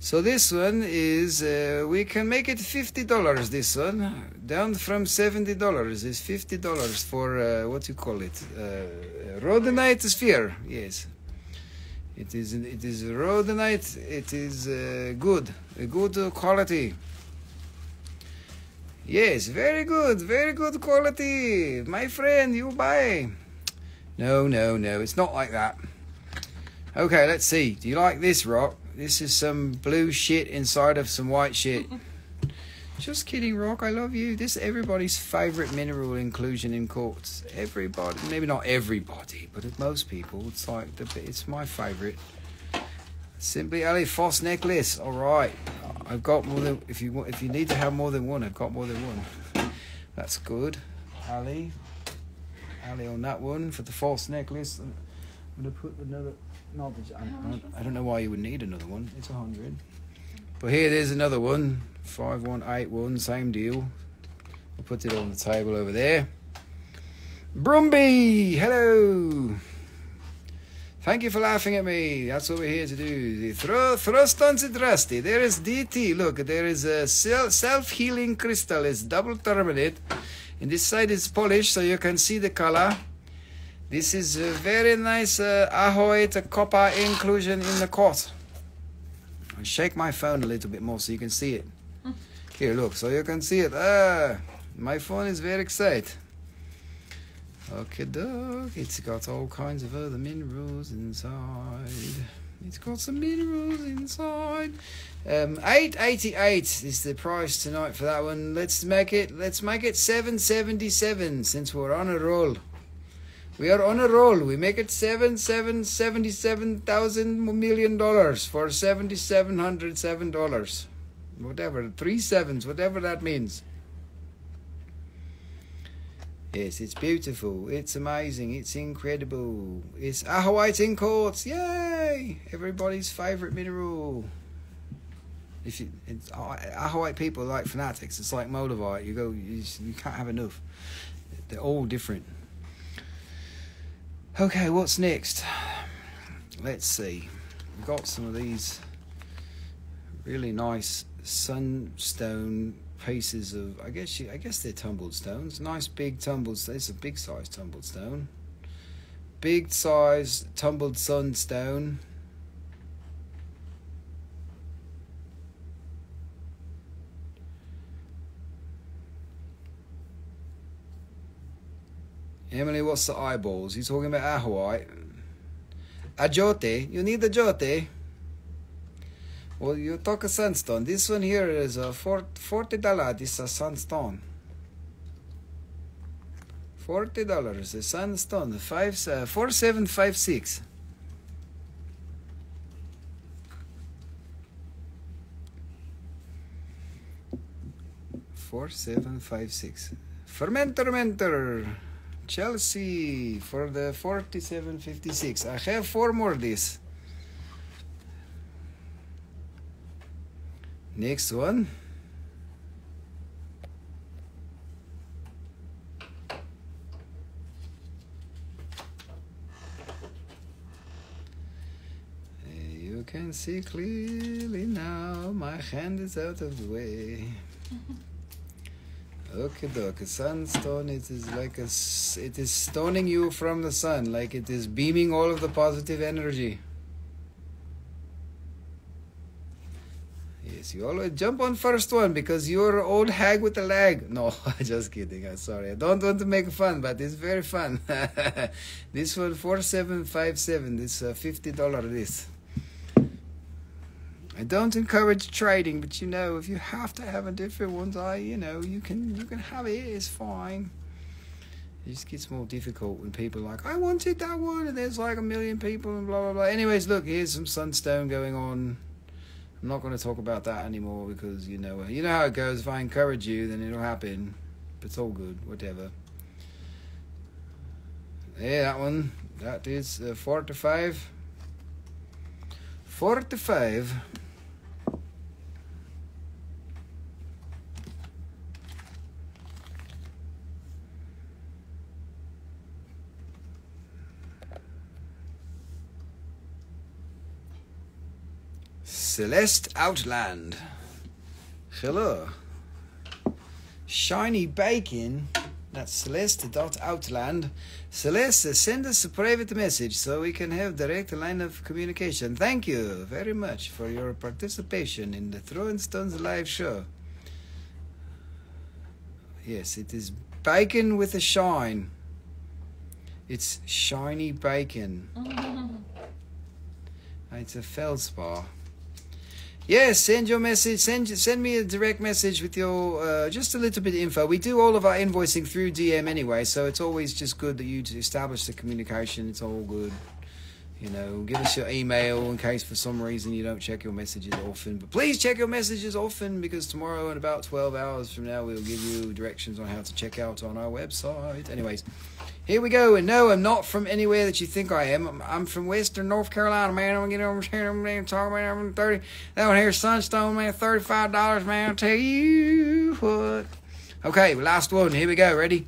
So this one is, uh, we can make it $50 this one. Down from $70 is $50 for, uh, what you call it? Uh, rhodonite sphere. Yes. It is, it is rhodonite. It is uh, good. A good uh, quality. Yes, very good, very good quality. My friend, you buy. No, no, no, it's not like that. Okay, let's see. Do you like this rock? This is some blue shit inside of some white shit. Just kidding, Rock. I love you. This is everybody's favorite mineral inclusion in quartz. Everybody, maybe not everybody, but most people. It's like the, it's my favorite. Simply Ali Foss necklace. All right, I've got more than if you want. If you need to have more than one, I've got more than one. That's good. Ali, Ali on that one for the false necklace. I'm gonna put another. No, I don't, I don't know why you would need another one. It's a hundred. But here there's another one. Five one eight one. Same deal. I'll put it on the table over there. Brumby, hello. Thank you for laughing at me. That's what we're here to do. The throw, thrust on the rusty. There is DT. Look, there is a self healing crystal. It's double terminate. And this side is polished so you can see the color. This is a very nice uh, Ajoite copper inclusion in the quartz. I'll shake my phone a little bit more so you can see it. Here, look, so you can see it. Ah, my phone is very excited. Okay, dog. It's got all kinds of other minerals inside. It's got some minerals inside. Um, eight eighty eight is the price tonight for that one. Let's make it. Let's make it seven seventy seven since we're on a roll. We are on a roll. We make it seven seven seventy seven thousand million dollars for seventy seven hundred seven dollars, whatever three sevens, whatever that means. Yes, it's beautiful. It's amazing. It's incredible. It's Ajoite in quartz. Yay! Everybody's favorite mineral. If you, it's, Ajoite people are like fanatics. It's like Moldavite. You go, you, you can't have enough. They're all different. Okay, what's next? Let's see. We've got some of these really nice sunstone pieces of I guess you, I guess they're tumbled stones. Nice big tumbled there's a big size tumbled stone. Big size tumbled sunstone. Emily, what's the eyeballs? You talking about Ajoite? Ajote? You need a jote? Well, you talk a sandstone. This one here is a forty dollar. This is a sandstone. Forty dollars. A sandstone. Five uh, four seven five six. Four seven five six. Fermentor mentor. Chelsea for the forty seven fifty six. I have four more of Next one. You can see clearly now. My hand is out of the way. Okay, doke. Sunstone. It is like a. It is stoning you from the sun, like it is beaming all of the positive energy. Yes, you always jump on first one because you're old hag with a leg. No, just kidding. I'm sorry. I don't want to make fun, but it's very fun. this one four seven five seven. This uh, fifty dollar this. I don't encourage trading, but you know, if you have to have a different one, I you know you can you can have it. It's fine. It just gets more difficult when people are like, I wanted that one, and there's like a million people and blah blah blah. Anyways, look, here's some sunstone going on. I'm not going to talk about that anymore because you know you know how it goes. If I encourage you, then it'll happen. But it's all good, whatever. Yeah, that one. That is uh, 45. 45. Celeste Outland. Hello. Shiny Bacon. That's Celeste dot Outland. Celeste, send us a private message so we can have direct line of communication. Thank you very much for your participation in the Throwin' Stones live show. Yes, it is bacon with a shine. It's shiny bacon. It's a feldspar. Yes, send your message. Send send me a direct message with your uh, just a little bit of info. We do all of our invoicing through DM anyway, so it's always just good that you establish the communication. It's all good. You know, give us your email in case for some reason you don't check your messages often. But please check your messages often because tomorrow, in about 12 hours from now, we'll give you directions on how to check out on our website. Anyways, here we go. And no, I'm not from anywhere that you think I am. I'm, I'm from Western North Carolina, man. I'm gonna get over here talk about I'm 30. That one here, Sunstone, man, $35, man. I'll tell you what. Okay, last one. Here we go. Ready?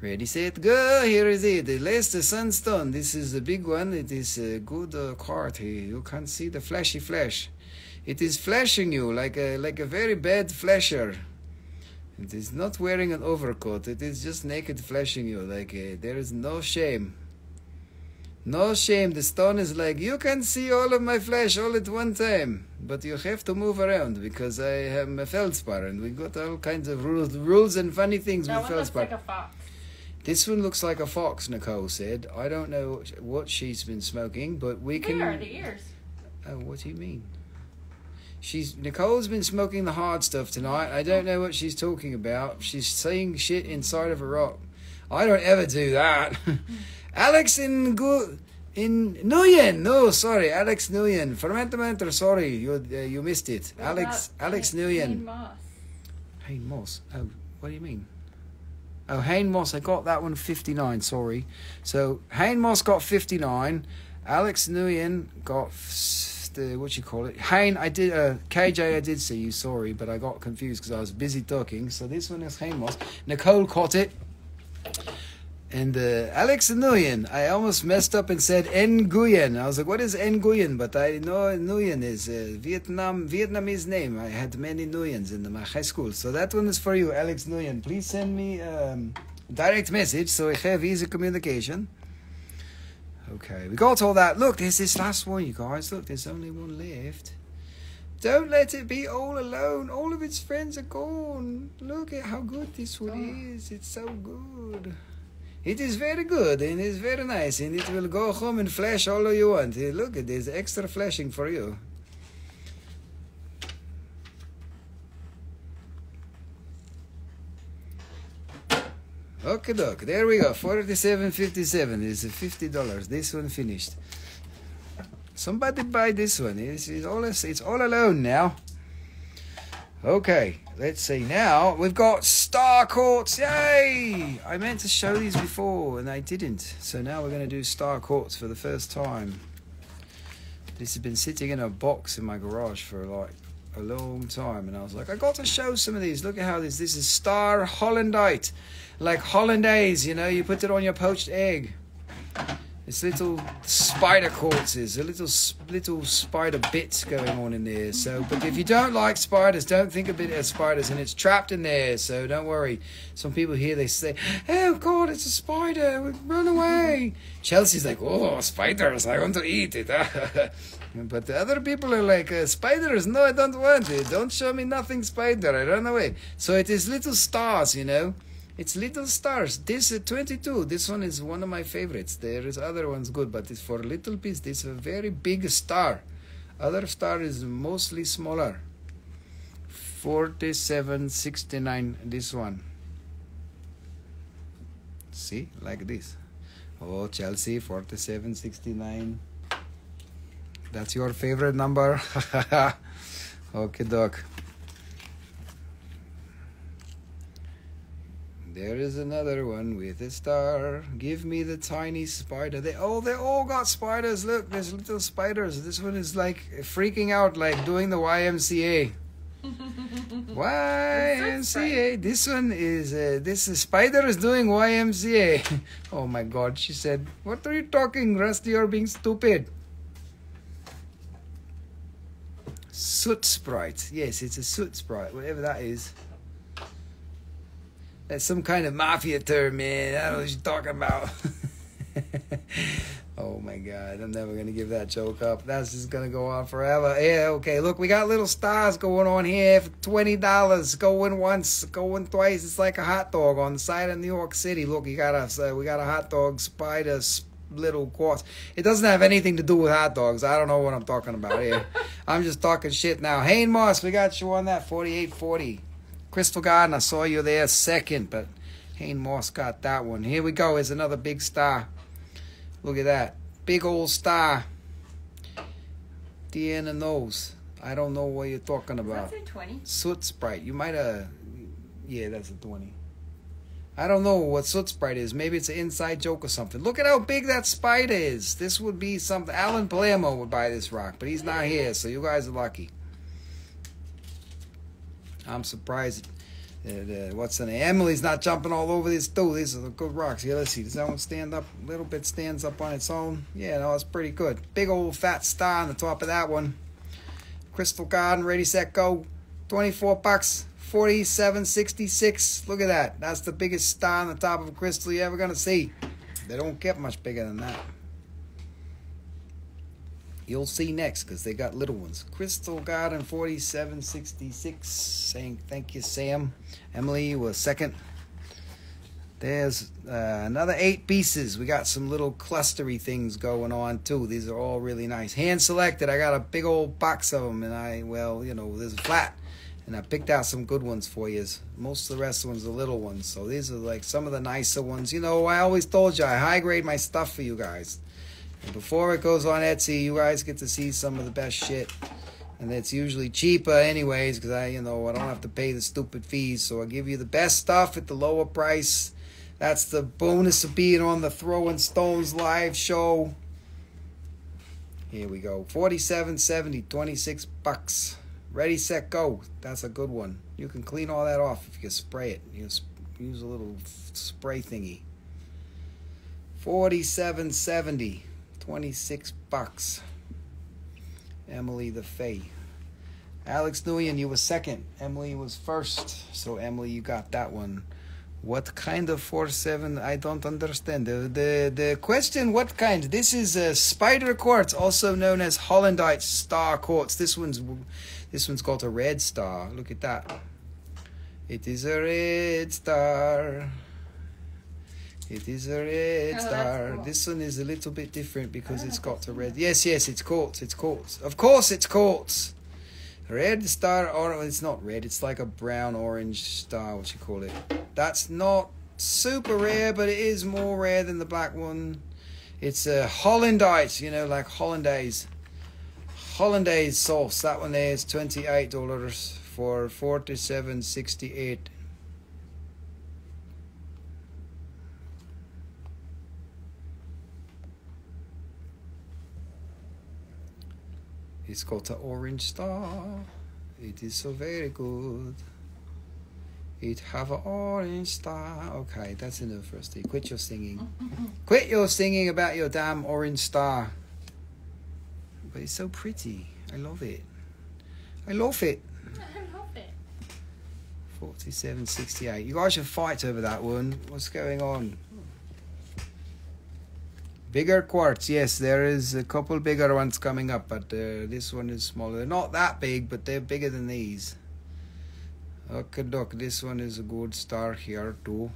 Ready, set, go. Here is it. The last sunstone. This is a big one. It is a good uh, card here. You can see the flashy flash. It is flashing you like a like a very bad flasher. It is not wearing an overcoat. It is just naked flashing you. Like uh, there is no shame. No shame. The stone is like you can see all of my flesh all at one time, but you have to move around because I am a feldspar and we got all kinds of rules, rules and funny things That with one looks feldspar. like a fox. This one looks like a fox, Nicole said. I don't know what she's been smoking, but we can. There are the ears. Oh, what do you mean? She's Nicole's been smoking the hard stuff tonight. I don't know what she's talking about. She's saying shit inside of a rock. I don't ever do that. Alex in Gu in Nguyen. No, sorry, Alex Nguyen. Fermentamenter. Sorry, you uh, you missed it. What Alex about Alex Nguyen. Hayne Moss? Hayne Moss. Oh, what do you mean? Oh, Hayne Moss. I got that one 59. Sorry. So Hayne Moss got 59. Alex Nguyen got the what you call it? Hayne. I did. Uh, KJ. I did see you. Sorry, but I got confused because I was busy talking. So this one is Hayne Moss. Nicole caught it. And uh, Alex Nguyen, I almost messed up and said Nguyen. I was like, what is Nguyen? But I know Nguyen is a Vietnam Vietnamese name. I had many Nguyens in my high school. So that one is for you, Alex Nguyen. Please send me um, direct message so I have easy communication. Okay, we got all that. Look, there's this last one, you guys. Look, there's only one left. Don't let it be all alone. All of its friends are gone. Look at how good this one oh. is. It's so good. It is very good and it's very nice and it will go home and flash all you want. Look at this extra flashing for you. Okay, doc. There we go. Forty-seven fifty-seven is fifty dollars. This one finished. Somebody buy this one. It's, it's all it's all alone now. Okay, let's see. Now we've got Star Quartz. Yay! I meant to show these before and I didn't. So now we're going to do Star Quartz for the first time. This has been sitting in a box in my garage for like a long time, and I was like, I got to show some of these. Look at how this. This is Star Hollandite, like hollandaise. You know, you put it on your poached egg. It's little spider quartzes, a little little spider bits going on in there. So, but if you don't like spiders, don't think of it as spiders, and it's trapped in there. So don't worry. Some people here they say, "Oh God, it's a spider! Run away!" Chelsea's like, "Oh, spiders! I want to eat it." But the other people are like, uh, spiders, no, I don't want it. Don't show me nothing spider. I run away. So it is little stars, you know. It's little stars. This uh, 22. This one is one of my favorites. There is other ones good, but it's for little piece. This is a very big star. Other star is mostly smaller. 4769. This one. See, like this. Oh, Chelsea 4769. That's your favorite number. okay, doc. There is another one with a star. Give me the tiny spider. They oh, they all got spiders. Look, there's little spiders. This one is like freaking out, like doing the YMCA. YMCA. This one is uh, this is spider is doing YMCA. oh my God! She said, "What are you talking, Rusty? You're being stupid." Soot sprite. Yes, it's a soot sprite, whatever that is. That's some kind of mafia term, man. I don't know what you're talking about. oh my god, I'm never gonna give that joke up. That's just gonna go on forever. Yeah, okay. Look, we got little stars going on here for twenty dollars. Going once, going twice. It's like a hot dog on the side of New York City. Look, you got a uh, we got a hot dog spider little quartz. It doesn't have anything to do with hot dogs. I don't know what I'm talking about here. I'm just talking shit now. Hayne Moss, we got you on that 4840. Crystal Garden, I saw you there second, but Hayne Moss got that one. Here we go. Is another big star. Look at that. Big old star. The nose. I don't know what you're talking about. That's a 20. Soot Sprite. You might have. Yeah, that's a 20. I don't know what soot sprite is. Maybe it's an inside joke or something. Look at how big that spider is. This would be something. Alan Palermo would buy this rock, but he's not here, so you guys are lucky. I'm surprised. That, uh, what's the name? Emily's not jumping all over this too. These are good rocks. Here, let's see. Does that one stand up? A little bit stands up on its own. Yeah, no, it's pretty good. Big old fat star on the top of that one. Crystal Garden, ready, set, go. 24 bucks. 4766. Look at that. That's the biggest star on the top of a crystal you're ever going to see. They don't get much bigger than that. You'll see next because they got little ones. Crystal Garden 4766. Saying thank you, Sam. Emily was second. There's uh, another eight pieces. We got some little clustery things going on too. These are all really nice. Hand selected. I got a big old box of them, and I, well, you know, there's a flat and I picked out some good ones for you. Most of the rest of the ones are little ones, so these are like some of the nicer ones. You know, I always told you I high grade my stuff for you guys. And before it goes on Etsy, you guys get to see some of the best shit. And it's usually cheaper anyways, because I, you know, I don't have to pay the stupid fees. So I give you the best stuff at the lower price. That's the bonus of being on the Throwin' Stones live show. Here we go. 47.70, 26 bucks. Ready, set, go. That's a good one. You can clean all that off if you spray it. You use a little spray thingy. 47.70, 26 bucks. Emily the Fay. Alex Nguyen, you were second. Emily was first. So Emily, you got that one. What kind of four seven? I don't understand. The, the the question. What kind? This is a spider quartz, also known as Hollandite star quartz. This one's this one's got a red star. Look at that. It is a red star. It is a red Oh, star. cool. This one is a little bit different because Oh, it's got a red. Yes, yes, it's quartz. It's quartz. Of course, it's quartz. Red star, or it's not red. It's like a brown orange star. What you call it? That's not super rare, but it is more rare than the black one. It's a Hollandite, you know, like hollandaise. Hollandaise sauce. That one there is twenty eight dollars for forty seven It's got an orange star. It is so very good. It have an orange star. Okay, that's enough, Rusty. Quit your singing. Quit your singing about your damn orange star. But it's so pretty. I love it. I love it. I love it. 4768. You guys should fight over that one. What's going on? Bigger quartz, yes, there is a couple bigger ones coming up, but uh, this one is smaller. They're not that big, but they're bigger than these. Okay, doc, this one is a good star here too.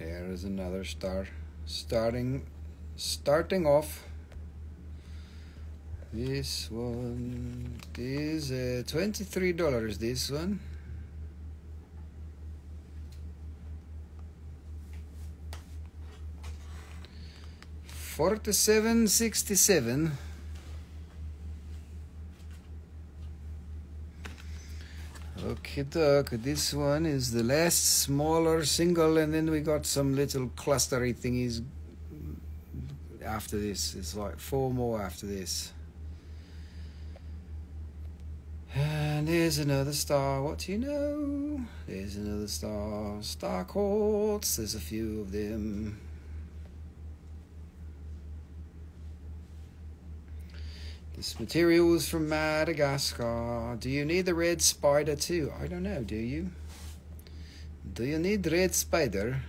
There is another star. Starting starting off. This one is uh, twenty-three dollars. This one. Forty-seven sixty-seven. Okay, doc. This one is the last smaller single, and then we got some little clustery thingies after this. It's like four more after this. And there's another star. What do you know? There's another star. Star quartz. There's a few of them. This material is from Madagascar. Do you need the red spider too? I don't know. Do you? Do you need red spider?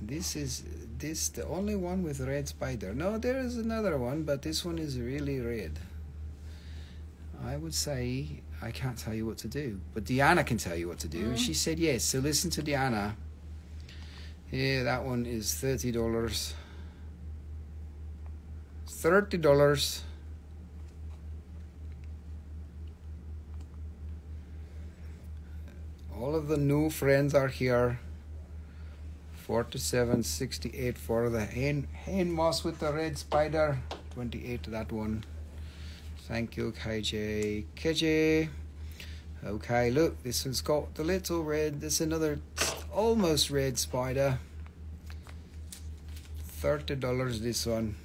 This is this the only one with red spider. No, there is another one, but this one is really red. I would say I can't tell you what to do, but Diana can tell you what to do. Mm. She said yes. So listen to Diana. Yeah, that one is thirty dollars. Thirty dollars. All of the new friends are here. 4768 for the hen, hen moss with the red spider. 28 that one. Thank you, KJ. KJ. Okay, look, this one's got the little red. There's another almost red spider. $30 this one.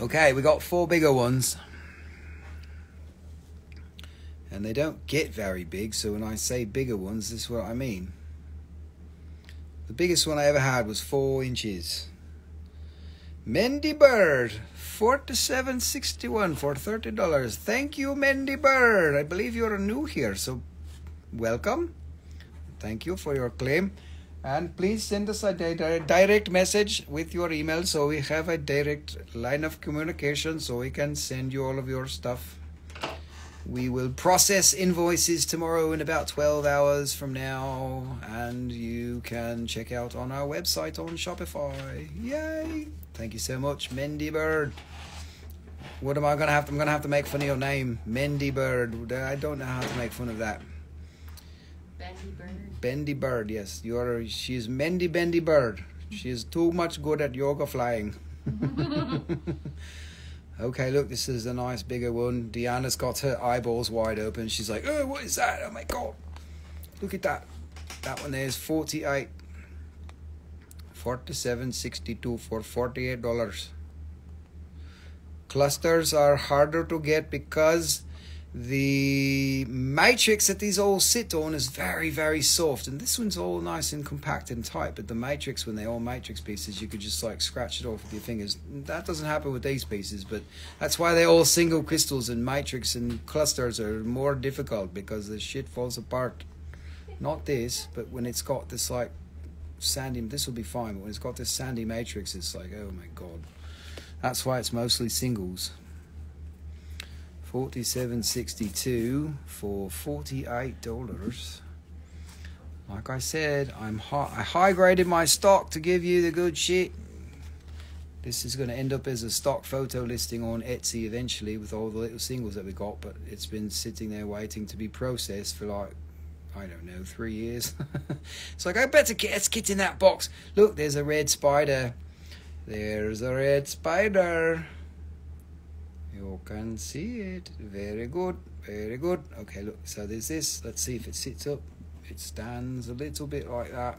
Okay, we got four bigger ones. And they don't get very big, so when I say bigger ones, this is what I mean. The biggest one I ever had was four inches. Mendy Bird, forty-seven sixty-one for thirty dollars. Thank you, Mendy Bird. I believe you're new here, so welcome. Thank you for your claim. And please send us a di- di- direct message with your email so we have a direct line of communication so we can send you all of your stuff. We will process invoices tomorrow in about 12 hours from now, and you can check out on our website on Shopify. Yay! Thank you so much, Mendy Bird. What am I gonna have? To, I'm gonna have to make fun of your name, Mendy Bird. I don't know how to make fun of that. Bendy Bird. Bendy Bird, yes. You are she's Mendy Bendy Bird. She is too much good at yoga flying. okay, look, this is a nice bigger one. Deanna's got her eyeballs wide open. She's like, oh, what is that? Oh my god. Look at that. That one there is 48 47.62 for $48. Clusters are harder to get because the matrix that these all sit on is very very soft and this one's all nice and compact and tight but the matrix when they're all matrix pieces you could just like scratch it off with your fingers. That doesn't happen with these pieces but that's why they're all single crystals and matrix and clusters are more difficult because the shit falls apart. Not this but when it's got this like sandy this will be fine but when it's got this sandy matrix it's like oh my god. That's why it's mostly singles 47.62 for $48 like i said i'm high, i high graded my stock to give you the good shit this is going to end up as a stock photo listing on etsy eventually with all the little singles that we got but it's been sitting there waiting to be processed for like I don't know, three years. it's like, I better get, let's get in that box. Look, there's a red spider. There's a red spider. You can see it. Very good. Very good. Okay, look. So there's this. Let's see if it sits up. It stands a little bit like that.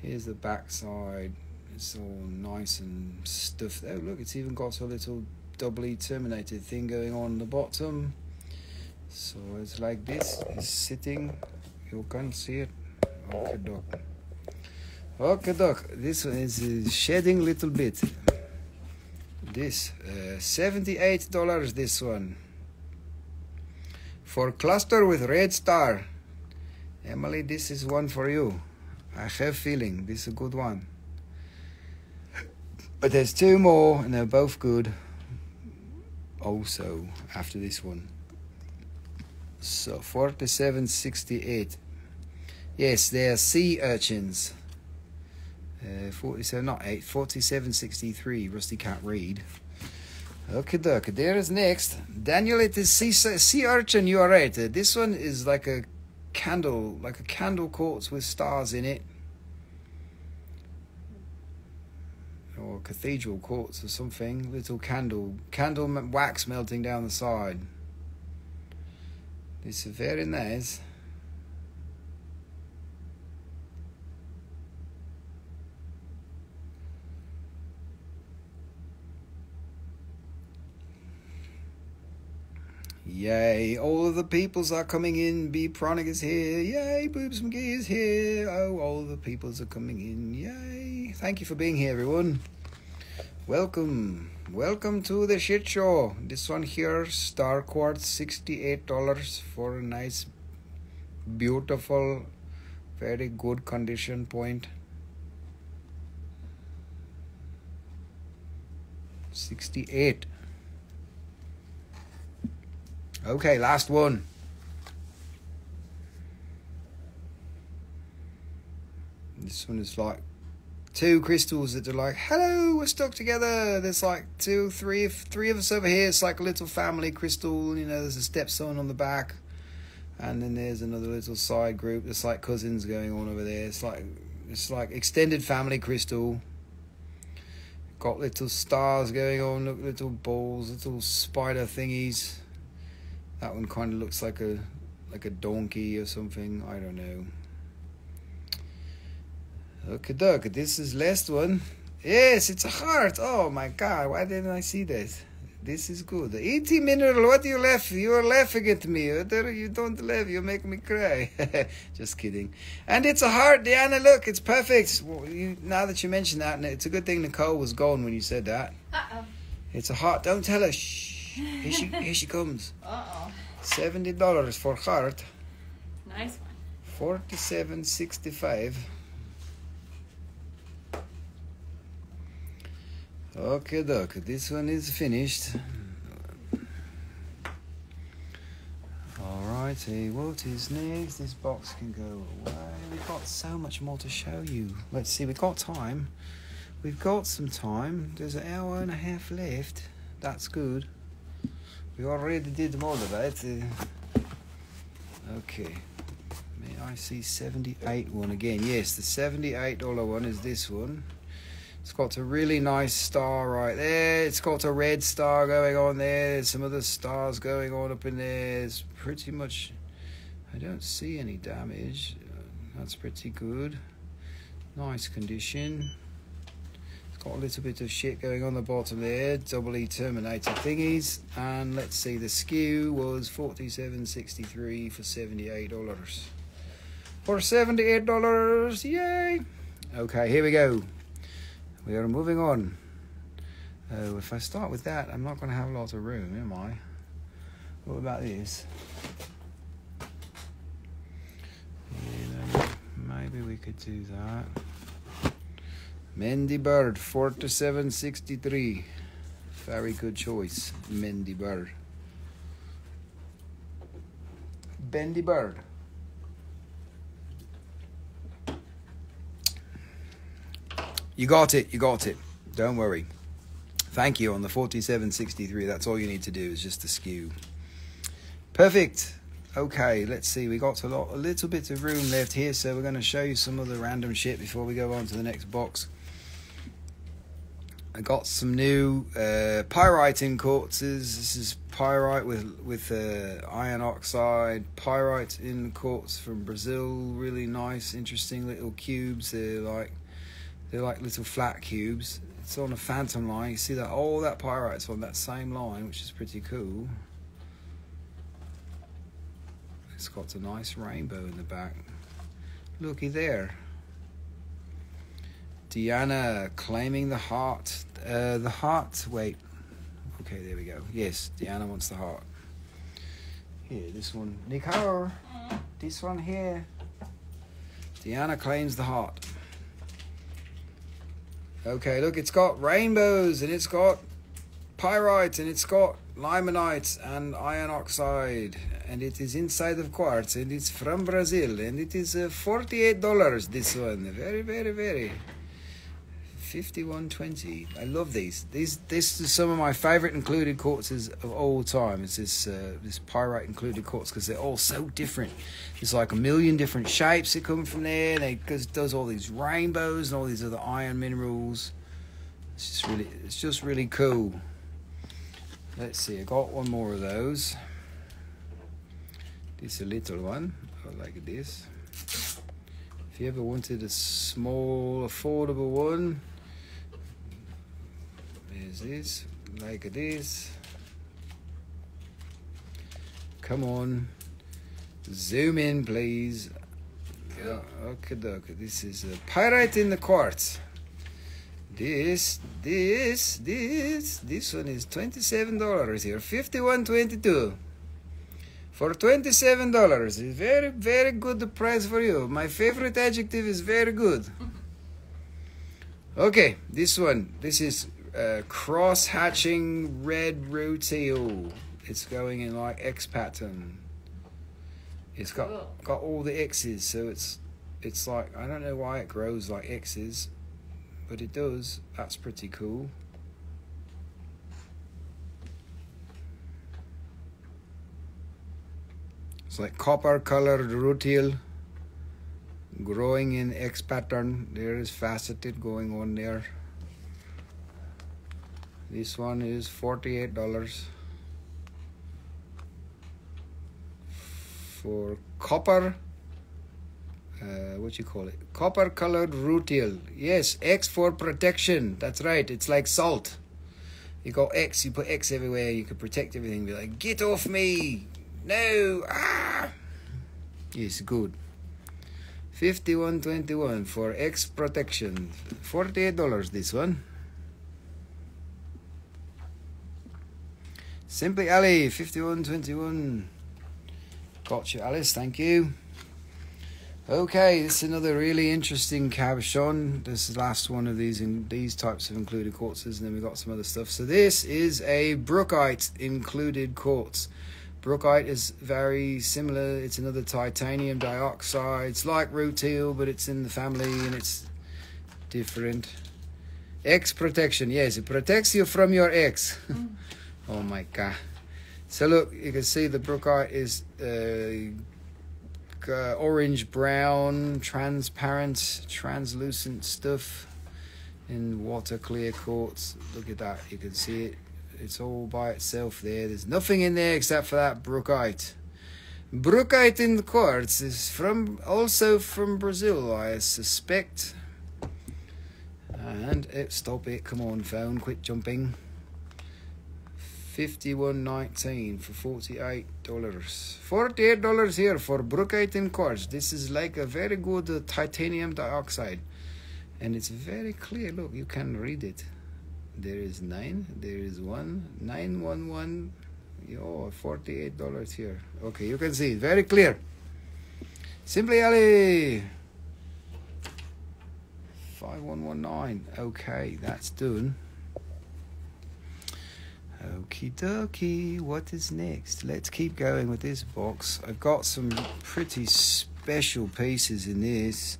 Here's the back side. It's all nice and stuffed. Oh, look. It's even got a little doubly terminated thing going on the bottom. So it's like this. It's sitting. You can see it. Okay, doc. Okay, doc. This one is shedding little bit. This uh, seventy-eight dollars. This one for cluster with red star. Emily, this is one for you. I have feeling this is a good one. But there's two more, and they're both good. Also, after this one. So forty-seven sixty-eight. Yes, they are sea urchins. Uh, 47, not 8, 4763. Rusty can't read. Okay, doke. There is next. Daniel, it is sea, sea urchin. You are right. Uh, this one is like a candle, like a candle quartz with stars in it. Or cathedral quartz or something. Little candle, candle wax melting down the side. This is very nice. Yay, all the peoples are coming in. B Pronic is here. Yay, Boobs McGee is here. Oh, all the peoples are coming in. Yay. Thank you for being here, everyone. Welcome. Welcome to the shit show. This one here, Star Quartz, $68 for a nice, beautiful, very good condition point. 68 Okay, last one. This one is like two crystals that are like, hello, we're stuck together. There's like two, three, three of us over here. It's like a little family crystal. You know, there's a stepson on the back, and then there's another little side group. There's like cousins going on over there. It's like it's like extended family crystal. Got little stars going on. Little balls, little spider thingies. That one kind of looks like a like a donkey or something. I don't know. Okay, duck. This is last one. Yes, it's a heart. Oh my god, why didn't I see this? This is good. ET mineral, what you laugh? You are laughing at me. You don't laugh. You make me cry. Just kidding. And it's a heart, Diana. Look, it's perfect. Well, you, now that you mention that, it's a good thing Nicole was gone when you said that. Uh oh. It's a heart. Don't tell her. Shh. Here she, here she comes. Uh oh. Seventy dollars for heart. Nice one. Forty-seven sixty-five. Okay, doc. This one is finished. Alrighty, what is next? This box can go away. We've got so much more to show you. Let's see, we've got time. We've got some time. There's an hour and a half left. That's good. We already did more of. Uh, okay. May I see 78 one again? Yes, the $78 one is this one. It's got a really nice star right there. It's got a red star going on there. There's some other stars going on up in there. It's pretty much. I don't see any damage. That's pretty good. Nice condition. Got a little bit of shit going on the bottom there. Double E terminator thingies. And let's see, the SKU was forty-seven sixty-three for seventy-eight dollars. For seventy-eight dollars, yay! Okay, here we go. We are moving on. Oh, if I start with that, I'm not going to have a lot of room, am I? What about this? Yeah, maybe we could do that. Mendy Bird, 4763. Very good choice, Mendy Bird. Bendy Bird. You got it, you got it. Don't worry. Thank you on the 4763. That's all you need to do is just the SKU. Perfect. Okay, let's see. We got a lot, a little bit of room left here, so we're going to show you some of the random shit before we go on to the next box. I got some new uh, pyrite in quartzes. This is pyrite with with uh, iron oxide. Pyrite in quartz from Brazil. Really nice, interesting little cubes. They're like they're like little flat cubes. It's on a phantom line. You see that all that pyrite's on that same line, which is pretty cool. It's got a nice rainbow in the back. Looky there. Diana claiming the heart. Uh, the heart. Wait. Okay, there we go. Yes, Diana wants the heart. Here, this one. Nico. This one here. Diana claims the heart. Okay, look, it's got rainbows and it's got pyrite and it's got limonite and iron oxide and it is inside of quartz and it's from Brazil and it is uh, $48 this one. Very, very, very. 5120. I love these. These this is some of my favorite included quartzes of all time. It's this uh, this pyrite included quartz because they're all so different. There's like a million different shapes that come from there. They cause does all these rainbows and all these other iron minerals. It's just really it's just really cool. Let's see. I got one more of those. This a little one. I like this. If you ever wanted a small, affordable one, there's this, like this. Come on, zoom in, please. Yeah, okay, okay. This is a pyrite in the quartz. This, this, this, this one is twenty-seven dollars here, fifty-one twenty-two. For twenty-seven dollars, is very, very good price for you. My favorite adjective is very good. Okay, this one. This is uh, cross-hatching red rutile. It's going in like X pattern. It's got Cool. got all the X's, so it's it's like I don't know why it grows like X's, but it does. That's pretty cool. It's like copper colored rutile growing in X pattern. There is faceted going on there. This one is forty-eight dollars for copper. Uh, what you call it? Copper colored rutile. Yes, X for protection. That's right. It's like salt. You got X. You put X everywhere. You can protect everything. Be like, get off me! No! Ah! Yes, good. Fifty-one twenty-one for X protection. Forty-eight dollars. This one. Simply Ali, 5121. Gotcha, Alice, thank you. Okay, this is another really interesting cabochon. This is the last one of these in these types of included quartzes, and then we've got some other stuff. So this is a brookite included quartz. Brookite is very similar. It's another titanium dioxide. It's like rutile, but it's in the family and it's different. X protection, yes, it protects you from your ex. Mm. Oh my god. So look, you can see the brookite is uh, uh, orange brown, transparent, translucent stuff in water clear quartz. Look at that, you can see it. It's all by itself there. There's nothing in there except for that brookite. Brookite in the quartz is from also from Brazil, I suspect. And it, stop it, come on, phone, quit jumping. Fifty-one nineteen for forty-eight dollars. Forty-eight dollars here for brookite in quartz. This is like a very good uh, titanium dioxide, and it's very clear. Look, you can read it. There is nine. There is one. Nine one one. Oh, forty-eight dollars here. Okay, you can see it very clear. Simply Ali. Five one one nine. Okay, that's done. Okie dokie, what is next? Let's keep going with this box. I've got some pretty special pieces in this.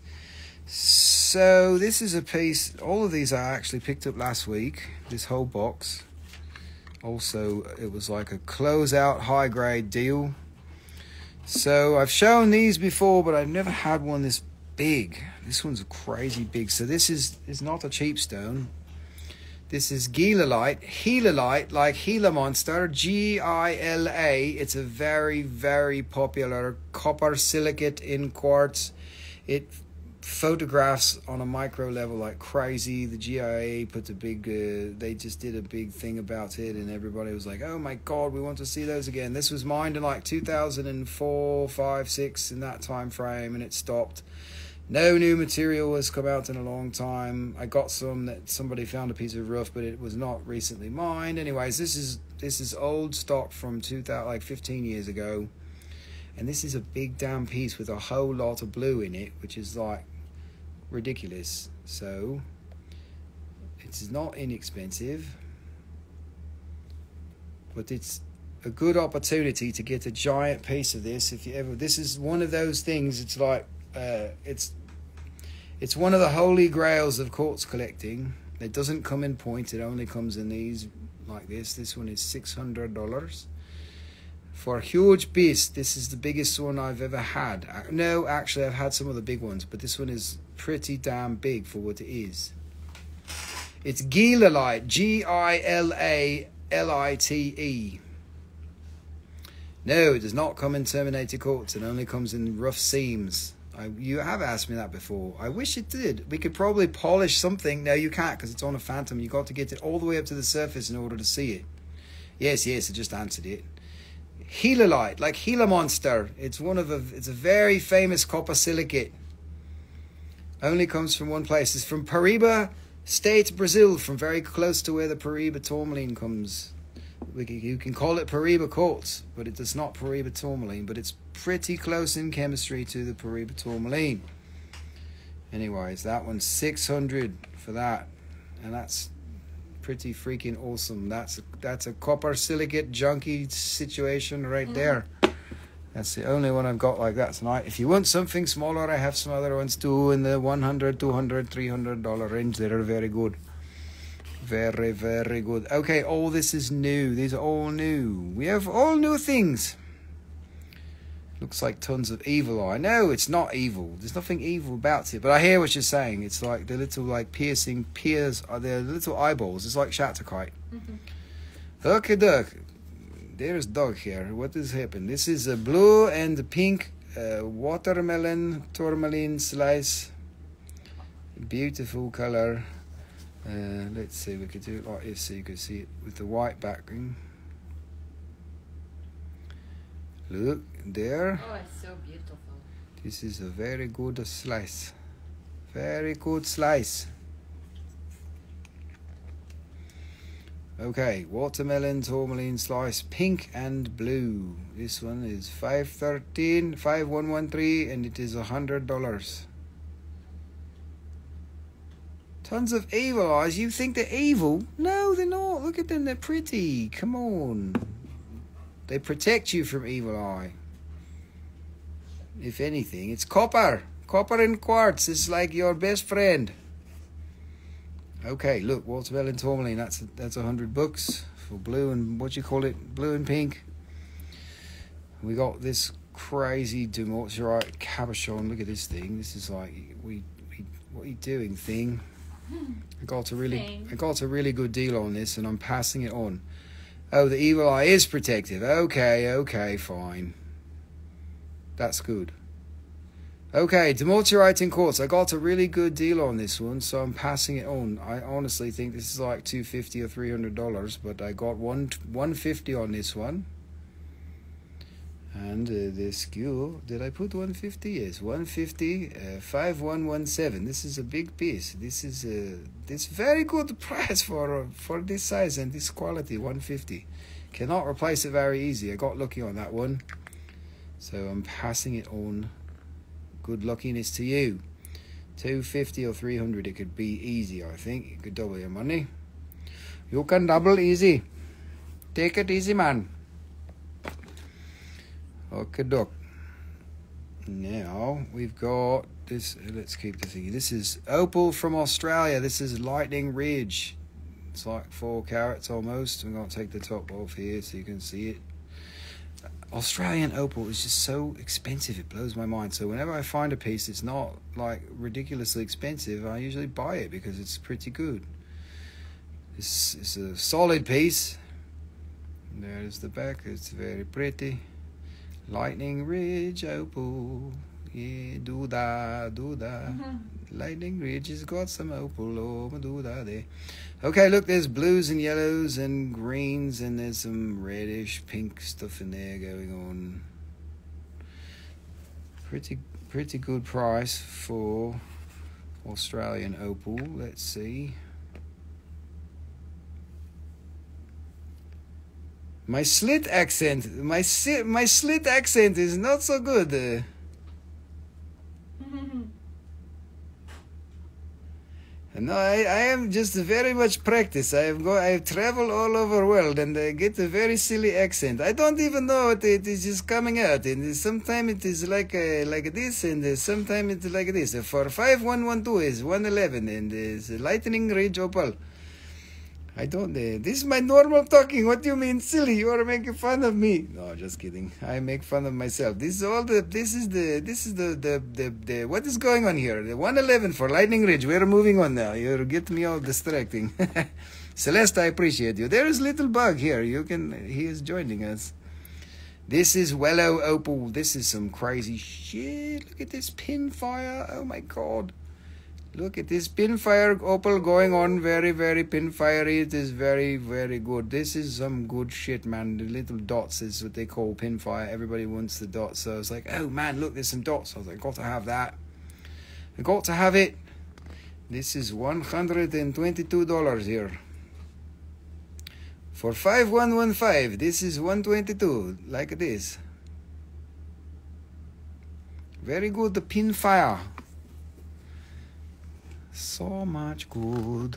So, this is a piece, all of these I actually picked up last week, this whole box. Also, it was like a closeout high grade deal. So, I've shown these before, but I've never had one this big. This one's crazy big. So, this is, is not a cheap stone. This is Gilalite, Helalite, like Gila Monster, G I L A. It's a very, very popular copper silicate in quartz. It photographs on a micro level like crazy. The GIA put a big, uh, they just did a big thing about it, and everybody was like, "Oh my god, we want to see those again." This was mined in like 2004, 5, 6 in that time frame, and it stopped. No new material has come out in a long time. I got some that somebody found a piece of rough, but it was not recently mined. Anyways, this is this is old stock from 2000, like 15 years ago. And this is a big damn piece with a whole lot of blue in it, which is like ridiculous. So it's not inexpensive, but it's a good opportunity to get a giant piece of this. If you ever, this is one of those things. It's like uh, it's it's one of the holy grails of quartz collecting. It doesn't come in points. It only comes in these like this. This one is six hundred dollars for a huge piece. This is the biggest one I've ever had. Uh, No, actually, I've had some of the big ones, but this one is pretty damn big for what it is. It's Gilalite, G I L A L I T E. No, it does not come in terminated quartz. It only comes in rough seams. I, you have asked me that before. I wish it did. We could probably polish something. No, you can't because it's on a phantom. You got to get it all the way up to the surface in order to see it. Yes, yes, I just answered it. Helalite, like Gila Monster. It's one of a. It's a very famous copper silicate. Only comes from one place. It's from Paraíba State, Brazil, from very close to where the Paraíba tourmaline comes. Can, you can call it Paraíba quartz, but it does not Paraíba tourmaline. But it's pretty close in chemistry to the Paraíba tourmaline. Anyways, that one's six hundred for that, and that's pretty freaking awesome. That's that's a copper silicate junkie situation right mm-hmm. there. That's the only one I've got like that tonight. If you want something smaller, I have some other ones too in the 100, 200, 300 dollar range. They are very good. Very, very good. Okay, all this is new. These are all new. We have all new things. Looks like tons of evil eye. No, it's not evil. There's nothing evil about it. But I hear what you're saying. It's like the little like piercing peers are the little eyeballs. It's like Shattuckite. Okay, duck. There's dog here. What has happened? This is a blue and pink uh, watermelon tourmaline slice. Beautiful color. Uh, let's see, we could do it like this so you can see it with the white background. Look there. Oh, it's so beautiful. This is a very good slice. Very good slice. Okay, watermelon tourmaline slice, pink and blue. This one is 513, 5113 and it is a hundred dollars. Tons of evil eyes. You think they're evil? No, they're not. Look at them, they're pretty. Come on. They protect you from evil eye. If anything, it's copper. Copper and quartz is like your best friend. Okay, look, watermelon and tourmaline. That's that's a hundred bucks for blue and what you call it, blue and pink. We got this crazy dumortierite cabochon. Look at this thing. This is like we, we what are you doing, thing? I got a really Thing. I got a really good deal on this, and I'm passing it on. Oh, the evil eye is protective. Okay, okay, fine. That's good. Okay, dumortierite in quartz. I got a really good deal on this one, so I'm passing it on. I honestly think this is like two fifty or three hundred dollars, but I got one one fifty on this one. And uh, the SKU, did I put 150? Yes, 150, uh, 5117. This is a big piece. This is a this very good price for uh, for this size and this quality, 150. Cannot replace it very easy. I got lucky on that one. So I'm passing it on. Good luckiness to you. 250 or 300, it could be easy, I think. You could double your money. You can double easy. Take it easy, man. Okay, doc. Now we've got this. Uh, let's keep the thingy. This is opal from Australia. This is Lightning Ridge. It's like four carats almost. I'm going to take the top off here so you can see it. Australian opal is just so expensive. It blows my mind. So whenever I find a piece that's not like ridiculously expensive, I usually buy it because it's pretty good. It's, it's a solid piece. There's the back. It's very pretty. Lightning Ridge opal. Yeah, do da, do da. Mm-hmm. Lightning Ridge has got some opal, oh, do da there. Okay, look, there's blues and yellows and greens, and there's some reddish pink stuff in there going on. Pretty, pretty good price for Australian opal. Let's see. My slit accent, my si- my slit accent is not so good. Uh, no, I, I am just very much practice. I go I travel all over world and I get a very silly accent. I don't even know what it is just coming out. And sometimes it is like uh, like this, and sometimes it's like this. For five one one two is one eleven, and it's lightning ridge opal. I don't. Uh, this is my normal talking. What do you mean, silly? You are making fun of me. No, just kidding. I make fun of myself. This is all the. This is the. This is the the the. the what is going on here? The one eleven for Lightning Ridge. We're moving on now. You get me all distracting. Celeste, I appreciate you. There is little bug here. You can. He is joining us. This is Welo Opal. This is some crazy shit. Look at this pin fire. Oh my god. Look at this pinfire opal going on very, very pinfiery. It is very, very good. This is some good shit, man. The little dots is what they call pinfire. Everybody wants the dots. So I was like, oh man, look, there's some dots. I was like, got to have that. I got to have it. This is $122 here. For 5115, this is 122 like this. Very good, the pinfire so much good.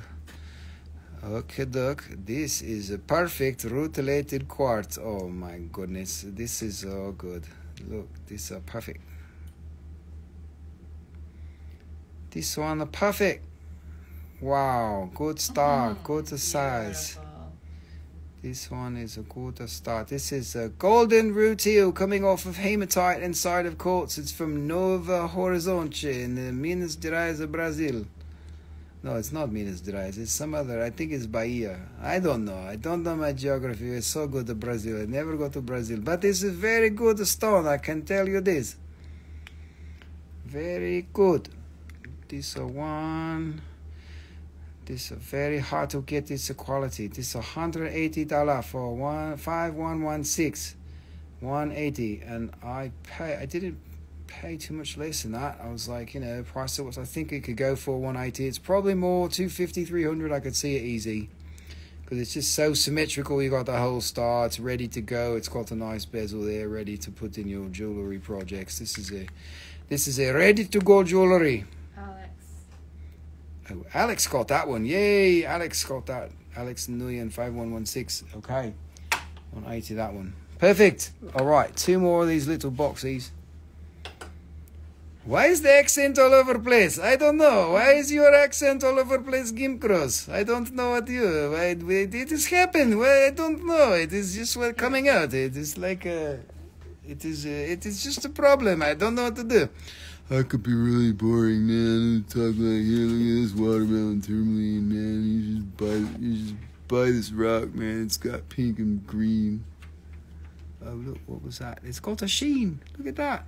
Okay, duck. This is a perfect rutilated quartz. Oh my goodness, this is so good. Look, this is perfect. This one perfect. Wow, good start, good size. This one is a good start. This is a golden rutile coming off of hematite inside of quartz. It's from Nova Horizonte in the Minas Gerais, of Brazil. No, it's not Minas Gerais. It's some other. I think it's Bahia. I don't know. I don't know my geography. It's so good to Brazil. I never go to Brazil. But it's a very good stone. I can tell you this. Very good. This one. This a very hard to get. This quality. This eighty dollar for one five one one six, one eighty. And I pay. I didn't pay too much less than that. I was like, you know, price it what I think it could go for 180. It's probably more 250, 300. I could see it easy because it's just so symmetrical. You got the whole star. It's ready to go. It's got a nice bezel there, ready to put in your jewelry projects. This is a, this is a ready to go jewelry. Alex. Oh, Alex got that one. Yay! Alex got that. Alex Nguyen 5116. Okay. 180 that one. Perfect. All right. Two more of these little boxies. Why is the accent all over place? I don't know. Why is your accent all over place, Gimcross? I don't know what you. Why, it has happened. Why, I don't know. It is just what coming out. It is like a. It is. A, it is just a problem. I don't know what to do. I could be really boring, man. Talk like here. Look at this watermelon tourmaline, man. You just buy. You just buy this rock, man. It's got pink and green. Oh look, what was that? It's got a sheen. Look at that.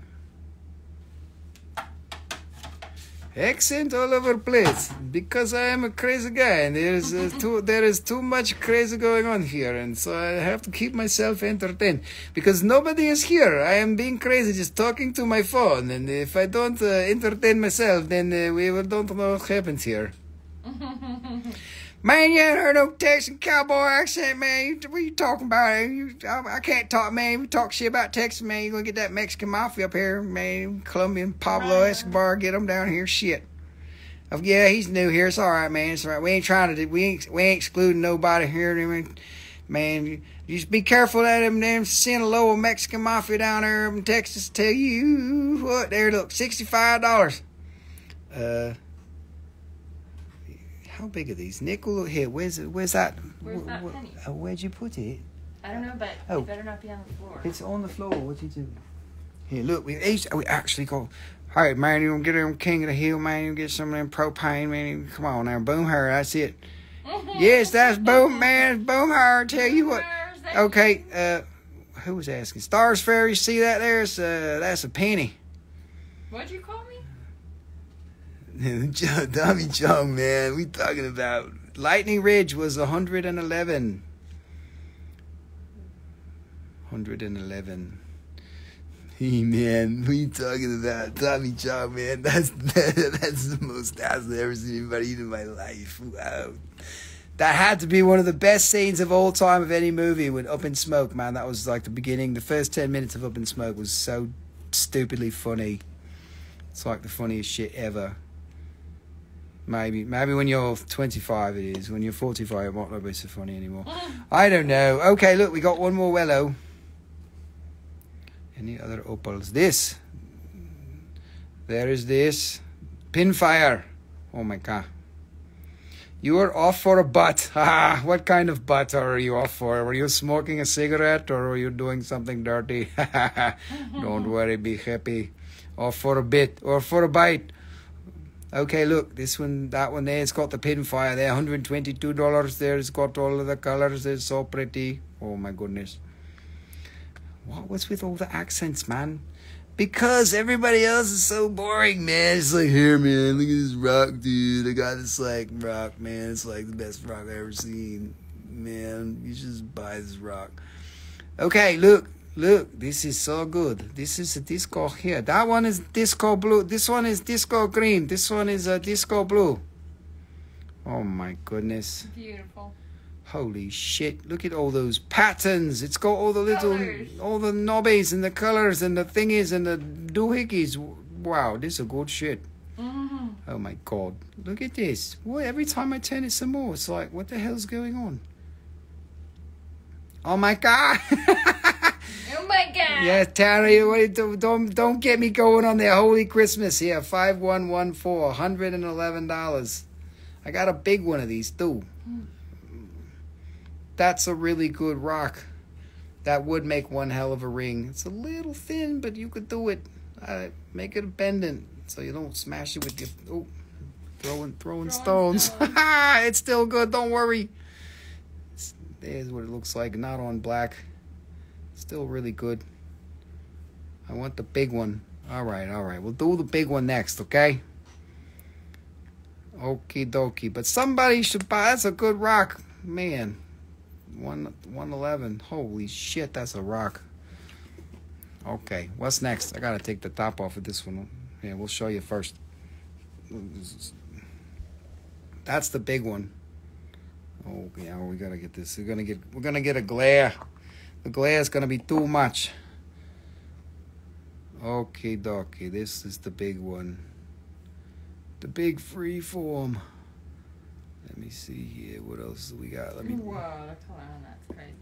Accent all over place because I am a crazy guy and there is uh, too there is too much crazy going on here and so I have to keep myself entertained because nobody is here. I am being crazy just talking to my phone and if I don't uh, entertain myself then uh, we will don't know what happens here. Man, you ain't heard no Texan cowboy accent, man. What are you talking about? You, I, I can't talk, man. You talk shit about Texas, man. You gonna get that Mexican mafia up here, man. Colombian Pablo Escobar, get them down here. Shit. Oh, yeah, he's new here. It's all right, man. It's all right. We ain't trying to. do- We ain't. We ain't excluding nobody here. I mean, man, just be careful that them damn Sinaloa Mexican mafia down there in Texas tell you what. There, look, sixty-five dollars. Uh. How big are these? Nickel here. Where's? Where's that? Where's that wh- penny? uh, where'd you put it? I don't know, but Oh. it better not be on the floor. It's on the floor. What you do? Here, look. We each, we actually got. All right, man. You gonna get them King of the Hill, man? You get some of them propane, man. Come on now, boom her. That's it. Yes, that's boom, man. Boom her. Tell you what. Okay. Uh, who was asking? Stars Ferry. See that there? It's, uh, that's a penny. What'd you call me? Tommy Chong, man. We talking about Lightning Ridge was 111. 111. Hey man, we talking about Tommy Chong, man. That's that's the most ass I've ever seen anybody in my life. Wow. That had to be one of the best scenes of all time of any movie with Up in Smoke, man. That was like the beginning. The first 10 minutes of Up in Smoke was so stupidly funny. It's like the funniest shit ever. Maybe, maybe when you're 25 it is. When you're 45 it might not be so funny anymore. I don't know. Okay, look, we got one more Welo. Any other opals? This. There is this. Pinfire. Oh my god. You are off for a butt. Ah, what kind of butt are you off for? Were you smoking a cigarette or were you doing something dirty? Don't worry, be happy. Off for a bit or for a bite. Okay, look, this one, that one there, it's got the pinfire there, $122 there. It's got all of the colors. It's so pretty. Oh my goodness. What was with all the accents, man? Because everybody else is so boring, man. It's like, here, man, look at this rock, dude. I got this, like, rock, man. It's like the best rock I've ever seen. Man, you should just buy this rock. Okay, look, look, this is so good. This is a disco here. That one is disco blue. This one is disco green. This one is a disco blue. Oh my goodness. Beautiful. Holy shit, look at all those patterns. It's got all the little, Colours. all the knobbies and the colors and the thingies and the doohickeys. Wow, this is a good shit. Mm-hmm. Oh my god, look at this. What, every time I turn it some more, it's like, what the hell's going on? Oh my god. Oh my god. Yes, Terry, don't, don't don't get me going on there. Holy Christmas here, five one one four, hundred and eleven dollars. I got a big one of these too. That's a really good rock. That would make one hell of a ring. It's a little thin, but you could do it. Uh, make it a pendant so you don't smash it with your oh, throwing throwing Throwing stones. stones. it's still good. Don't worry. It's- There's what it looks like. Not on black. Still really good. I want the big one. All right, all right. We'll do the big one next, okay? Okie dokie. But somebody should buy. That's a good rock, man. One one eleven. Holy shit, that's a rock. Okay, what's next? I gotta take the top off of this one. Yeah, we'll show you first. That's the big one. Oh yeah, we gotta get this. We're gonna get. We're gonna get a glare. The glare is gonna be too much. Okay, dokie. This is the big one. The big free form. Let me see here. What else do we got? Let me. Whoa, the color on that's crazy.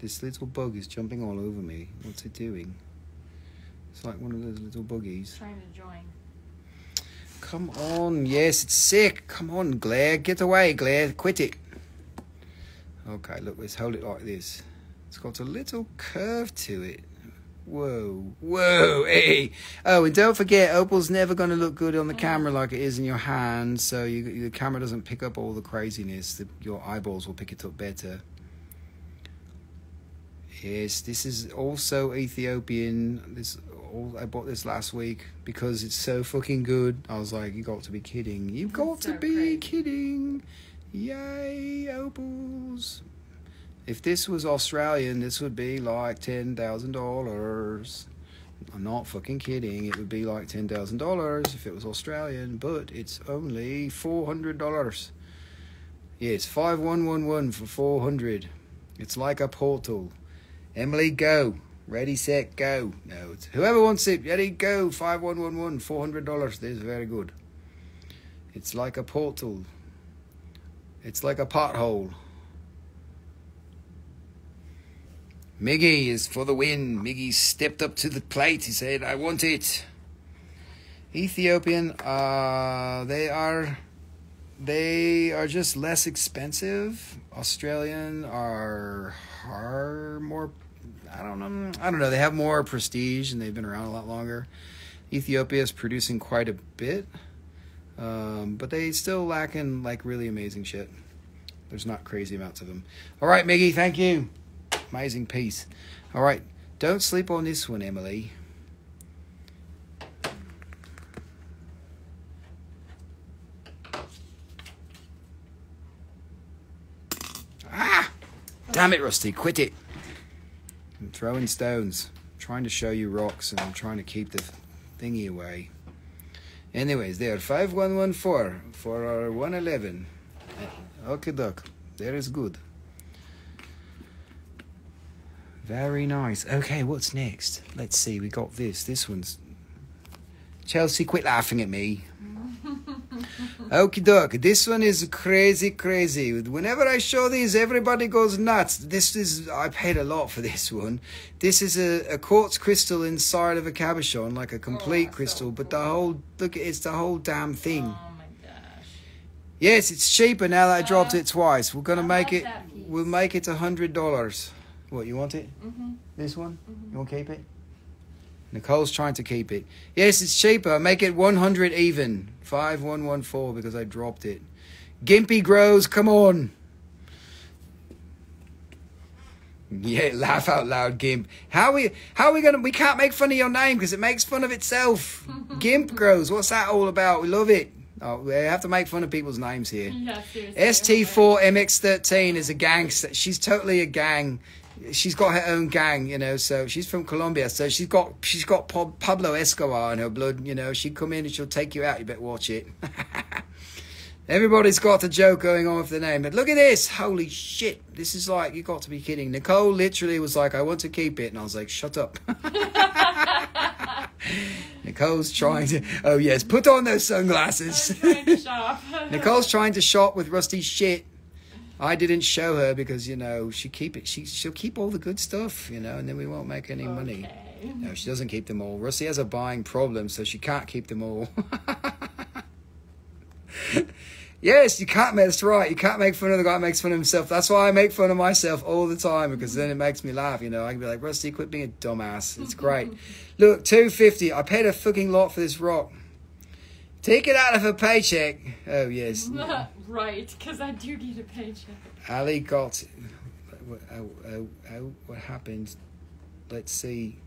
This little bug is jumping all over me. What's it doing? It's like one of those little buggies. Trying to join. Come on. Yes, it's sick. Come on, Glare. Get away, Glare. Quit it. Okay, look, let's hold it like this. It's got a little curve to it. Whoa, whoa, hey. Oh, and don't forget, Opal's never going to look good on the camera like it is in your hand, so you, the camera doesn't pick up all the craziness. The, your eyeballs will pick it up better. Yes, this is also Ethiopian. This all I bought this last week because it's so fucking good. I was like, you got to be kidding. You got so to be kidding. Yay, opals. If this was Australian, this would be like ten thousand dollars. I'm not fucking kidding. It would be like ten thousand dollars if it was Australian, but it's only four hundred dollars. Yes, five one one one for four hundred. It's like a portal. Emily, go. Ready, set, go. No, whoever wants it. Ready, go. Five one one one. Four hundred dollars. This is very good. It's like a portal. It's like a pothole. Miggy is for the win. Miggy stepped up to the plate. He said, "I want it." Ethiopian. Uh, they are. They are just less expensive. Australian are are more. I don't know. I don't know. They have more prestige and they've been around a lot longer. Ethiopia is producing quite a bit, um, but they still lack in like really amazing shit. There's not crazy amounts of them. All right, Miggy, thank you. Amazing piece. All right, don't sleep on this one, Emily. Ah! Damn it, Rusty, quit it. Throwing stones. Trying to show you rocks and I'm trying to keep the thingy away. Anyways, there, 5114 for our 111. Eh, okay, doc. There is good. Very nice. Okay, what's next? Let's see. We got this. This one's. Chelsea, quit laughing at me. Okie doke. This one is crazy, crazy. Whenever I show these, everybody goes nuts. This is, I paid a lot for this one. This is a, a quartz crystal inside of a cabochon, like a complete Oh, so crystal, but the whole, look, it's the whole damn thing. Oh my gosh. Yes, it's cheaper now that I dropped Uh, it twice. We're gonna I make it, we'll make it a hundred dollars. What, you want it? Mm-hmm. This one? Mhm. You want to keep it? Nicole's trying to keep it. Yes, it's cheaper. Make it 100 even. 5114 because I dropped it. Gimpy grows, come on. Yeah, laugh out loud, Gimp. How we how we gonna we can't make fun of your name because it makes fun of itself. Gimp grows. What's that all about? We love it. Oh, we have to make fun of people's names here. Yeah. ST4MX13 is a gang. She's totally a gang. She's got her own gang, you know. So she's from Colombia. So she's got she's got Pablo Escobar in her blood. You know, she'd come in and she'll take you out. You better watch it. Everybody's got the joke going on with the name, but look at this! Holy shit! This is like you got to be kidding. Nicole literally was like, "I want to keep it," and I was like, "Shut up." Nicole's trying to. Oh yes, put on those sunglasses. Trying. Nicole's trying to shop with Rusty's shit. I didn't show her because you know she keep it. She she'll keep all the good stuff, you know, and then we won't make any money. No, she doesn't keep them all. Rusty has a buying problem, so she can't keep them all. yes, you can't. That's right. You can't make fun of the guy who makes fun of himself. That's why I make fun of myself all the time because then it makes me laugh. You know, I can be like, Rusty, quit being a dumbass. It's great. Look, two fifty. I paid a fucking lot for this rock. Take it out of her paycheck. Oh yes. right, because I do get a paycheck. Ali got. What happened? Let's see.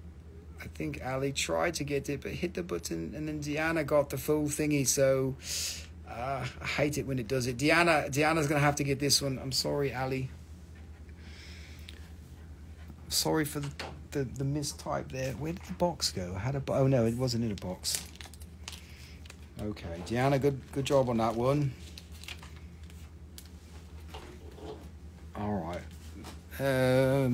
I think Ali tried to get it, but hit the button, and then Deanna got the full thingy. So uh, I hate it when it does it. Deanna, Deanna's gonna have to get this one. I'm sorry, Ali. Sorry for the the, the mistype there. Where did the box go? I had a. Oh no, it wasn't in a box. Okay, Deanna, good good job on that one. All right. Uh,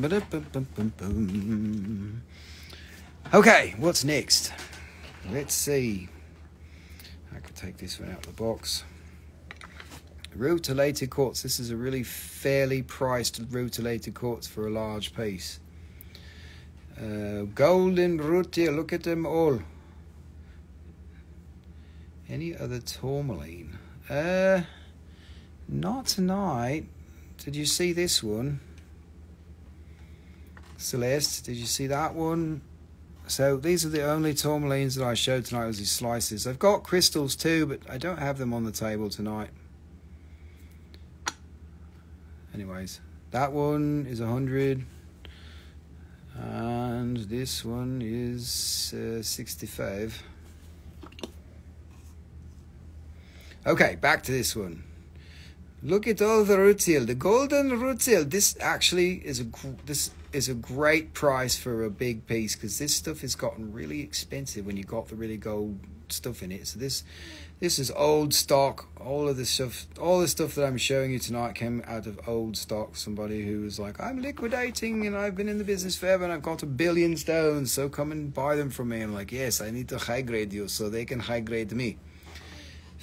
okay, what's next? Let's see. I could take this one out of the box. Rutilated quartz. This is a really fairly priced rutilated quartz for a large piece. Uh, golden rutile. Look at them all. Any other tourmaline? Uh, not tonight. Did you see this one? Celeste, did you see that one? So these are the only tourmalines that I showed tonight was these slices. I've got crystals too, but I don't have them on the table tonight. Anyways, that one is a hundred, and this one is uh, sixty-five. Okay, back to this one. Look at all the rutile, the golden rutile. This actually is a this is a great price for a big piece because this stuff has gotten really expensive when you got the really gold stuff in it. So this this is old stock. All of the stuff, all the stuff that I'm showing you tonight came out of old stock. Somebody who was like, I'm liquidating and I've been in the business forever and I've got a billion stones, so come and buy them from me. I'm like, yes, I need to high grade you so they can high grade me.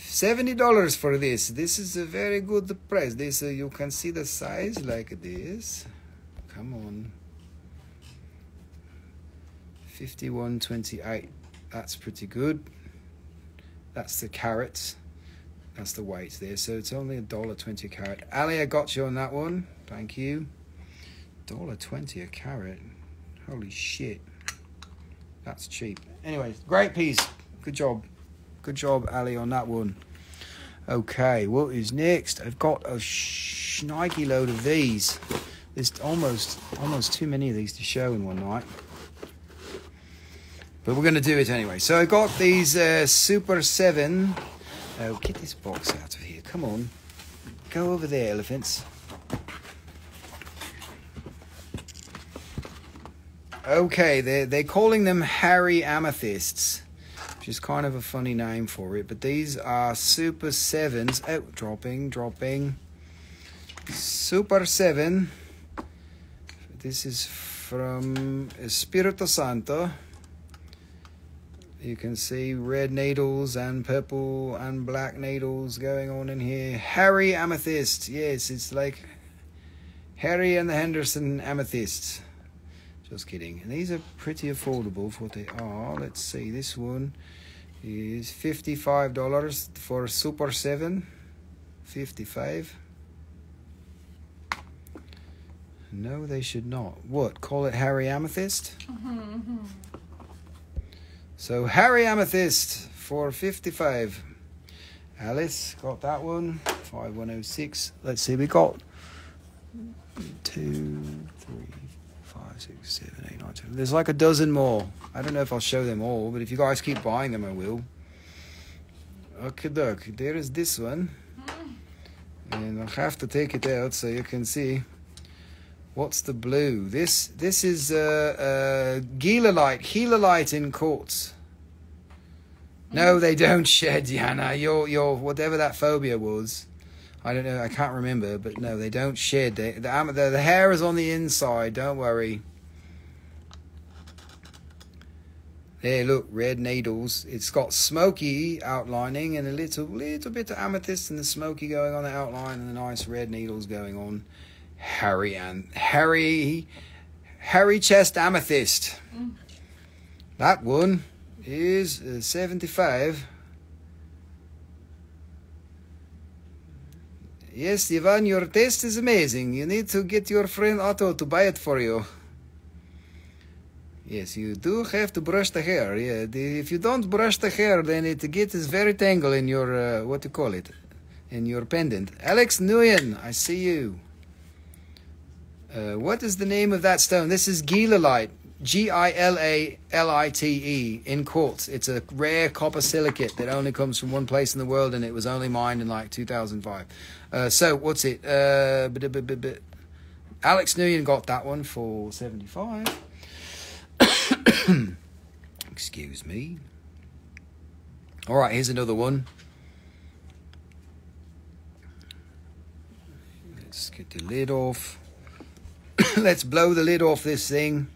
Seventy dollars for this. This is a very good price. This uh, you can see the size like this. Come on. Fifty-one twenty-eight. That's pretty good. That's the carats. That's the weight there. So it's only a dollar twenty a carat. Ali, I got you on that one. Thank you. Dollar twenty a carat. Holy shit. That's cheap. Anyways, great piece. Good job. Good. Job, Ali, on that one. Okay, what is next? I've got a sh- shnikey load of these. There's almost almost too many of these to show in one night. But we're going to do it anyway. So I got these uh, Super 7. Oh, get this box out of here. Come on. Go over there, elephants. Okay, they're, they're calling them Harry Amethysts, is kind of a funny name for it. But these are Super 7s. Oh, dropping, dropping. Super 7. This is from Espirito Santo. You can see red needles and purple and black needles going on in here. Harry Amethyst. Yes, it's like Harry and the Henderson Amethysts. Just kidding. And these are pretty affordable for what they are. Let's see. This one is $55 for Super 7. 55 No, they should not. What? Call it Harry Amethyst? So Harry Amethyst for 55. Alice got that one. 5106. Let's see, we got two, three, five, six, seven, eight, nine, ten. There's like a dozen more. I don't know if I'll show them all, but if you guys keep buying them, I will. Okay, doc. There is this one. And I'll have to take it out so you can see. What's the blue? This this is uh, uh, Gilalite, Helalite in quartz. No, they don't shed, Diana. Your your whatever that phobia was. I don't know. I can't remember, but no, they don't shed. They, the, the the hair is on the inside. Don't worry. There, look, red needles. It's got smoky outlining and a little little bit of amethyst and the smoky going on the outline and the nice red needles going on. Harry and Harry, Harry chest amethyst. That one is uh, seventy-five. Yes, Ivan, your taste is amazing. You need to get your friend Otto to buy it for you. Yes, you do have to brush the hair. Yeah, if you don't brush the hair, then it gets very tangled in your uh, what you call it, in your pendant. Alex Nguyen, I see you. Uh, what is the name of that stone? This is Gilalite. G I L A L I T E in quartz. It's a rare copper silicate that only comes from one place in the world, and it was only mined in like 2005. Uh, so what's it? Uh, Alex Nguyen got that one for 75. Excuse me. All right, here's another one. Let's get the lid off. Let's blow the lid off this thing.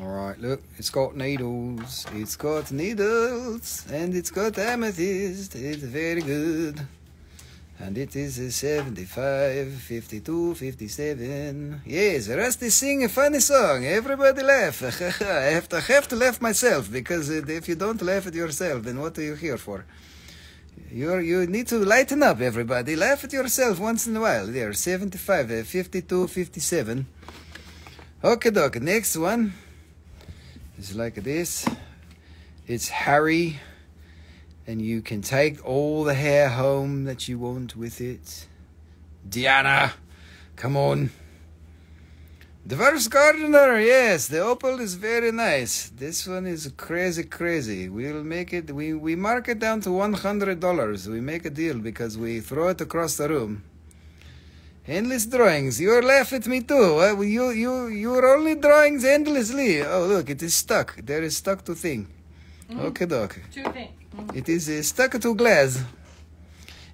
All right, look, it's got needles. It's got needles and it's got amethyst. It's very good. And it is a 75, 52, 57. Yes, Rusty sing a funny song. Everybody laugh. I have to, I have to laugh myself because uh, if you don't laugh at yourself, then what are you here for? You're, you need to lighten up, everybody. Laugh at yourself once in a while. There, 75, uh, 52, 57. Okay, doke. Next one is like this. It's Harry and you can take all the hair home that you want with it. Diana, come on. Diverse gardener, yes, the opal is very nice. This one is crazy, crazy. We'll make it. We we mark it down to one hundred dollars. We make a deal because we throw it across the room. Endless drawings. You're laughing at me too. Huh? You you you're only drawings endlessly. Oh look, it is stuck. There is stuck to thing. Mm-hmm. Okay, doc. Two things. Mm-hmm. It is uh, stuck to glass.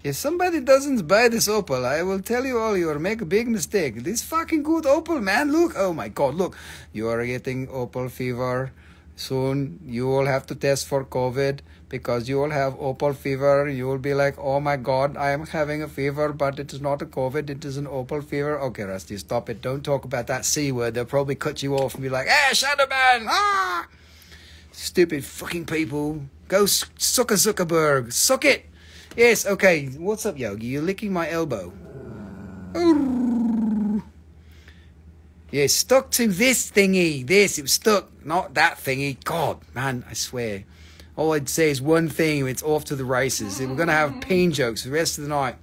If somebody doesn't buy this opal, I will tell you all you'll make a big mistake. This fucking good opal, man. Look. Oh my god, look. You are getting opal fever. Soon you will have to test for COVID because you will have opal fever. You will be like, oh my god, I am having a fever, but it is not a COVID, it is an opal fever. Okay, Rusty, stop it. Don't talk about that C word. They'll probably cut you off and be like, ah, Shadowman, ah! Stupid fucking people. Go suck a Zuckerberg. Suck it. Yes, okay. What's up, Yogi? You're licking my elbow. Yeah, stuck to this thingy. This, it was stuck. not that thingy. God, man, I swear. All I'd say is one thing. It's off to the races. We're gonna have pain jokes for the rest of the night.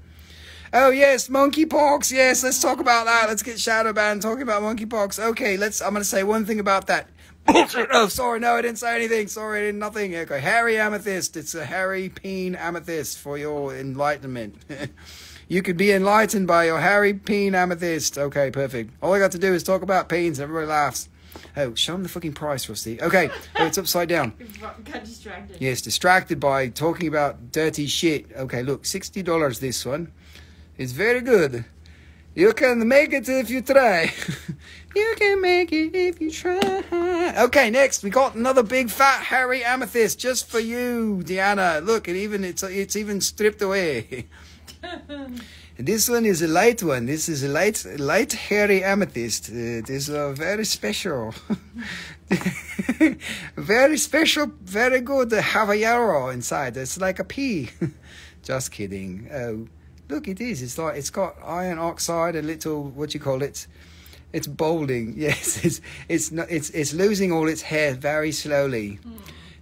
Oh yes, monkeypox. Yes, let's talk about that. Let's get shadow banned talking about monkeypox. Okay, let's. I'm gonna say one thing about that. Oh, sorry. No, I didn't say anything. Sorry, I didn't nothing. Okay, Harry Amethyst. It's a Harry Peen Amethyst for your enlightenment. you could be enlightened by your Harry Peen Amethyst. Okay, perfect. All I got to do is talk about peens. Everybody laughs. Oh, show him the fucking price, Rusty. Okay, oh, it's upside down. Got distracted. Yes, distracted by talking about dirty shit. Okay, look, sixty dollars. This one It's very good. You can make it if you try. you can make it if you try. Okay, next we got another big fat hairy amethyst just for you, Deanna. Look, it even it's it's even stripped away. This one is a light one. This is a light, light hairy amethyst. Uh, it is uh, very special. very special, very good Havayaro inside. It's like a pea. Just kidding. Oh, look, it is. It's like it's got iron oxide, a little what do you call it. It's balding. Yes, it's it's not, it's it's losing all its hair very slowly.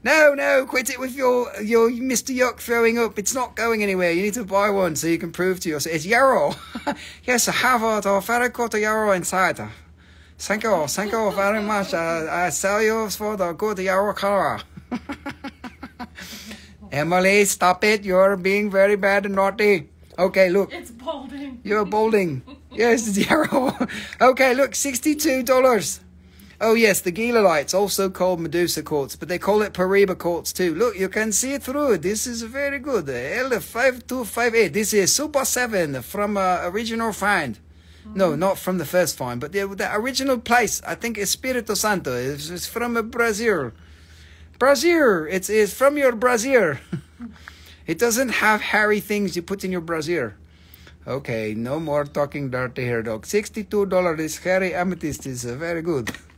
No, no, quit it with your your Mr. Yuck throwing up. It's not going anywhere. You need to buy one so you can prove to yourself. It's yarrow. yes, I have it. I've a yarrow inside. Thank you, thank you very much. I, I sell you for the good yarrow color. Emily, stop it. You're being very bad and naughty. Okay, look. It's balding. You're balding. Yes, it's yarrow. okay, look, $62. Oh yes, the Gilalites, also called Medusa quartz, but they call it Paraíba quartz too. Look, you can see through it. This is very good. L5258. This is Super 7 from uh, original find. No, not from the first find, but the, the original place. I think Espirito Santo. It's, it's from uh, Brazil. Brazil. It's, it's from your Brazil. it doesn't have hairy things you put in your Brazil. Okay, no more talking dirty here, dog. $62 this hairy amethyst is uh, very good.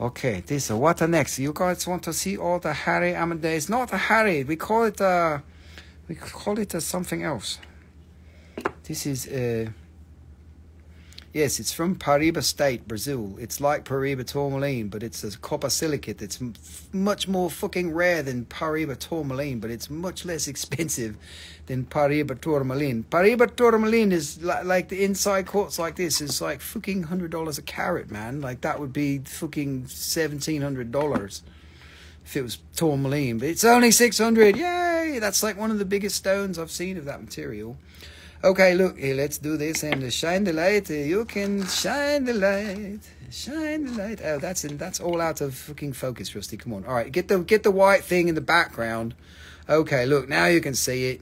Okay, this uh, what next? You guys want to see all the Harry Amethyst? Not a Harry. We call it uh, we call it uh, something else. This is uh, yes, it's from Paraíba State, Brazil. It's like Paraíba tourmaline, but it's a copper silicate. It's much more fucking rare than Paraíba tourmaline, but it's much less expensive than Paraíba tourmaline. Paraíba tourmaline is li- like the inside quartz like this is like fucking hundred dollars a carat, man. Like that would be fucking seventeen hundred dollars if it was tourmaline, but it's only six hundred. Yay! That's like one of the biggest stones I've seen of that material. Okay, look, here, let's do this and shine the light. Uh, you can shine the light, shine the light. Oh, that's in, that's all out of fucking focus, Rusty. Come on. All right, get the get the white thing in the background. Okay, look, now you can see it.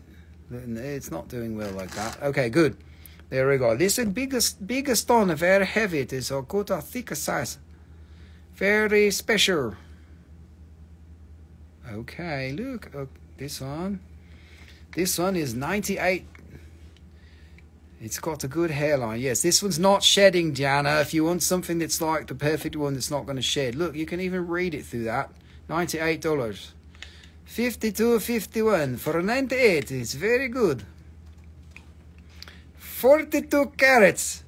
It's not doing well like that. Okay, good. There we go. This is biggest biggest stone, very heavy. It is a good, a thicker size. Very special. Okay, look, uh, this one. This one is 98 it's got a good hairline. Yes, this one's not shedding, Diana. If you want something that's like the perfect one that's not going to shed. Look, you can even read it through that. $98. 52 51 for 98 it's very good 42 carrots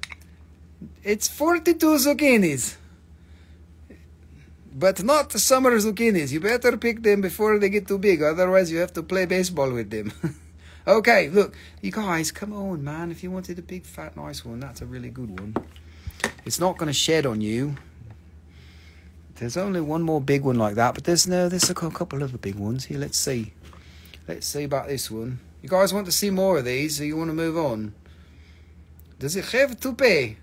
it's 42 zucchinis but not summer zucchinis you better pick them before they get too big otherwise you have to play baseball with them Okay, look, you guys, come on, man. If you wanted a big, fat, nice one, that's a really good one. It's not going to shed on you. There's only one more big one like that, but there's no, there's a couple of the big ones here. Let's see. Let's see about this one. You guys want to see more of these, or you want to move on? Does it have to pay?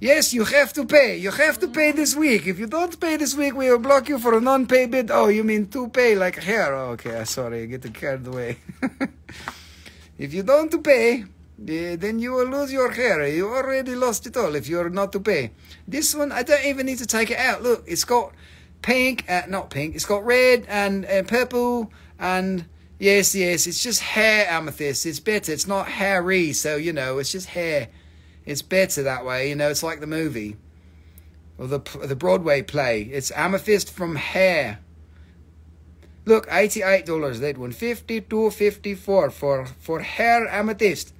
Yes, you have to pay. You have to pay this week. If you don't pay this week, we will block you for a non-pay bid. Oh, you mean to pay like hair? Oh, okay, sorry, I get carried away. If you don't pay, eh, then you will lose your hair. You already lost it all if you're not to pay. This one, I don't even need to take it out. Look, it's got pink, uh, not pink, it's got red and uh, purple and yes, yes, it's just hair amethyst. It's better. It's not hairy, so, you know, it's just hair. It's better that way, you know, it's like the movie or the, the Broadway play. It's amethyst from hair. Look, $88 that one. $52.54 for for hair amethyst.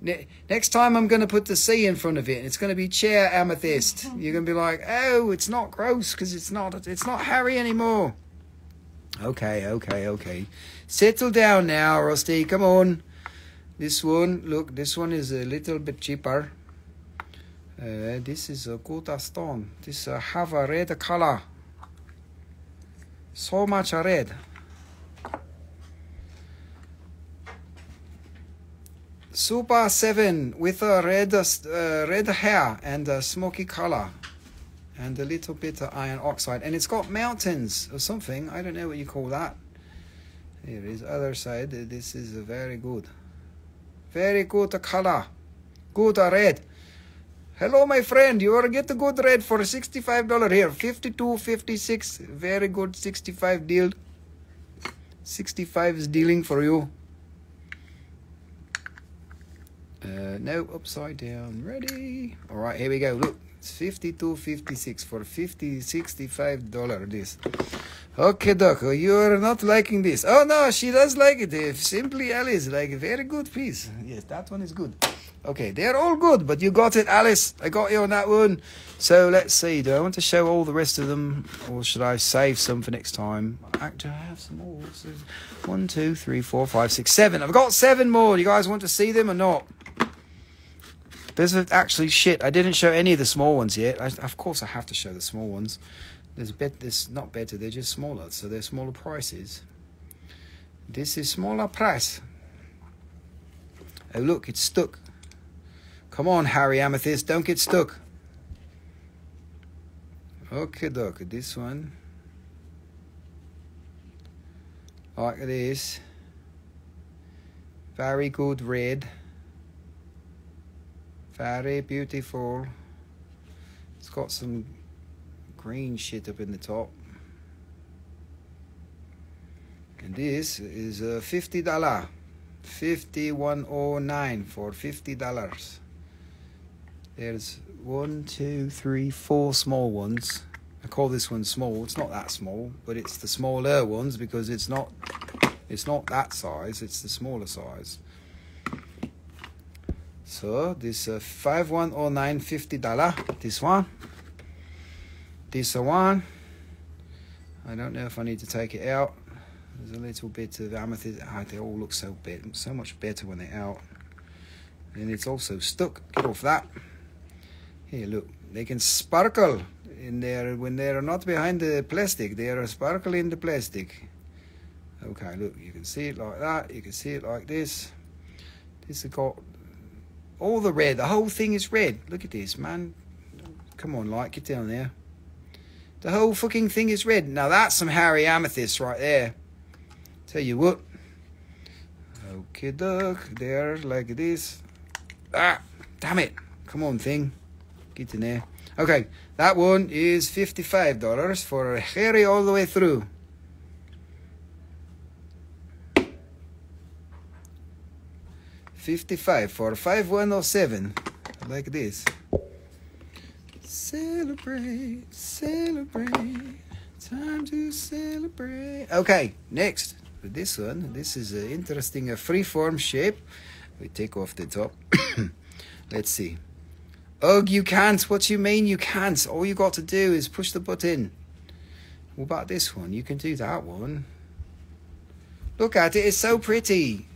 Ne- next time I'm going to put the C in front of it, and it's going to be chair amethyst. You're going to be like, oh, it's not gross because it's not. It's not Harry anymore. Okay, okay, okay. Settle down now, Rusty. Come on. This one, look, this one is a little bit cheaper. Uh, this is a good stone. This uh, have a red color. So much red. Super 7 with a red, uh, red hair and a smoky color and a little bit of iron oxide. And it's got mountains or something. I don't know what you call that. Here is other side. This is a very good. Very good color. Good red. Hello, my friend. You are get a good red for $65 here. 52 56 Very good 65 deal. 65 is dealing for you. Uh, no, upside down. Ready? All right, here we go. Look, it's 52 56 for 50 65 dollar this. Okay, Doc, you are not liking this. Oh no, she does like it. If Simply Alice, like a very good piece. Yes, that one is good. Okay, they're all good, but you got it, Alice. I got you on that one. So let's see. Do I want to show all the rest of them, or should I save some for next time? Actually, I have some more. One, two, three, four, five, six, seven. I've got seven more. You guys want to see them or not? There's actually shit. I didn't show any of the small ones yet. I, of course, I have to show the small ones. There's a bit. There's not better. They're just smaller, so they're smaller prices. This is smaller price. Oh look, it's stuck. Come on, Harry Amethyst, don't get stuck. Okay, doke. This one, like this. Very good red. Very beautiful. It's got some green shit up in the top. And this is a fifty dollar. Fifty one oh nine for fifty dollars. There's one, two, three, four small ones. I call this one small. It's not that small, but it's the smaller ones because it's not it's not that size, it's the smaller size. So this uh, five one oh nine fifty dollar. This one. This one. I don't know if I need to take it out. There's a little bit of amethyst. Ah, they all look so bit so much better when they're out. And it's also stuck. Get off that. Here, look. They can sparkle in there when they are not behind the plastic. They are sparkle in the plastic. Okay, look. You can see it like that. You can see it like this. This has got all the red. The whole thing is red. Look at this, man. Come on, light. Get down there. The whole fucking thing is red. Now that's some Harry Amethyst right there. Tell you what. Okay, duck. There, like this. Ah, damn it. Come on, thing. Get in there. Okay, that one is $55 for Harry all the way through. Fifty-five for five one oh seven, like this. Celebrate, celebrate, time to celebrate. Okay, next this one. This is an interesting uh, freeform shape. We take off the top. Let's see. Ugh, you can't. What do you mean you can't? All you got to do is push the button. What about this one? You can do that one. Look at it. It's so pretty.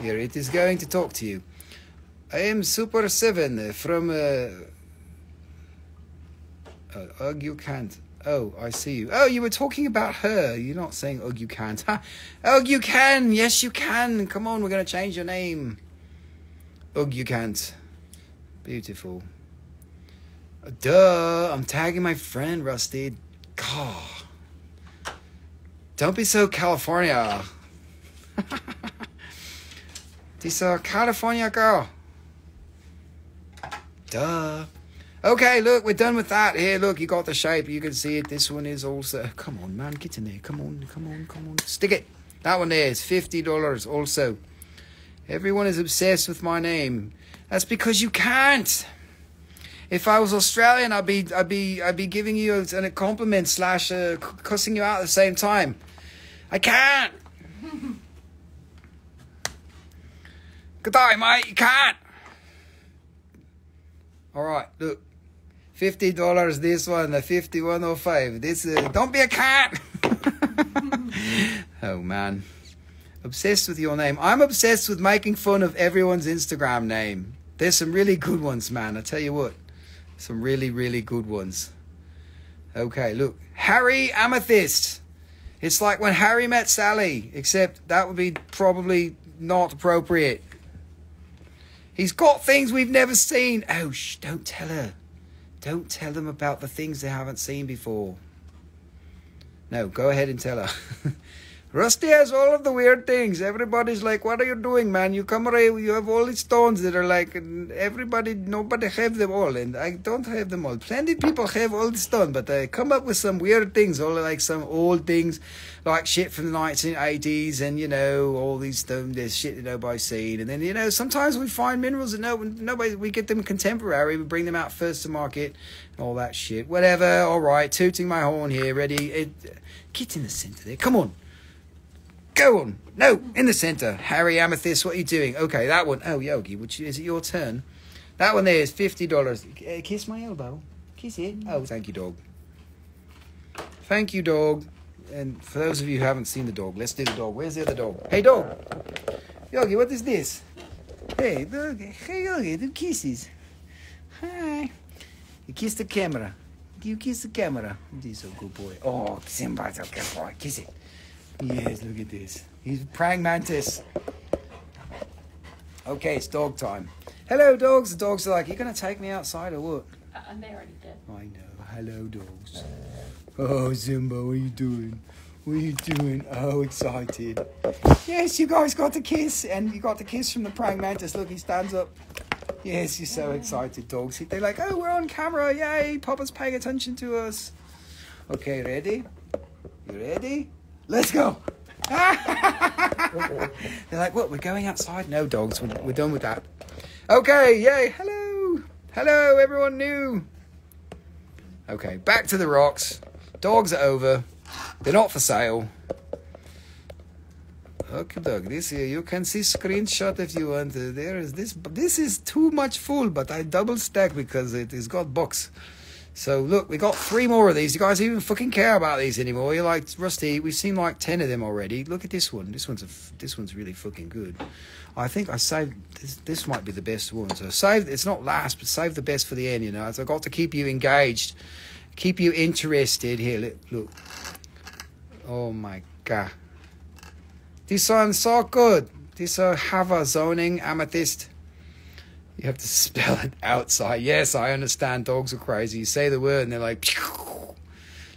Here, it is going to talk to you. I am Super 7 from... Uh, uh, ugh, you can't. Oh, I see you. Oh, you were talking about her. You're not saying, ugh, you can't. Ugh, you can. Yes, you can. Come on, we're going to change your name. Ugh, you can't. Beautiful. Duh, I'm tagging my friend, Rusty. God. Don't be so California. this uh, California girl. Duh. Okay, look, we're done with that. Here, look, you got the shape. You can see it. This one is also. Come on, man, get in there. Come on, come on, come on. Stick it. That one there is fifty dollars. Also, everyone is obsessed with my name. That's because you can't. If I was Australian, I'd be, I'd be, I'd be giving you a, a compliment slash uh, cussing you out at the same time. I can't. Good day, mate. You can't. All right, look. Fifty dollars this one, the fifty one oh five. This uh, don't be a cat. oh man, obsessed with your name. I'm obsessed with making fun of everyone's Instagram name. There's some really good ones, man. I tell you what, some really really good ones. Okay, look, Harry Amethyst. It's like when Harry met Sally, except that would be probably not appropriate. He's got things we've never seen. Oh, shh, don't tell her. Don't tell them about the things they haven't seen before. No, go ahead and tell her. Rusty has all of the weird things. Everybody's like, "What are you doing, man? You come away. You have all these stones that are like everybody. Nobody have them all, and I don't have them all. Plenty people have all the stones, but I come up with some weird things, all like some old things, like shit from the 1980s, and you know all these stones, There's shit that nobody's seen, and then you know sometimes we find minerals that no nobody. We get them contemporary. We bring them out first to market, all that shit. Whatever. All right, tooting my horn here. Ready? It, get in the center there. Come on. Go on. No, in the centre. Harry Amethyst, what are you doing? Okay, that one. Oh, Yogi, which is it your turn? That one there is fifty dollars. Uh, kiss my elbow. Kiss it. Oh, thank you, dog. Thank you, dog. And for those of you who haven't seen the dog, let's do the dog. Where's the other dog? Hey, dog. Yogi, what is this? Hey, dog. Hey, Yogi, do kisses. Hi. You kiss the camera. Do you kiss the camera. He's a good boy. Oh, Simba's a good boy. Kiss it. Yes, look at this. He's praying mantis. Okay, it's dog time. Hello, dogs. The dogs are like, you going to take me outside or what? Uh, they already did. I know. Hello, dogs. Oh, Zimba, what are you doing? What are you doing? Oh, excited. Yes, you guys got the kiss, and you got the kiss from the praying mantis. Look, he stands up. Yes, you're so excited, dogs. They're like, oh, we're on camera. Yay, Papa's paying attention to us. Okay, ready? You ready? Let's go. They're like, what? We're going outside? No, dogs. We're, we're done with that. Okay, yay. Hello. Hello, everyone new. Okay, back to the rocks. Dogs are over. They're not for sale. Okay, dog. This here you can see screenshot if you want. Uh, there is this. This is too much full, but I double stack because it has got box. So look, we got three more of these. You guys even fucking care about these anymore? You're like Rusty. We've seen like ten of them already. Look at this one. This one's a this one's really fucking good. I think I saved this. This might be the best one. So save. It's not last, but save the best for the end. You know, so I got to keep you engaged, keep you interested. Here, look. Oh my god. This one's so good. This uh, Hava zoning amethyst. You have to spell it outside. Yes, I understand. Dogs are crazy. You say the word and they're like,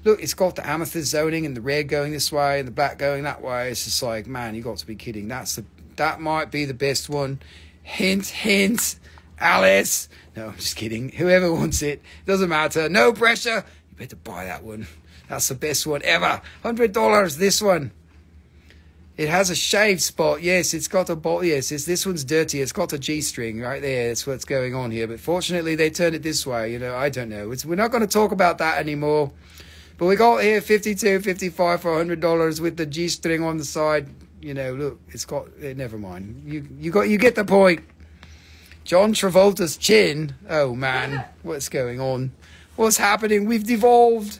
look, it's got the amethyst zoning and the red going this way and the black going that way. It's just like, man, you got to be kidding. That's the that might be the best one. Hint, hint, Alice. No, I'm just kidding. Whoever wants it, doesn't matter. No pressure. You better buy that one. That's the best one ever. Hundred dollars. This one. It has a shaved spot. Yes, it's got a bot. Yes, it's, this one's dirty. It's got a G string right there. That's what's going on here. But fortunately, they turned it this way. You know, I don't know. It's, we're not going to talk about that anymore. But we got here 52 55 for $100 with the G string on the side. You know, look, it's got. Eh, never mind. You you got you get the point. John Travolta's chin. Oh man, what's going on? What's happening? We've devolved.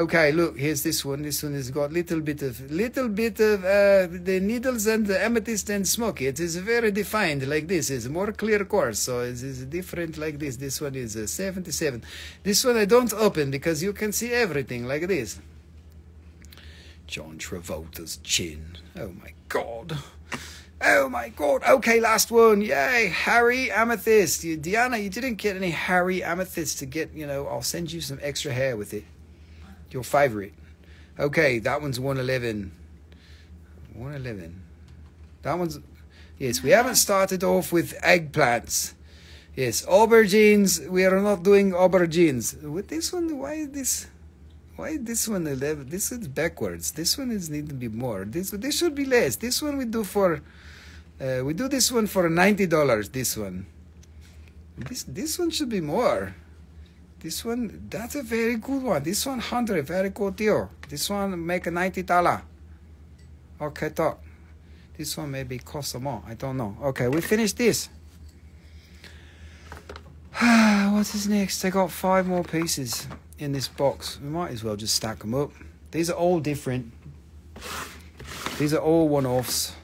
Okay, look, here's this one. This one has got little bit of little bit of uh, the needles and the amethyst and smoky. It is very defined like this. It's more clear course, so it is different like this. This one is uh, 77. This one I don't open because you can see everything like this. John Travolta's chin. Oh my god. Oh my god. Okay, last one. Yay. Harry Amethyst. You, Deanna, you didn't get any Harry Amethyst to get, you know, I'll send you some extra hair with it. Your favorite. Okay, that one's 111. 111. That one's. Yes, we haven't started off with eggplants. Yes, aubergines. We are not doing aubergines. With this one, why is this? Why is this one 11? This is backwards. This one is need to be more. This this should be less. This one we do for. Uh, we do this one for ninety dollars. This one. This this one should be more. This one, that's a very good one. This 100, very good deal. This one, make 90 dollar. Okay, talk. This one maybe costs more. I don't know. Okay, we finished this. what is next? I got five more pieces in this box. We might as well just stack them up. These are all different. These are all one-offs.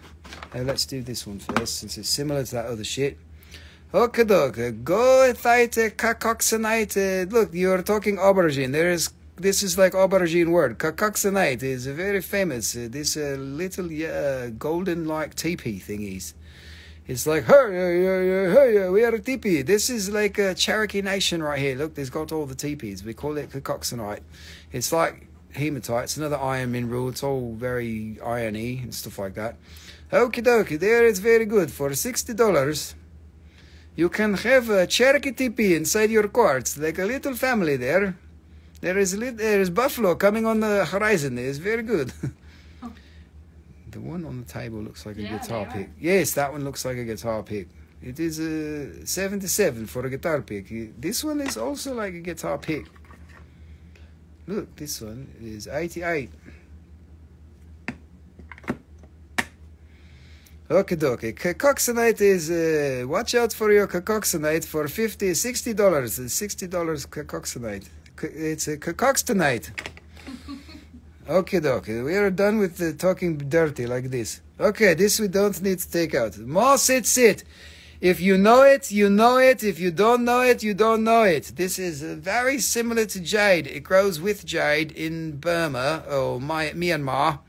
Now let's do this one first, since it's similar to that other shit. Okay, doke. Go thite cacoxenite. Look, you're talking aubergine. There is this is like aubergine word. Cacoxenite is very famous. This uh, little uh, golden like teepee thingies. It's like, hey, hey, hey, we are a teepee. This is like a Cherokee Nation right here. Look, there's got all the teepees. We call it cacoxenite. It's like hematite. It's another iron mineral. It's all very irony and stuff like that. Okie dokie, there it's very good. For $60, you can have a Cherokee teepee inside your quartz, like a little family there. There is there is buffalo coming on the horizon. It's very good. the one on the table looks like a Yeah, guitar pick. Yes, that one looks like a guitar pick. It is a 77 for a guitar pick. This one is also like a guitar pick. Look, this one is 88. Okay, dokie. Cacoxenite is, uh, watch out for your cacoxenite for 50 $60. $60 cacoxenite. It's a cacoxenite. Okay, dokie. We are done with the talking dirty like this. Okay, this we don't need to take out. Maw sit, sit. If you know it, you know it. If you don't know it, you don't know it. This is uh, very similar to jade. It grows with jade in Burma or My- Myanmar.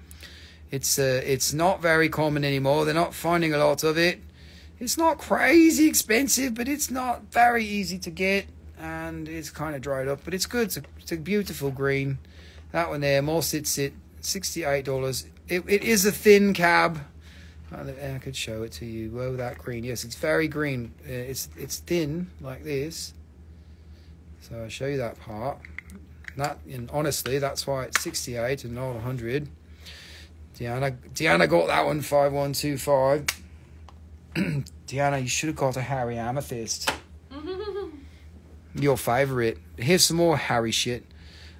It's uh, it's not very common anymore. They're not finding a lot of it. It's not crazy expensive, but it's not very easy to get, and it's kind of dried up. But it's good. It's a, it's a beautiful green. That one there, maw sit sit, sixty eight dollars. It it is a thin cab. I could show it to you. Whoa, that green. Yes, it's very green. Uh, It's it's thin like this. So I'll show you that part. That and honestly, that's why it's sixty eight and not hundred. Deanna, Deanna got that one five one two five. Deanna, you should have got a Harry Amethyst. Your favorite. Here's some more Harry shit.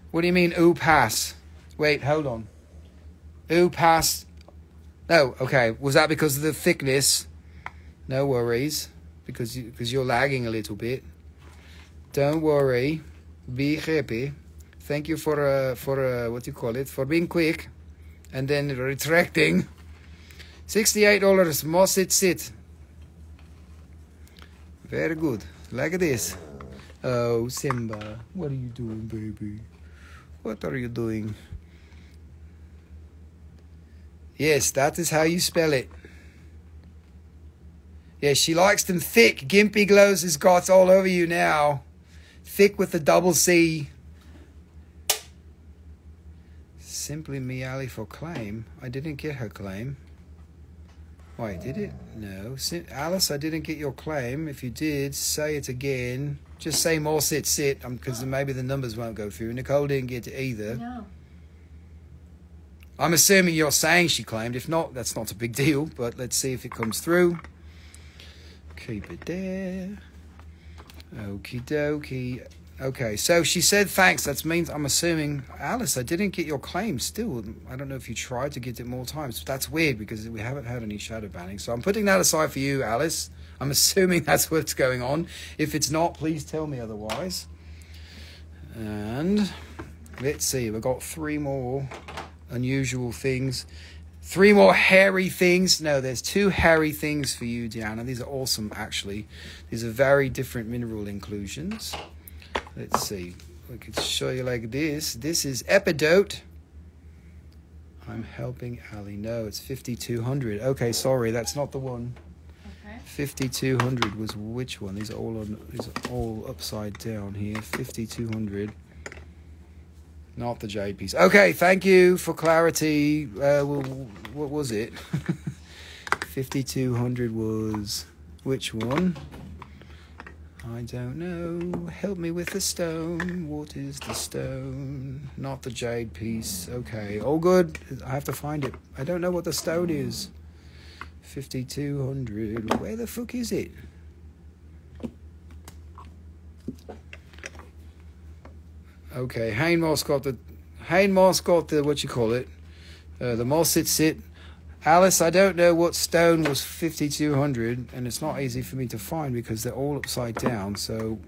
What do you mean, ooh pass? Wait, hold on. Ooh pass. No, okay. Was that because of the thickness? No worries, because you because you're lagging a little bit. Don't worry. Be happy. Thank you for uh, for uh, what do you call it for being quick, and then retracting. Sixty-eight dollars. Maw sit. Very good. Like this. Oh, Simba, what are you doing, baby? What are you doing? Yes, that is how you spell it. Yes, she likes them thick. Gimpy Glows has got all over you now. Thick with the double C. Simply me Ali for claim. I didn't get her claim. Wait, did it? No. Sim- Alice, I didn't get your claim. If you did, say it again. Just say maw sit sit, because maybe the numbers won't go through. Nicole didn't get it either. No. I'm assuming you're saying she claimed. If not, that's not a big deal. But let's see if it comes through. Keep it there. Okie dokie. Okay, so she said thanks. That means I'm assuming Alice. I didn't get your claim. Still, I don't know if you tried to get it more times. That's weird because we haven't had any shadow banning. So I'm putting that aside for you, Alice. I'm assuming that's what's going on. If it's not, please tell me otherwise. And let's see. We've got three more unusual things. Three more hairy things. No, there's two hairy things for you, Diana. These are awesome, actually. These are very different mineral inclusions. Let's see. We could show you like this. This is Epidote. I'm helping Ali. No, it's 5200. Okay, sorry, that's not the one. Okay. 5200 was which one? These are all on. These are all upside down here. 5200. Not the jade piece. Okay, thank you for clarity. Uh, well, what was it? 5200 was which one? I don't know. Help me with the stone. What is the stone? Not the jade piece. Okay, all good. I have to find it. I don't know what the stone is. 5200. Where the fuck is it? Okay, Hayne Moss got the Hayne Moss got the what you call it, uh, the Maw sit sit. Alice, I don't know what stone was 5200, and it's not easy for me to find because they're all upside down. So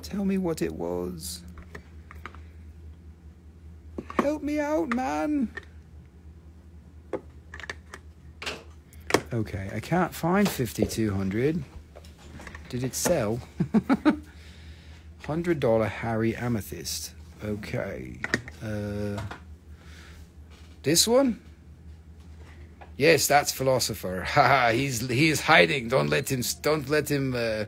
tell me what it was. Help me out, man. Okay, I can't find 5200. Did it sell? $100 Harry Amethyst. Okay. Uh, this one? Yes, that's philosopher. Ha he's he's hiding. Don't let him. Don't let him. Uh...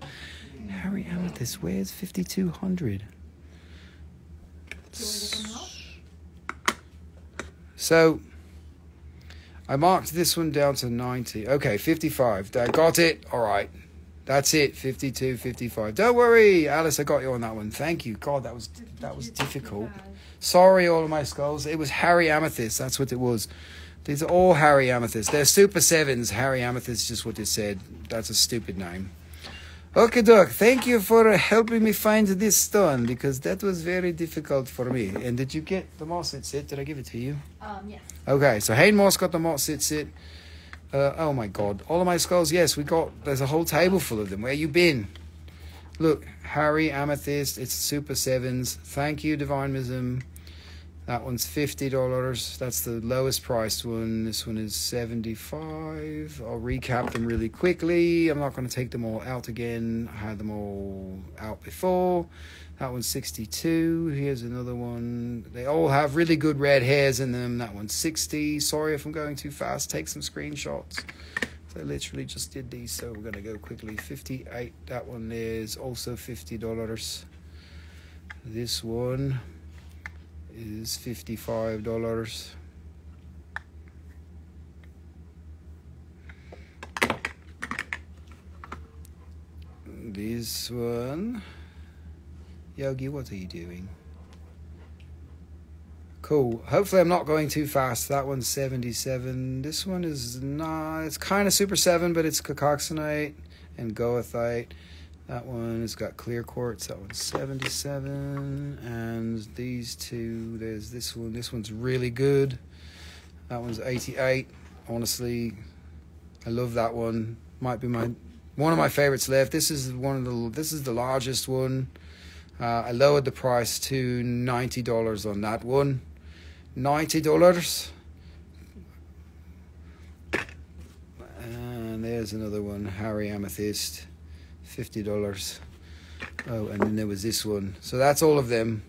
Harry Amethyst. Where's fifty two hundred? So, I marked this one down to ninety. Okay, fifty five. I got it. All right. That's it. 52, 55. Don't worry, Alice. I got you on that one. Thank you. God, that was that was difficult. Sorry, all of my skulls. It was Harry Amethyst. That's what it was. These are all Harry Amethyst. They're Super Sevens. Harry Amethyst is just what it said. That's a stupid name. Okay, Doc. Thank you for helping me find this stone because that was very difficult for me. And did you get the moss it sit? Did I give it to you? Um, yes. Okay, so Hayden Moss got the moss it sit. Uh, oh my God! All of my skulls. Yes, we got. There's a whole table full of them. Where you been? Look, Harry Amethyst. It's Super Sevens. Thank you, Divine Wisdom. That one's fifty dollars. That's the lowest priced one. This one is seventy-five. I'll recap them really quickly. I'm not going to take them all out again. I had them all out before. That one's sixty-two. Here's another one. They all have really good red hairs in them. That one's sixty. Sorry if I'm going too fast. Take some screenshots. I literally just did these, so we're going to go quickly. Fifty-eight. That one is also fifty dollars. This one is $55. This one. Yogi, what are you doing? Cool. Hopefully, I'm not going too fast. That one's 77. This one is not. It's kind of Super 7, but it's Cacoxenite and Goethite. That one has got clear quartz. That one's 77. And these two, there's this one. This one's really good. That one's 88. Honestly, I love that one. Might be my one of my favorites left. This is one of the this is the largest one. Uh, I lowered the price to ninety dollars on that one. Ninety dollars. And there's another one, Harry Amethyst fifty dollars. Oh, and then there was this one. So that's all of them.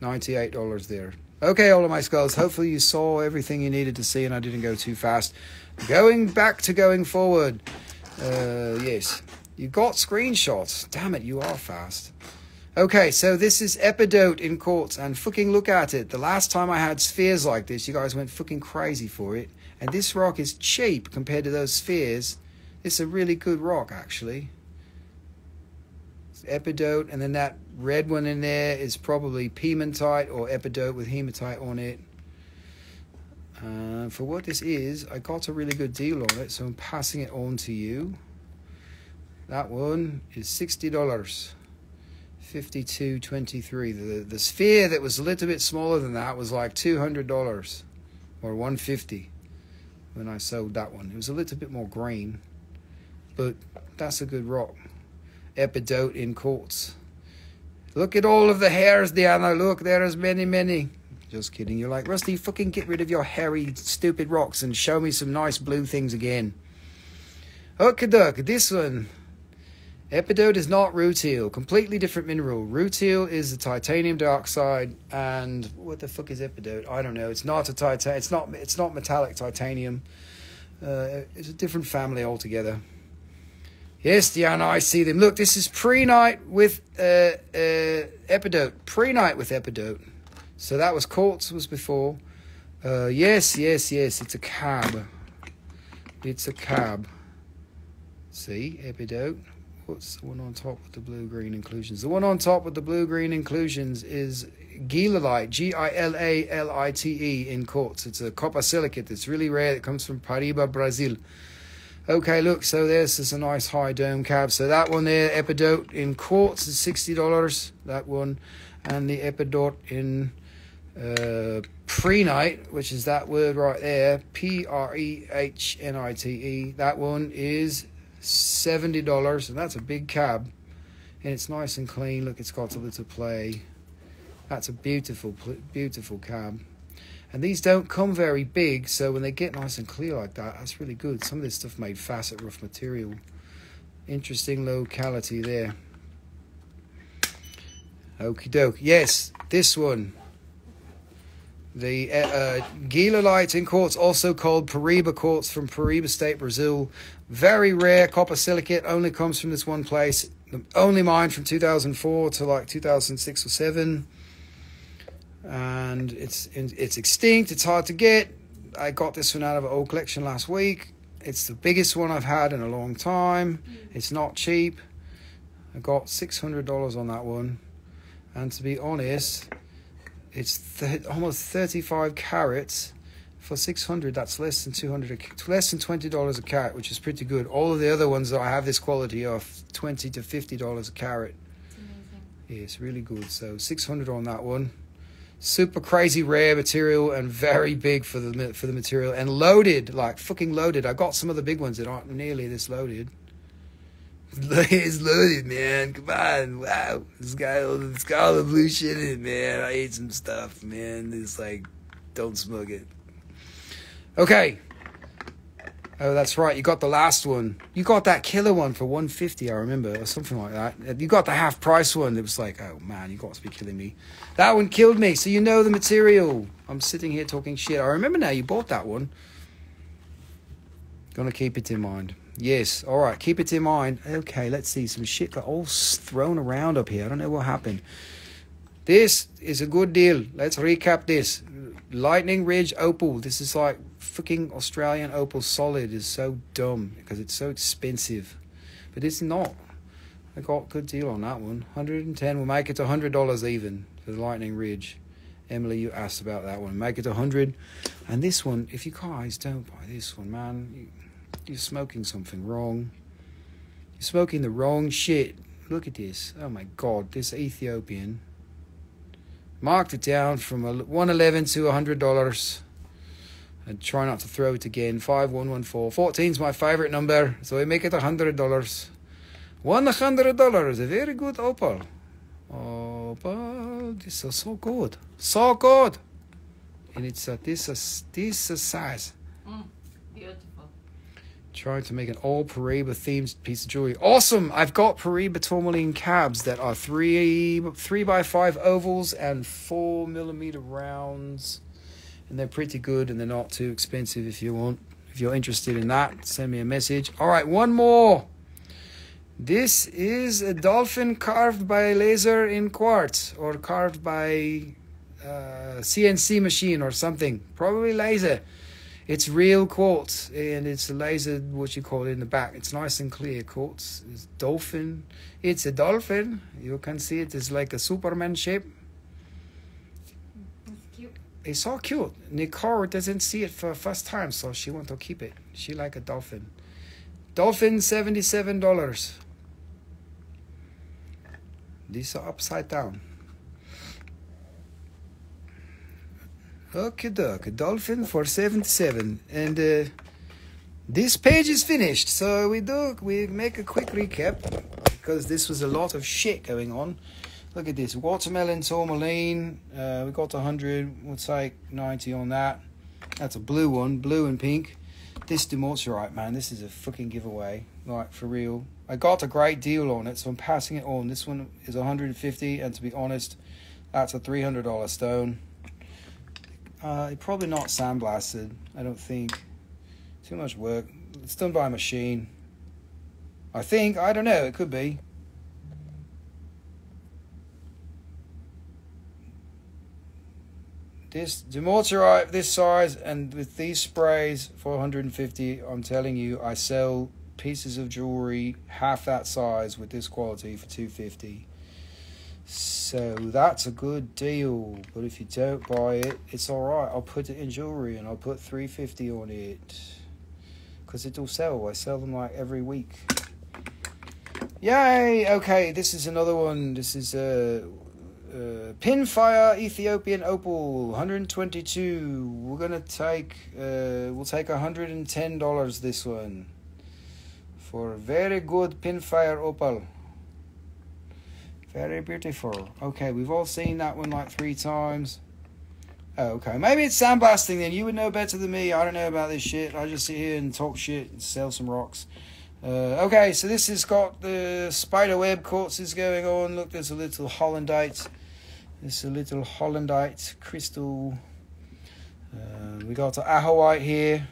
Ninety-eight dollars there. Okay, all of my skulls. Hopefully you saw everything you needed to see, and I didn't go too fast. Going back to going forward. Uh, yes, you got screenshots. Damn it, you are fast. Okay, so this is Epidote in quartz, and fucking look at it. The last time I had spheres like this, you guys went fucking crazy for it. And this rock is cheap compared to those spheres. It's a really good rock, actually. It's epidote, and then that red one in there is probably piemontite or epidote with hematite on it. Uh, for what this is, I got a really good deal on it, so I'm passing it on to you. That one is sixty dollars, fifty-two twenty-three. The the sphere that was a little bit smaller than that was like two hundred dollars, or one fifty, when I sold that one. It was a little bit more green, but that's a good rock. Epidote in quartz. Look at all of the hairs, Diana. Look, there is many, many. Just kidding. You're like, Rusty, fucking get rid of your hairy, stupid rocks and show me some nice blue things again. Okay, duck. This one. Epidote is not rutile. Completely different mineral. Rutile is the titanium dioxide, and what the fuck is epidote? I don't know. It's not a titan. It's not. It's not metallic titanium. Uh, it's a different family altogether. Yes, Diana, I see them. Look, this is prehnite with uh, uh, epidote. Prehnite with epidote. So that was quartz was before. Uh, yes, yes, yes. It's a cab. It's a cab. See, epidote. What's the one on top with the blue green inclusions? The one on top with the blue green inclusions is gilalite, G I L A L I T E in quartz. It's a copper silicate that's really rare. It comes from Paraíba, Brazil. Okay, look, so this is a nice high dome cab. So that one there, Epidote in quartz is sixty dollars. That one, and the Epidote in Uh, Prehnite, which is that word right there, P R E. That one is seventy dollars, and that's a big cab, and it's nice and clean. Look, it's got a little play. That's a beautiful, beautiful cab. And these don't come very big, so when they get nice and clear like that, that's really good. Some of this stuff made facet rough material. Interesting locality there. Okie doke. Yes, this one. The uh, uh, Gila in quartz, also called Paraíba quartz from Paraíba State, Brazil. Very rare copper silicate, only comes from this one place. Only mine from 2004 to like 2006 or 7 and it's it's extinct. It's hard to get. I got this one out of an old collection last week. It's the biggest one I've had in a long time. Mm. It's not cheap. I got six hundred dollars on that one, and to be honest, it's th- almost thirty-five carats for six hundred. That's less than two hundred, less than twenty dollars a carat, which is pretty good. All of the other ones that I have this quality of twenty to fifty dollars a carat. Yeah, it's really good. So six hundred on that one. Super crazy rare material and very big for the for the material and loaded like fucking loaded. I got some of the big ones that aren't nearly this loaded. It's loaded, man. Come on, wow. This guy, it's got all the blue shit in it, man. I ate some stuff, man. It's like, don't smoke it. Okay. Oh, that's right. You got the last one. You got that killer one for one fifty. I remember, or something like that. You got the half price one. It was like, oh man, you got to be killing me. That one killed me. So you know the material. I'm sitting here talking shit. I remember now. You bought that one. Gonna keep it in mind. Yes. All right. Keep it in mind. Okay. Let's see. Some shit got all thrown around up here. I don't know what happened. This is a good deal. Let's recap this. Lightning Ridge Opal. This is like freaking Australian Opal Solid is so dumb because it's so expensive. But it's not. I got a good deal on that one. 110 will make it to $100 even for the Lightning Ridge. Emily, you asked about that one. Make it 100 And this one, if you guys don't buy this one, man, you, you're smoking something wrong. You're smoking the wrong shit. Look at this. Oh my god, this Ethiopian marked it down from a 111 to $100 and try not to throw it again. 5114 14 is my favorite number so I make it $100 $100 a very good opal. Opal this is so good. So good. And it's uh, this is this is size. Beautiful. trying to make an all Paraiba themed piece of jewelry. Awesome! I've got Paraiba tourmaline cabs that are three three by five ovals and four millimeter rounds, and they're pretty good and they're not too expensive. If you want, if you're interested in that, send me a message. All right, one more. This is a dolphin carved by laser in quartz or carved by uh, CNC machine or something. Probably laser. It's real quartz and it's a laser, what you call it in the back. It's nice and clear quartz. It's dolphin. It's a dolphin. You can see it is like a Superman shape. It's so cute. Nicole doesn't see it for first time, so she want to keep it. She like a dolphin. Dolphin seventy-seven dollars. These are upside down. Okay, doke. Dolphin for seventy-seven, and uh, this page is finished. So we do we make a quick recap because this was a lot of shit going on. Look at this watermelon tourmaline. Uh, we got 100. We'll take 90 on that. That's a blue one, blue and pink. This dumortierite, man, this is a fucking giveaway. Like for real. I got a great deal on it, so I'm passing it on. This one is 150, and to be honest, that's a $300 stone. Uh, probably not sandblasted. I don't think. Too much work. It's done by a machine. I think. I don't know. It could be. This dumortierite this size and with these sprays for 150, I'm telling you, I sell pieces of jewelry half that size with this quality for 250. So that's a good deal. But if you don't buy it, it's all right. I'll put it in jewelry and I'll put 350 on it because it'll sell. I sell them like every week. Yay! Okay, this is another one. This is uh, uh, Pinfire Ethiopian Opal, 122. We're gonna take, uh, we'll take 110 dollars this one for very good Pinfire Opal. Very beautiful. Okay, we've all seen that one like three times. Oh, okay. Maybe it's sandblasting then. You would know better than me. I don't know about this shit. I just sit here and talk shit and sell some rocks. Uh, okay, so this has got the spider web quartzes going on. Look, there's a little hollandite. There's a little hollandite crystal. Uh, we got the ajoite here.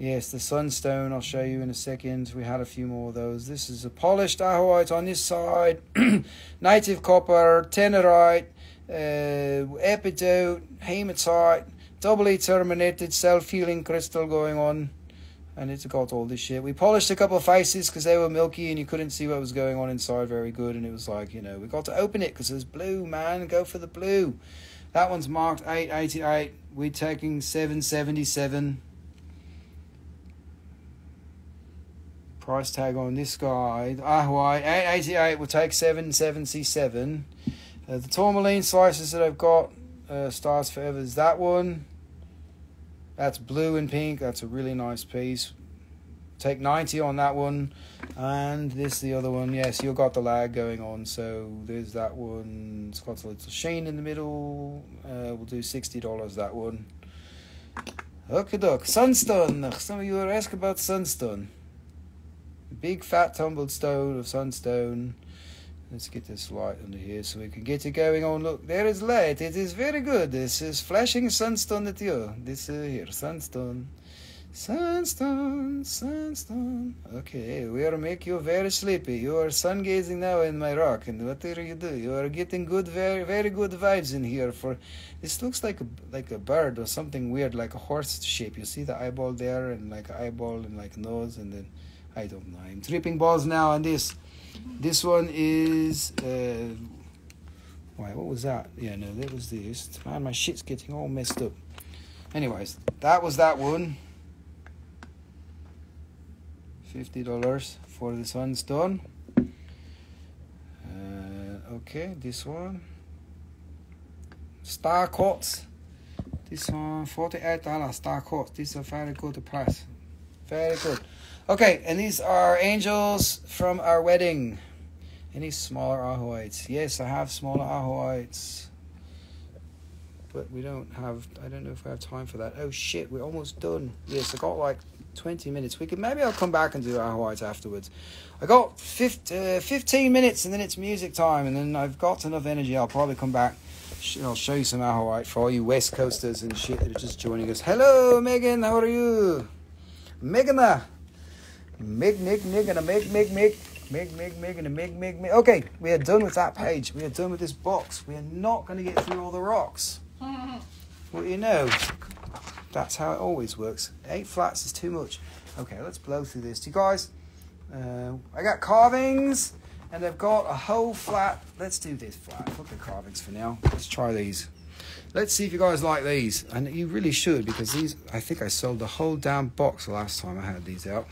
Yes, the sunstone. I'll show you in a second. We had a few more of those. This is a polished ajoite on this side. Native copper, tenorite, uh, epidote, hematite, doubly terminated self-healing crystal going on. And it's got all this shit. We polished a couple of faces because they were milky and you couldn't see what was going on inside very good. And it was like, you know, we got to open it because was blue, man. Go for the blue. That one's marked 888. We're taking 777. Price tag on this guy. Ah, why? 888 will take 777. Uh, the tourmaline slices that I've got, uh, Stars Forever, is that one. That's blue and pink. That's a really nice piece. Take 90 on that one. And this the other one. Yes, you've got the lag going on. So there's that one. It's got a little sheen in the middle. Uh, we'll do $60 that one. Okay, doc. Sunstone. Some of you are asking about Sunstone. Big fat tumbled stone of sunstone. Let's get this light under here so we can get it going on. Look, there is light. It is very good. This is flashing sunstone at you. This uh, here, sunstone. Sunstone, sunstone. Okay, we are make you very sleepy. You are sun gazing now in my rock, and what do you do? You are getting good, very, very good vibes in here. For this looks like a like a bird or something weird, like a horse shape. You see the eyeball there, and like eyeball and like nose, and then I don't know. I'm tripping balls now on this. This one is. Uh, why? What was that? Yeah, no, that was this. Man, my shit's getting all messed up. Anyways, that was that one. Fifty dollars for the sunstone. Uh, okay, this one. Star quartz. This one, forty-eight dollars. Star quartz. This is a very good price. Very good. Okay, and these are angels from our wedding. Any smaller ajoites? Yes, I have smaller ajoites. But we don't have, I don't know if we have time for that. Oh shit, we're almost done. Yes, I got like 20 minutes. We could, maybe I'll come back and do ajoites afterwards. I got 15, uh, 15 minutes and then it's music time and then I've got enough energy. I'll probably come back. I'll show you some ajoite for all you West Coasters and shit that are just joining us. Hello, Megan, how are you? Megana. Mig, Nick, Nick, and a Mig, Mig, Mig. Mig, Mig, Mig, and a Mig, Mig, Mig. Okay, we are done with that page. We are done with this box. We are not going to get through all the rocks. Well, you know, that's how it always works. Eight flats is too much. Okay, let's blow through this. You guys, uh, I got carvings, and I've got a whole flat. Let's do this flat. Fuck the carvings for now. Let's try these. Let's see if you guys like these. And you really should, because these, I think I sold the whole damn box the last time I had these out.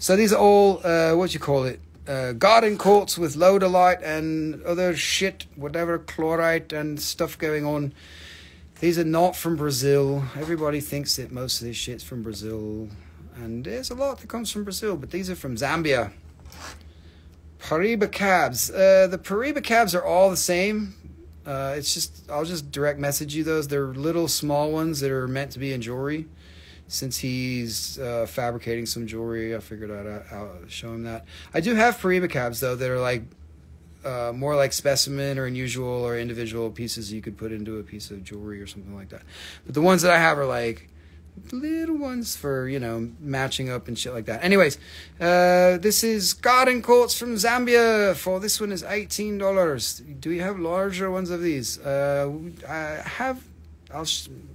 So these are all, uh, what you call it? Uh, garden quartz with lodolite and other shit, whatever, chlorite and stuff going on. These are not from Brazil. Everybody thinks that most of this shit's from Brazil. And there's a lot that comes from Brazil, but these are from Zambia. Paraiba cabs. Uh, the Paraiba cabs are all the same. Uh, it's just, I'll just direct message you those. They're little small ones that are meant to be in jewelry since he's uh, fabricating some jewelry, I figured I'd, I'd show him that. I do have Paraiba cabs though that are like uh, more like specimen or unusual or individual pieces you could put into a piece of jewelry or something like that. But the ones that I have are like little ones for you know matching up and shit like that. Anyways, uh, this is garden quartz from Zambia. For this one is eighteen dollars. Do you have larger ones of these? Uh, I have I'll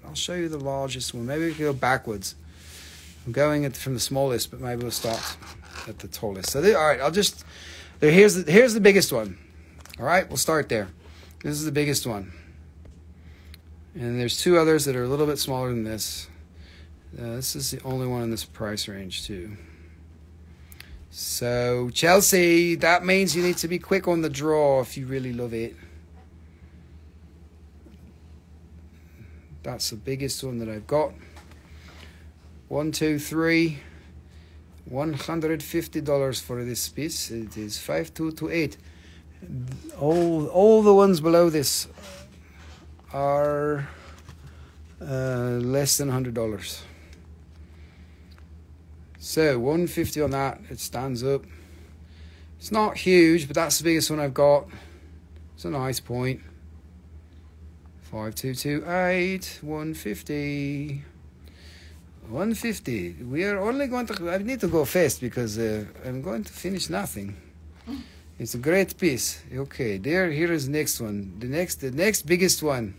I'll show you the largest one. Maybe we can go backwards. I'm going from the smallest, but maybe we'll start at the tallest. So all right, I'll just there. Here's the here's the biggest one. All right, we'll start there. This is the biggest one, and there's two others that are a little bit smaller than this. Uh, this is the only one in this price range too. So Chelsea, that means you need to be quick on the draw if you really love it. That's the biggest one that I've got. One, two, three. One hundred fifty dollars for this piece. It is five two two eight. All all the ones below this are uh, less than hundred dollars. So one fifty on that. It stands up. It's not huge, but that's the biggest one I've got. It's a nice point. Five two two eight one fifty. 150. We are only going to. I need to go fast because uh, I'm going to finish nothing. It's a great piece. Okay, there. Here is the next one. The next, the next biggest one.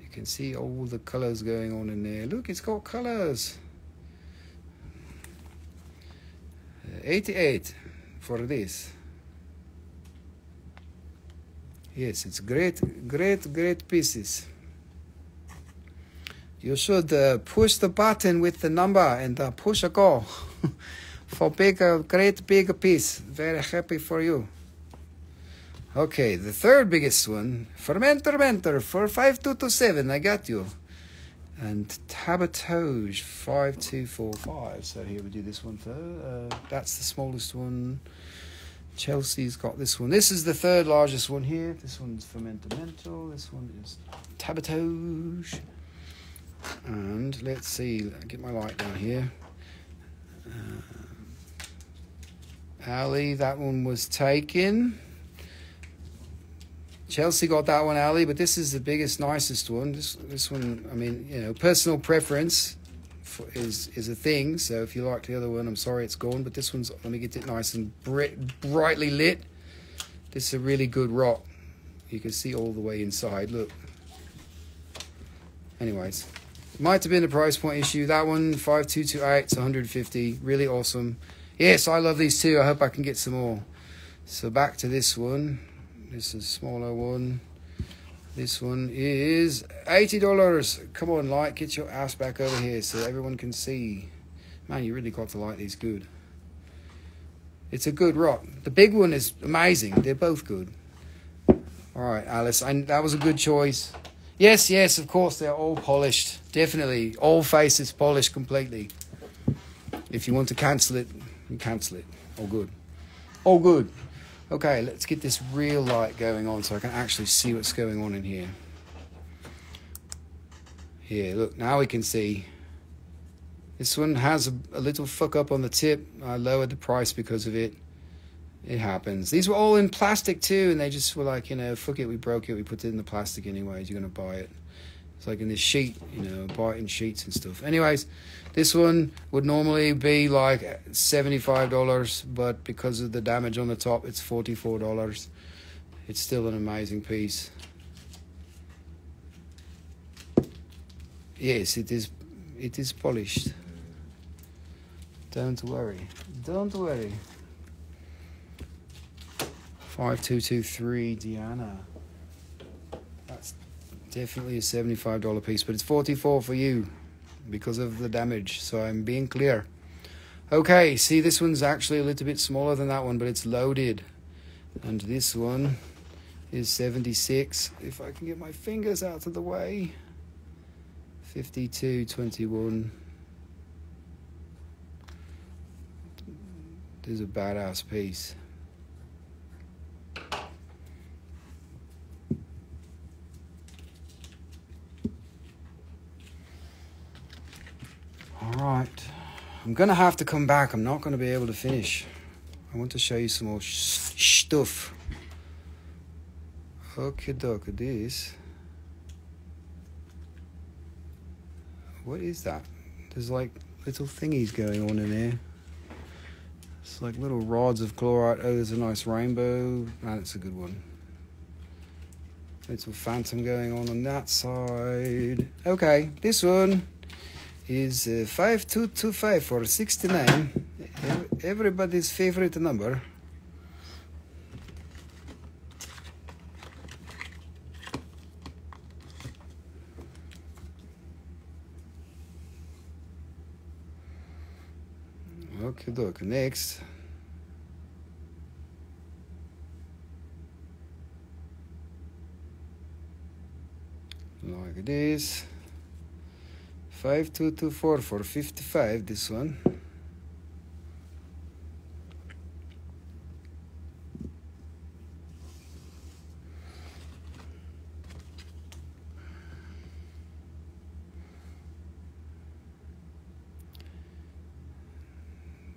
You can see all the colors going on in there. Look, it's got colors. Uh, 88 for this. Yes, it's great, great, great pieces. You should uh, push the button with the number and uh, push a go for big, great big piece. Very happy for you. Okay, the third biggest one, Fermenter Mentor for 5227. I got you. And Tabatage 5245. So here we do this one first. Uh, that's the smallest one. Chelsea's got this one. This is the third largest one here. This one's Fermentamento. This one is Tabatage. And let's see, get my light down here. Uh, Ali, that one was taken. Chelsea got that one, Ali, but this is the biggest, nicest one. This, this one, I mean, you know, personal preference is is a thing. So if you like the other one, I'm sorry it's gone. But this one's, let me get it nice and bri- brightly lit. This is a really good rock. You can see all the way inside. Look. Anyways, might have been a price point issue. That one, 5228, it's 150. Really awesome. Yes, I love these too. I hope I can get some more. So back to this one. This is a smaller one. This one is $80. Come on, light, get your ass back over here so everyone can see. Man, you really got to light these good. It's a good rock. The big one is amazing. They're both good. All right, Alice, I, that was a good choice. Yes, yes, of course, they're all polished. Definitely. All faces polished completely. If you want to cancel it, you cancel it. All good. All good. Okay, let's get this real light going on so I can actually see what's going on in here. Here, look, now we can see. This one has a, a little fuck up on the tip. I lowered the price because of it. It happens. These were all in plastic too, and they just were like, you know, fuck it, we broke it, we put it in the plastic anyways, you're gonna buy it. It's like in this sheet, you know, buy it in sheets and stuff. Anyways, this one would normally be like $75, but because of the damage on the top, it's $44. It's still an amazing piece. Yes, it is it is polished. Don't worry. Don't worry. 5223 Diana. Definitely a $75 piece, but it's 44 for you because of the damage. So I'm being clear. Okay, see this one's actually a little bit smaller than that one, but it's loaded. And this one is 76. If I can get my fingers out of the way. 5221. This is a badass piece. All right. I'm going to have to come back. I'm not going to be able to finish. I want to show you some more stuff. Okay, doke, this. What is that? There's like little thingies going on in there. It's like little rods of chlorite. Oh, there's a nice rainbow. That's a good one. Little phantom going on on that side. Okay, this one is uh, 5225 for 69. Everybody's favorite number. Okay, look, next. like this. 5224 for 55, this one.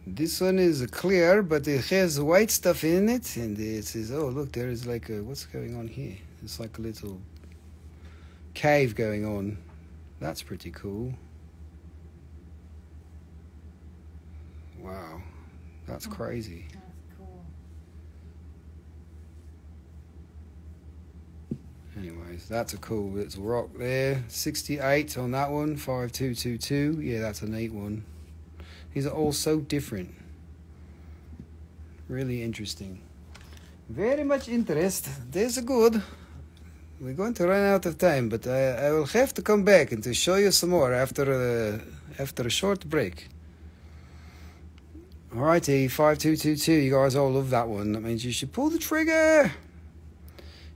This one is clear, but it has white stuff in it, and it says, "Oh, look, there is like a what's going on here? It's like a little cave going on. That's pretty cool. Wow, that's Oh. crazy. That's cool. Anyways, that's a cool little rock there. 68 on that one, 5222. Yeah, that's a neat one. These are all so different. Really interesting. Very much interest. This is good. We're going to run out of time, but I, I will have to come back and to show you some more after a, after a short break. Alrighty, 5222. You guys all love that one. That means you should pull the trigger.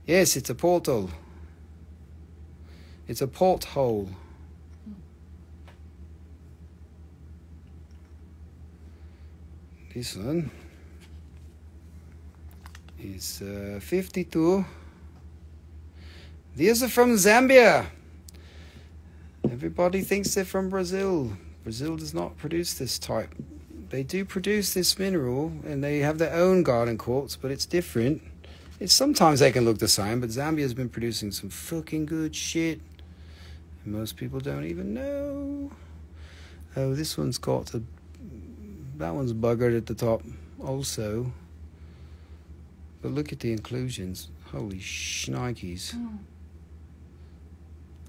Yes, it's a portal. It's a porthole. This one is uh, 52. These are from Zambia. Everybody thinks they're from Brazil. Brazil does not produce this type. They do produce this mineral and they have their own garden quartz, but it's different. It's sometimes they can look the same, but Zambia's been producing some fucking good shit. And most people don't even know. Oh, this one's got a. That one's buggered at the top, also. But look at the inclusions. Holy shnikes. Mm.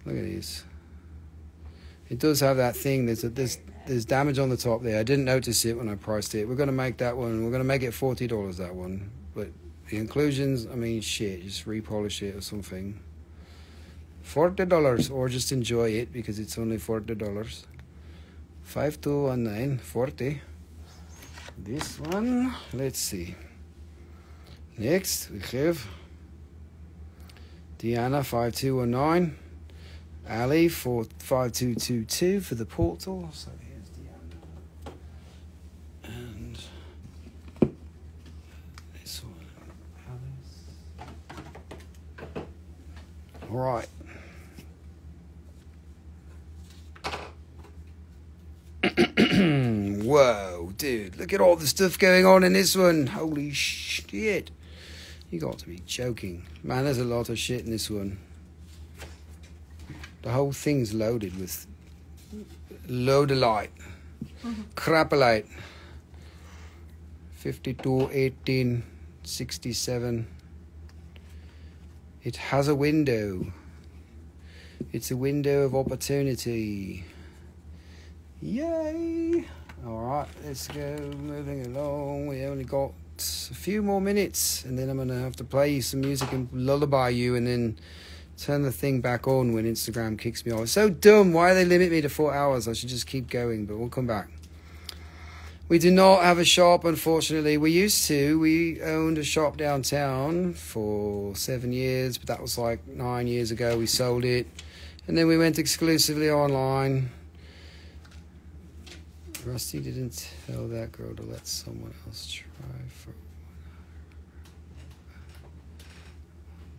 Look at this. It does have that thing. There's a, there's there's damage on the top there. I didn't notice it when I priced it. We're gonna make that one. We're gonna make it forty dollars. That one, but the inclusions. I mean, shit. Just repolish it or something. Forty dollars, or just enjoy it because it's only forty dollars. Five two one nine forty. This one. Let's see. Next we have Diana five two one nine. Ali for 5222 for the portal. So here's Deanna. And this one, Alice. All right. Whoa, dude, look at all the stuff going on in this one. Holy shit. You got to be joking. Man, there's a lot of shit in this one. The whole thing's loaded with lodolite, mm-hmm. crapolite, 52, 18, 67. It has a window. It's a window of opportunity. Yay! Alright, let's go moving along. We only got a few more minutes, and then I'm gonna have to play you some music and lullaby you, and then turn the thing back on when Instagram kicks me off. It's so dumb. Why do they limit me to four hours? I should just keep going, but we'll come back. We do not have a shop, unfortunately. We used to. We owned a shop downtown for seven years, but that was like nine years ago. We sold it, and then we went exclusively online. Rusty didn't tell that girl to let someone else try for.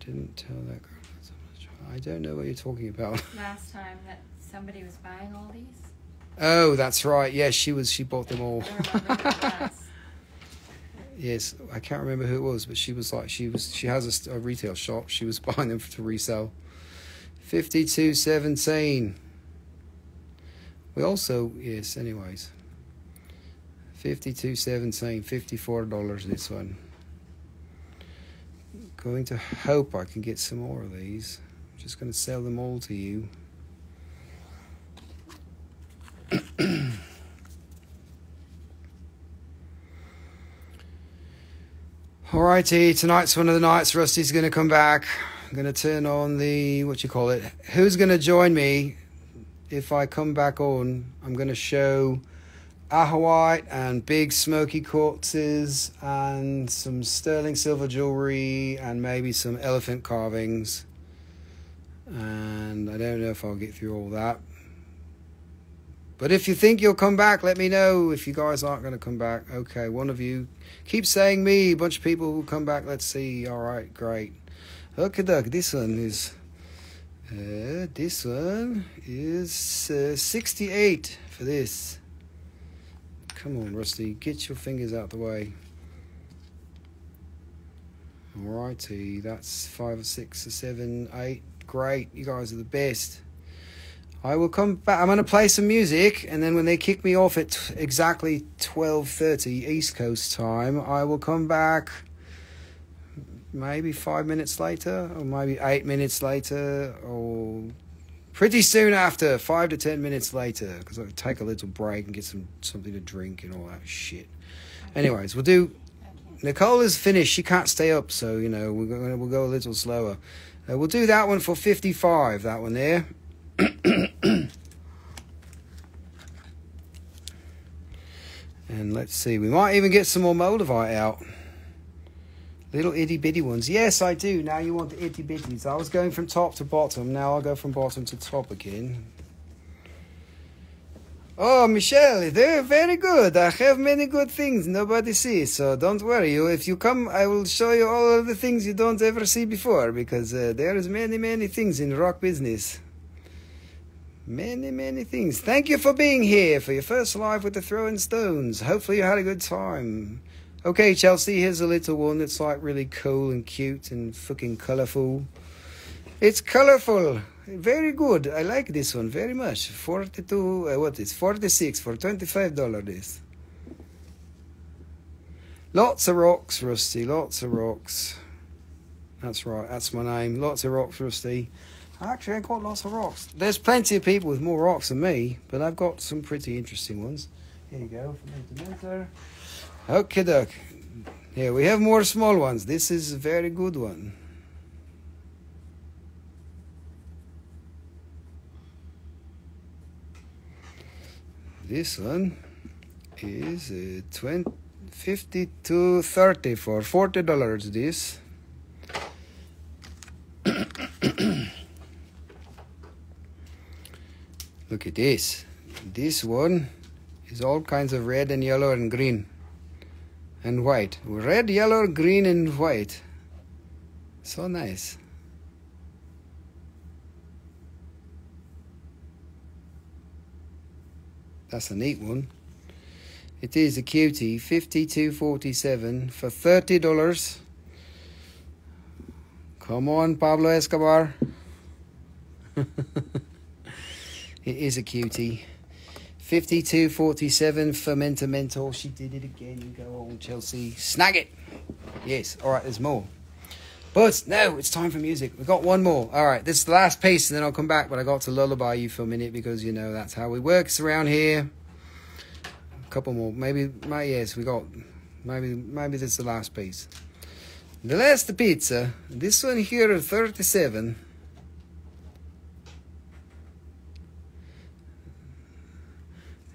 Didn't tell that girl. to let someone else try. I don't know what you're talking about. Last time that somebody was buying all these, Oh, that's right. Yes, she was. She bought them all. I don't remember who it was. Yes, I can't remember who it was, but she was like she was. She has a a, retail shop. She was buying them to resell. Fifty-two seventeen. We also yes. Anyways. Fifty-two seventeen. Fifty-four dollars. This one. Going to hope I can get some more of these. Just going to sell them all to you. Alrighty, tonight's one of the nights. Rusty's going to come back. I'm going to turn on the, what you call it? Who's going to join me if I come back on? I'm going to show Ajoite and big smoky quartzes and some sterling silver jewelry and maybe some elephant carvings. And I don't know if I'll get through all that. But if you think you'll come back, let me know. If you guys aren't going to come back, okay, one of you keep saying me. A bunch of people will come back. Let's see. All right, great. Okay, Doug, this one is. Uh, this one is uh, 68 for this. Come on, Rusty, get your fingers out the way. Alrighty, that's five or six or seven, eight. Great, you guys are the best. I will come back. I'm going to play some music, and then when they kick me off at exactly 12:30 East Coast time, I will come back. Maybe five minutes later, or maybe eight minutes later, or pretty soon after, five to ten minutes later, because I'll take a little break and get some something to drink and all that shit. Anyways, we'll do. Nicole is finished. She can't stay up, so you know we're going. We'll go a little slower. Uh, we'll do that one for fifty-five. That one there. and let's see. We might even get some more Moldavite out. Little itty bitty ones. Yes, I do. Now you want the itty bitties. I was going from top to bottom. Now I'll go from bottom to top again. Oh, Michelle, they're very good. I have many good things nobody sees, so don't worry. If you come, I will show you all of the things you don't ever see before, because uh, there is many, many things in rock business. Many, many things. Thank you for being here for your first live with the Throwin' Stones. Hopefully you had a good time. Okay, Chelsea, here's a little one that's like really cool and cute and fucking colourful. It's colourful. Very good. I like this one very much. 42, uh, what is 46 for $25 this. Lots of rocks, Rusty. Lots of rocks. That's right. That's my name. Lots of rocks, Rusty. Actually, I've got lots of rocks. There's plenty of people with more rocks than me, but I've got some pretty interesting ones. Here you go. From mentor. Okay, duck. Here we have more small ones. This is a very good one. This one is uh, 20, 50 to 30 for $40 this. Look at this. This one is all kinds of red and yellow and green and white. Red, yellow, green, and white. So nice. That's a neat one. It is a cutie, fifty-two forty-seven for thirty dollars. Come on, Pablo Escobar. it is a cutie. 52.47 Fermenter Mental. She did it again. You go on, Chelsea. Snag it. Yes. All right, there's more. But no, it's time for music. We've got one more. All right, this is the last piece, and then I'll come back. But I got to lullaby you for a minute because you know that's how we works around here. A couple more, maybe. My yes, we got. Maybe maybe this is the last piece. The last pizza. This one here, thirty-seven.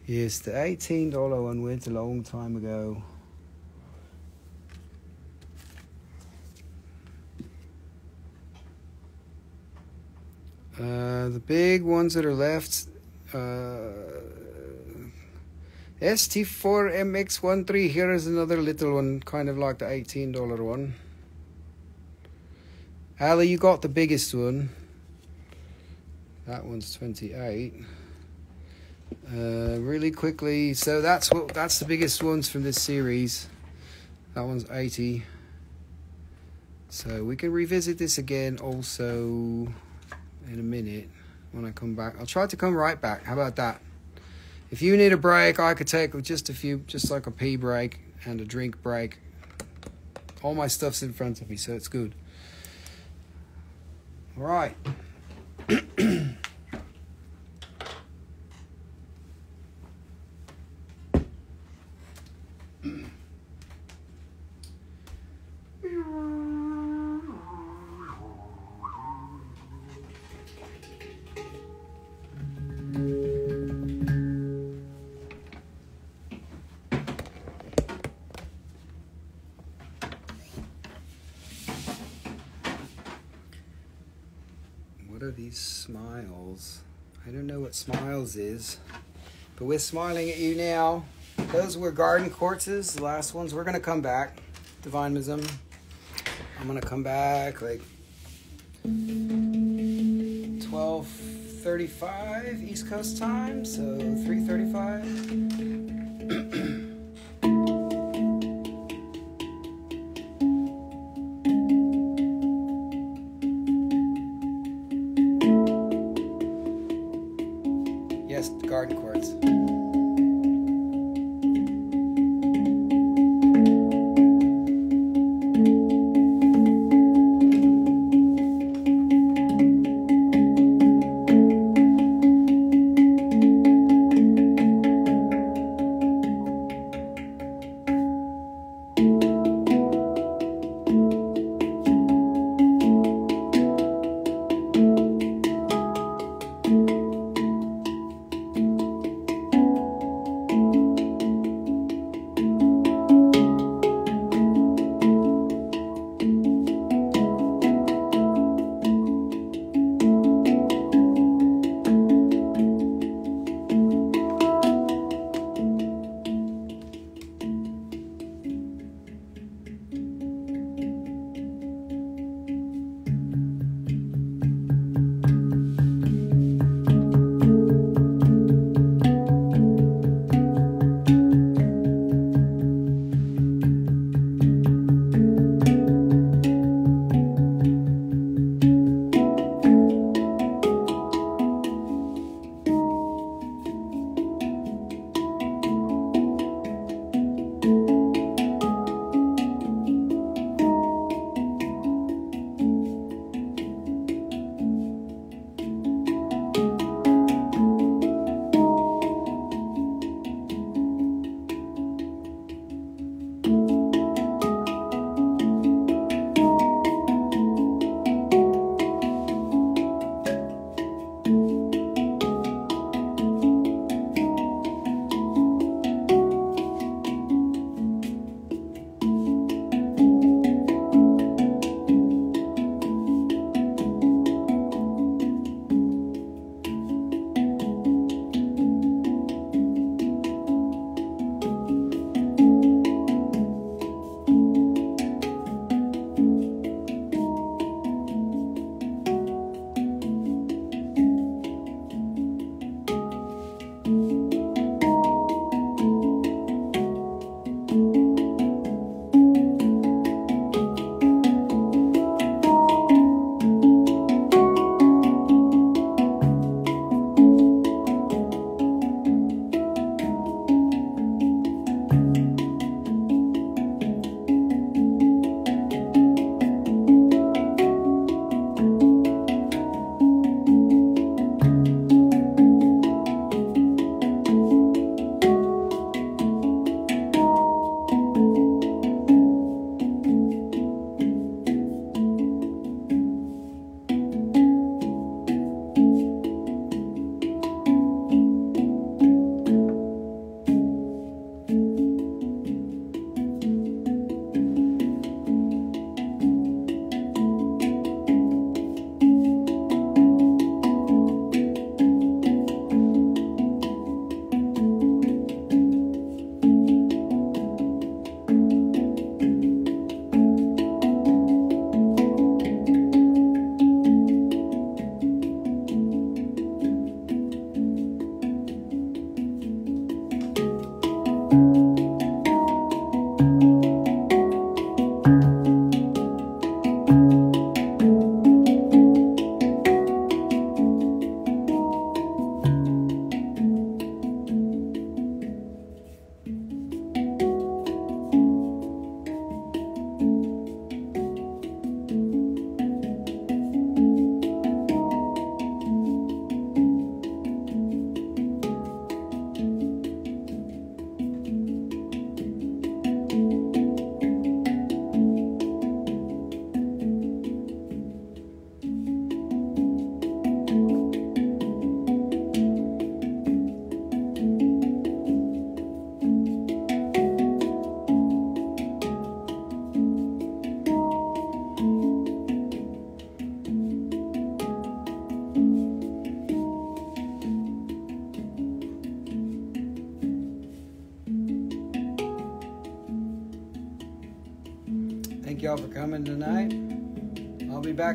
Yes, the eighteen dollar one went a long time ago. Uh, the big ones that are left, uh, ST4MX13. Here is another little one, kind of like the $18 one. Ali, you got the biggest one. That one's 28. Uh, really quickly, so that's what that's the biggest ones from this series. That one's 80. So we can revisit this again also in a minute when I come back. I'll try to come right back. How about that? If you need a break, I could take just a few, just like a pee break and a drink break. All my stuff's in front of me, so it's good. All right. But we're smiling at you now. Those were garden quartzes, the last ones. We're gonna come back. Divine Wisdom. I'm gonna come back like 12:35 East Coast time, so 3:35.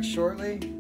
Shortly.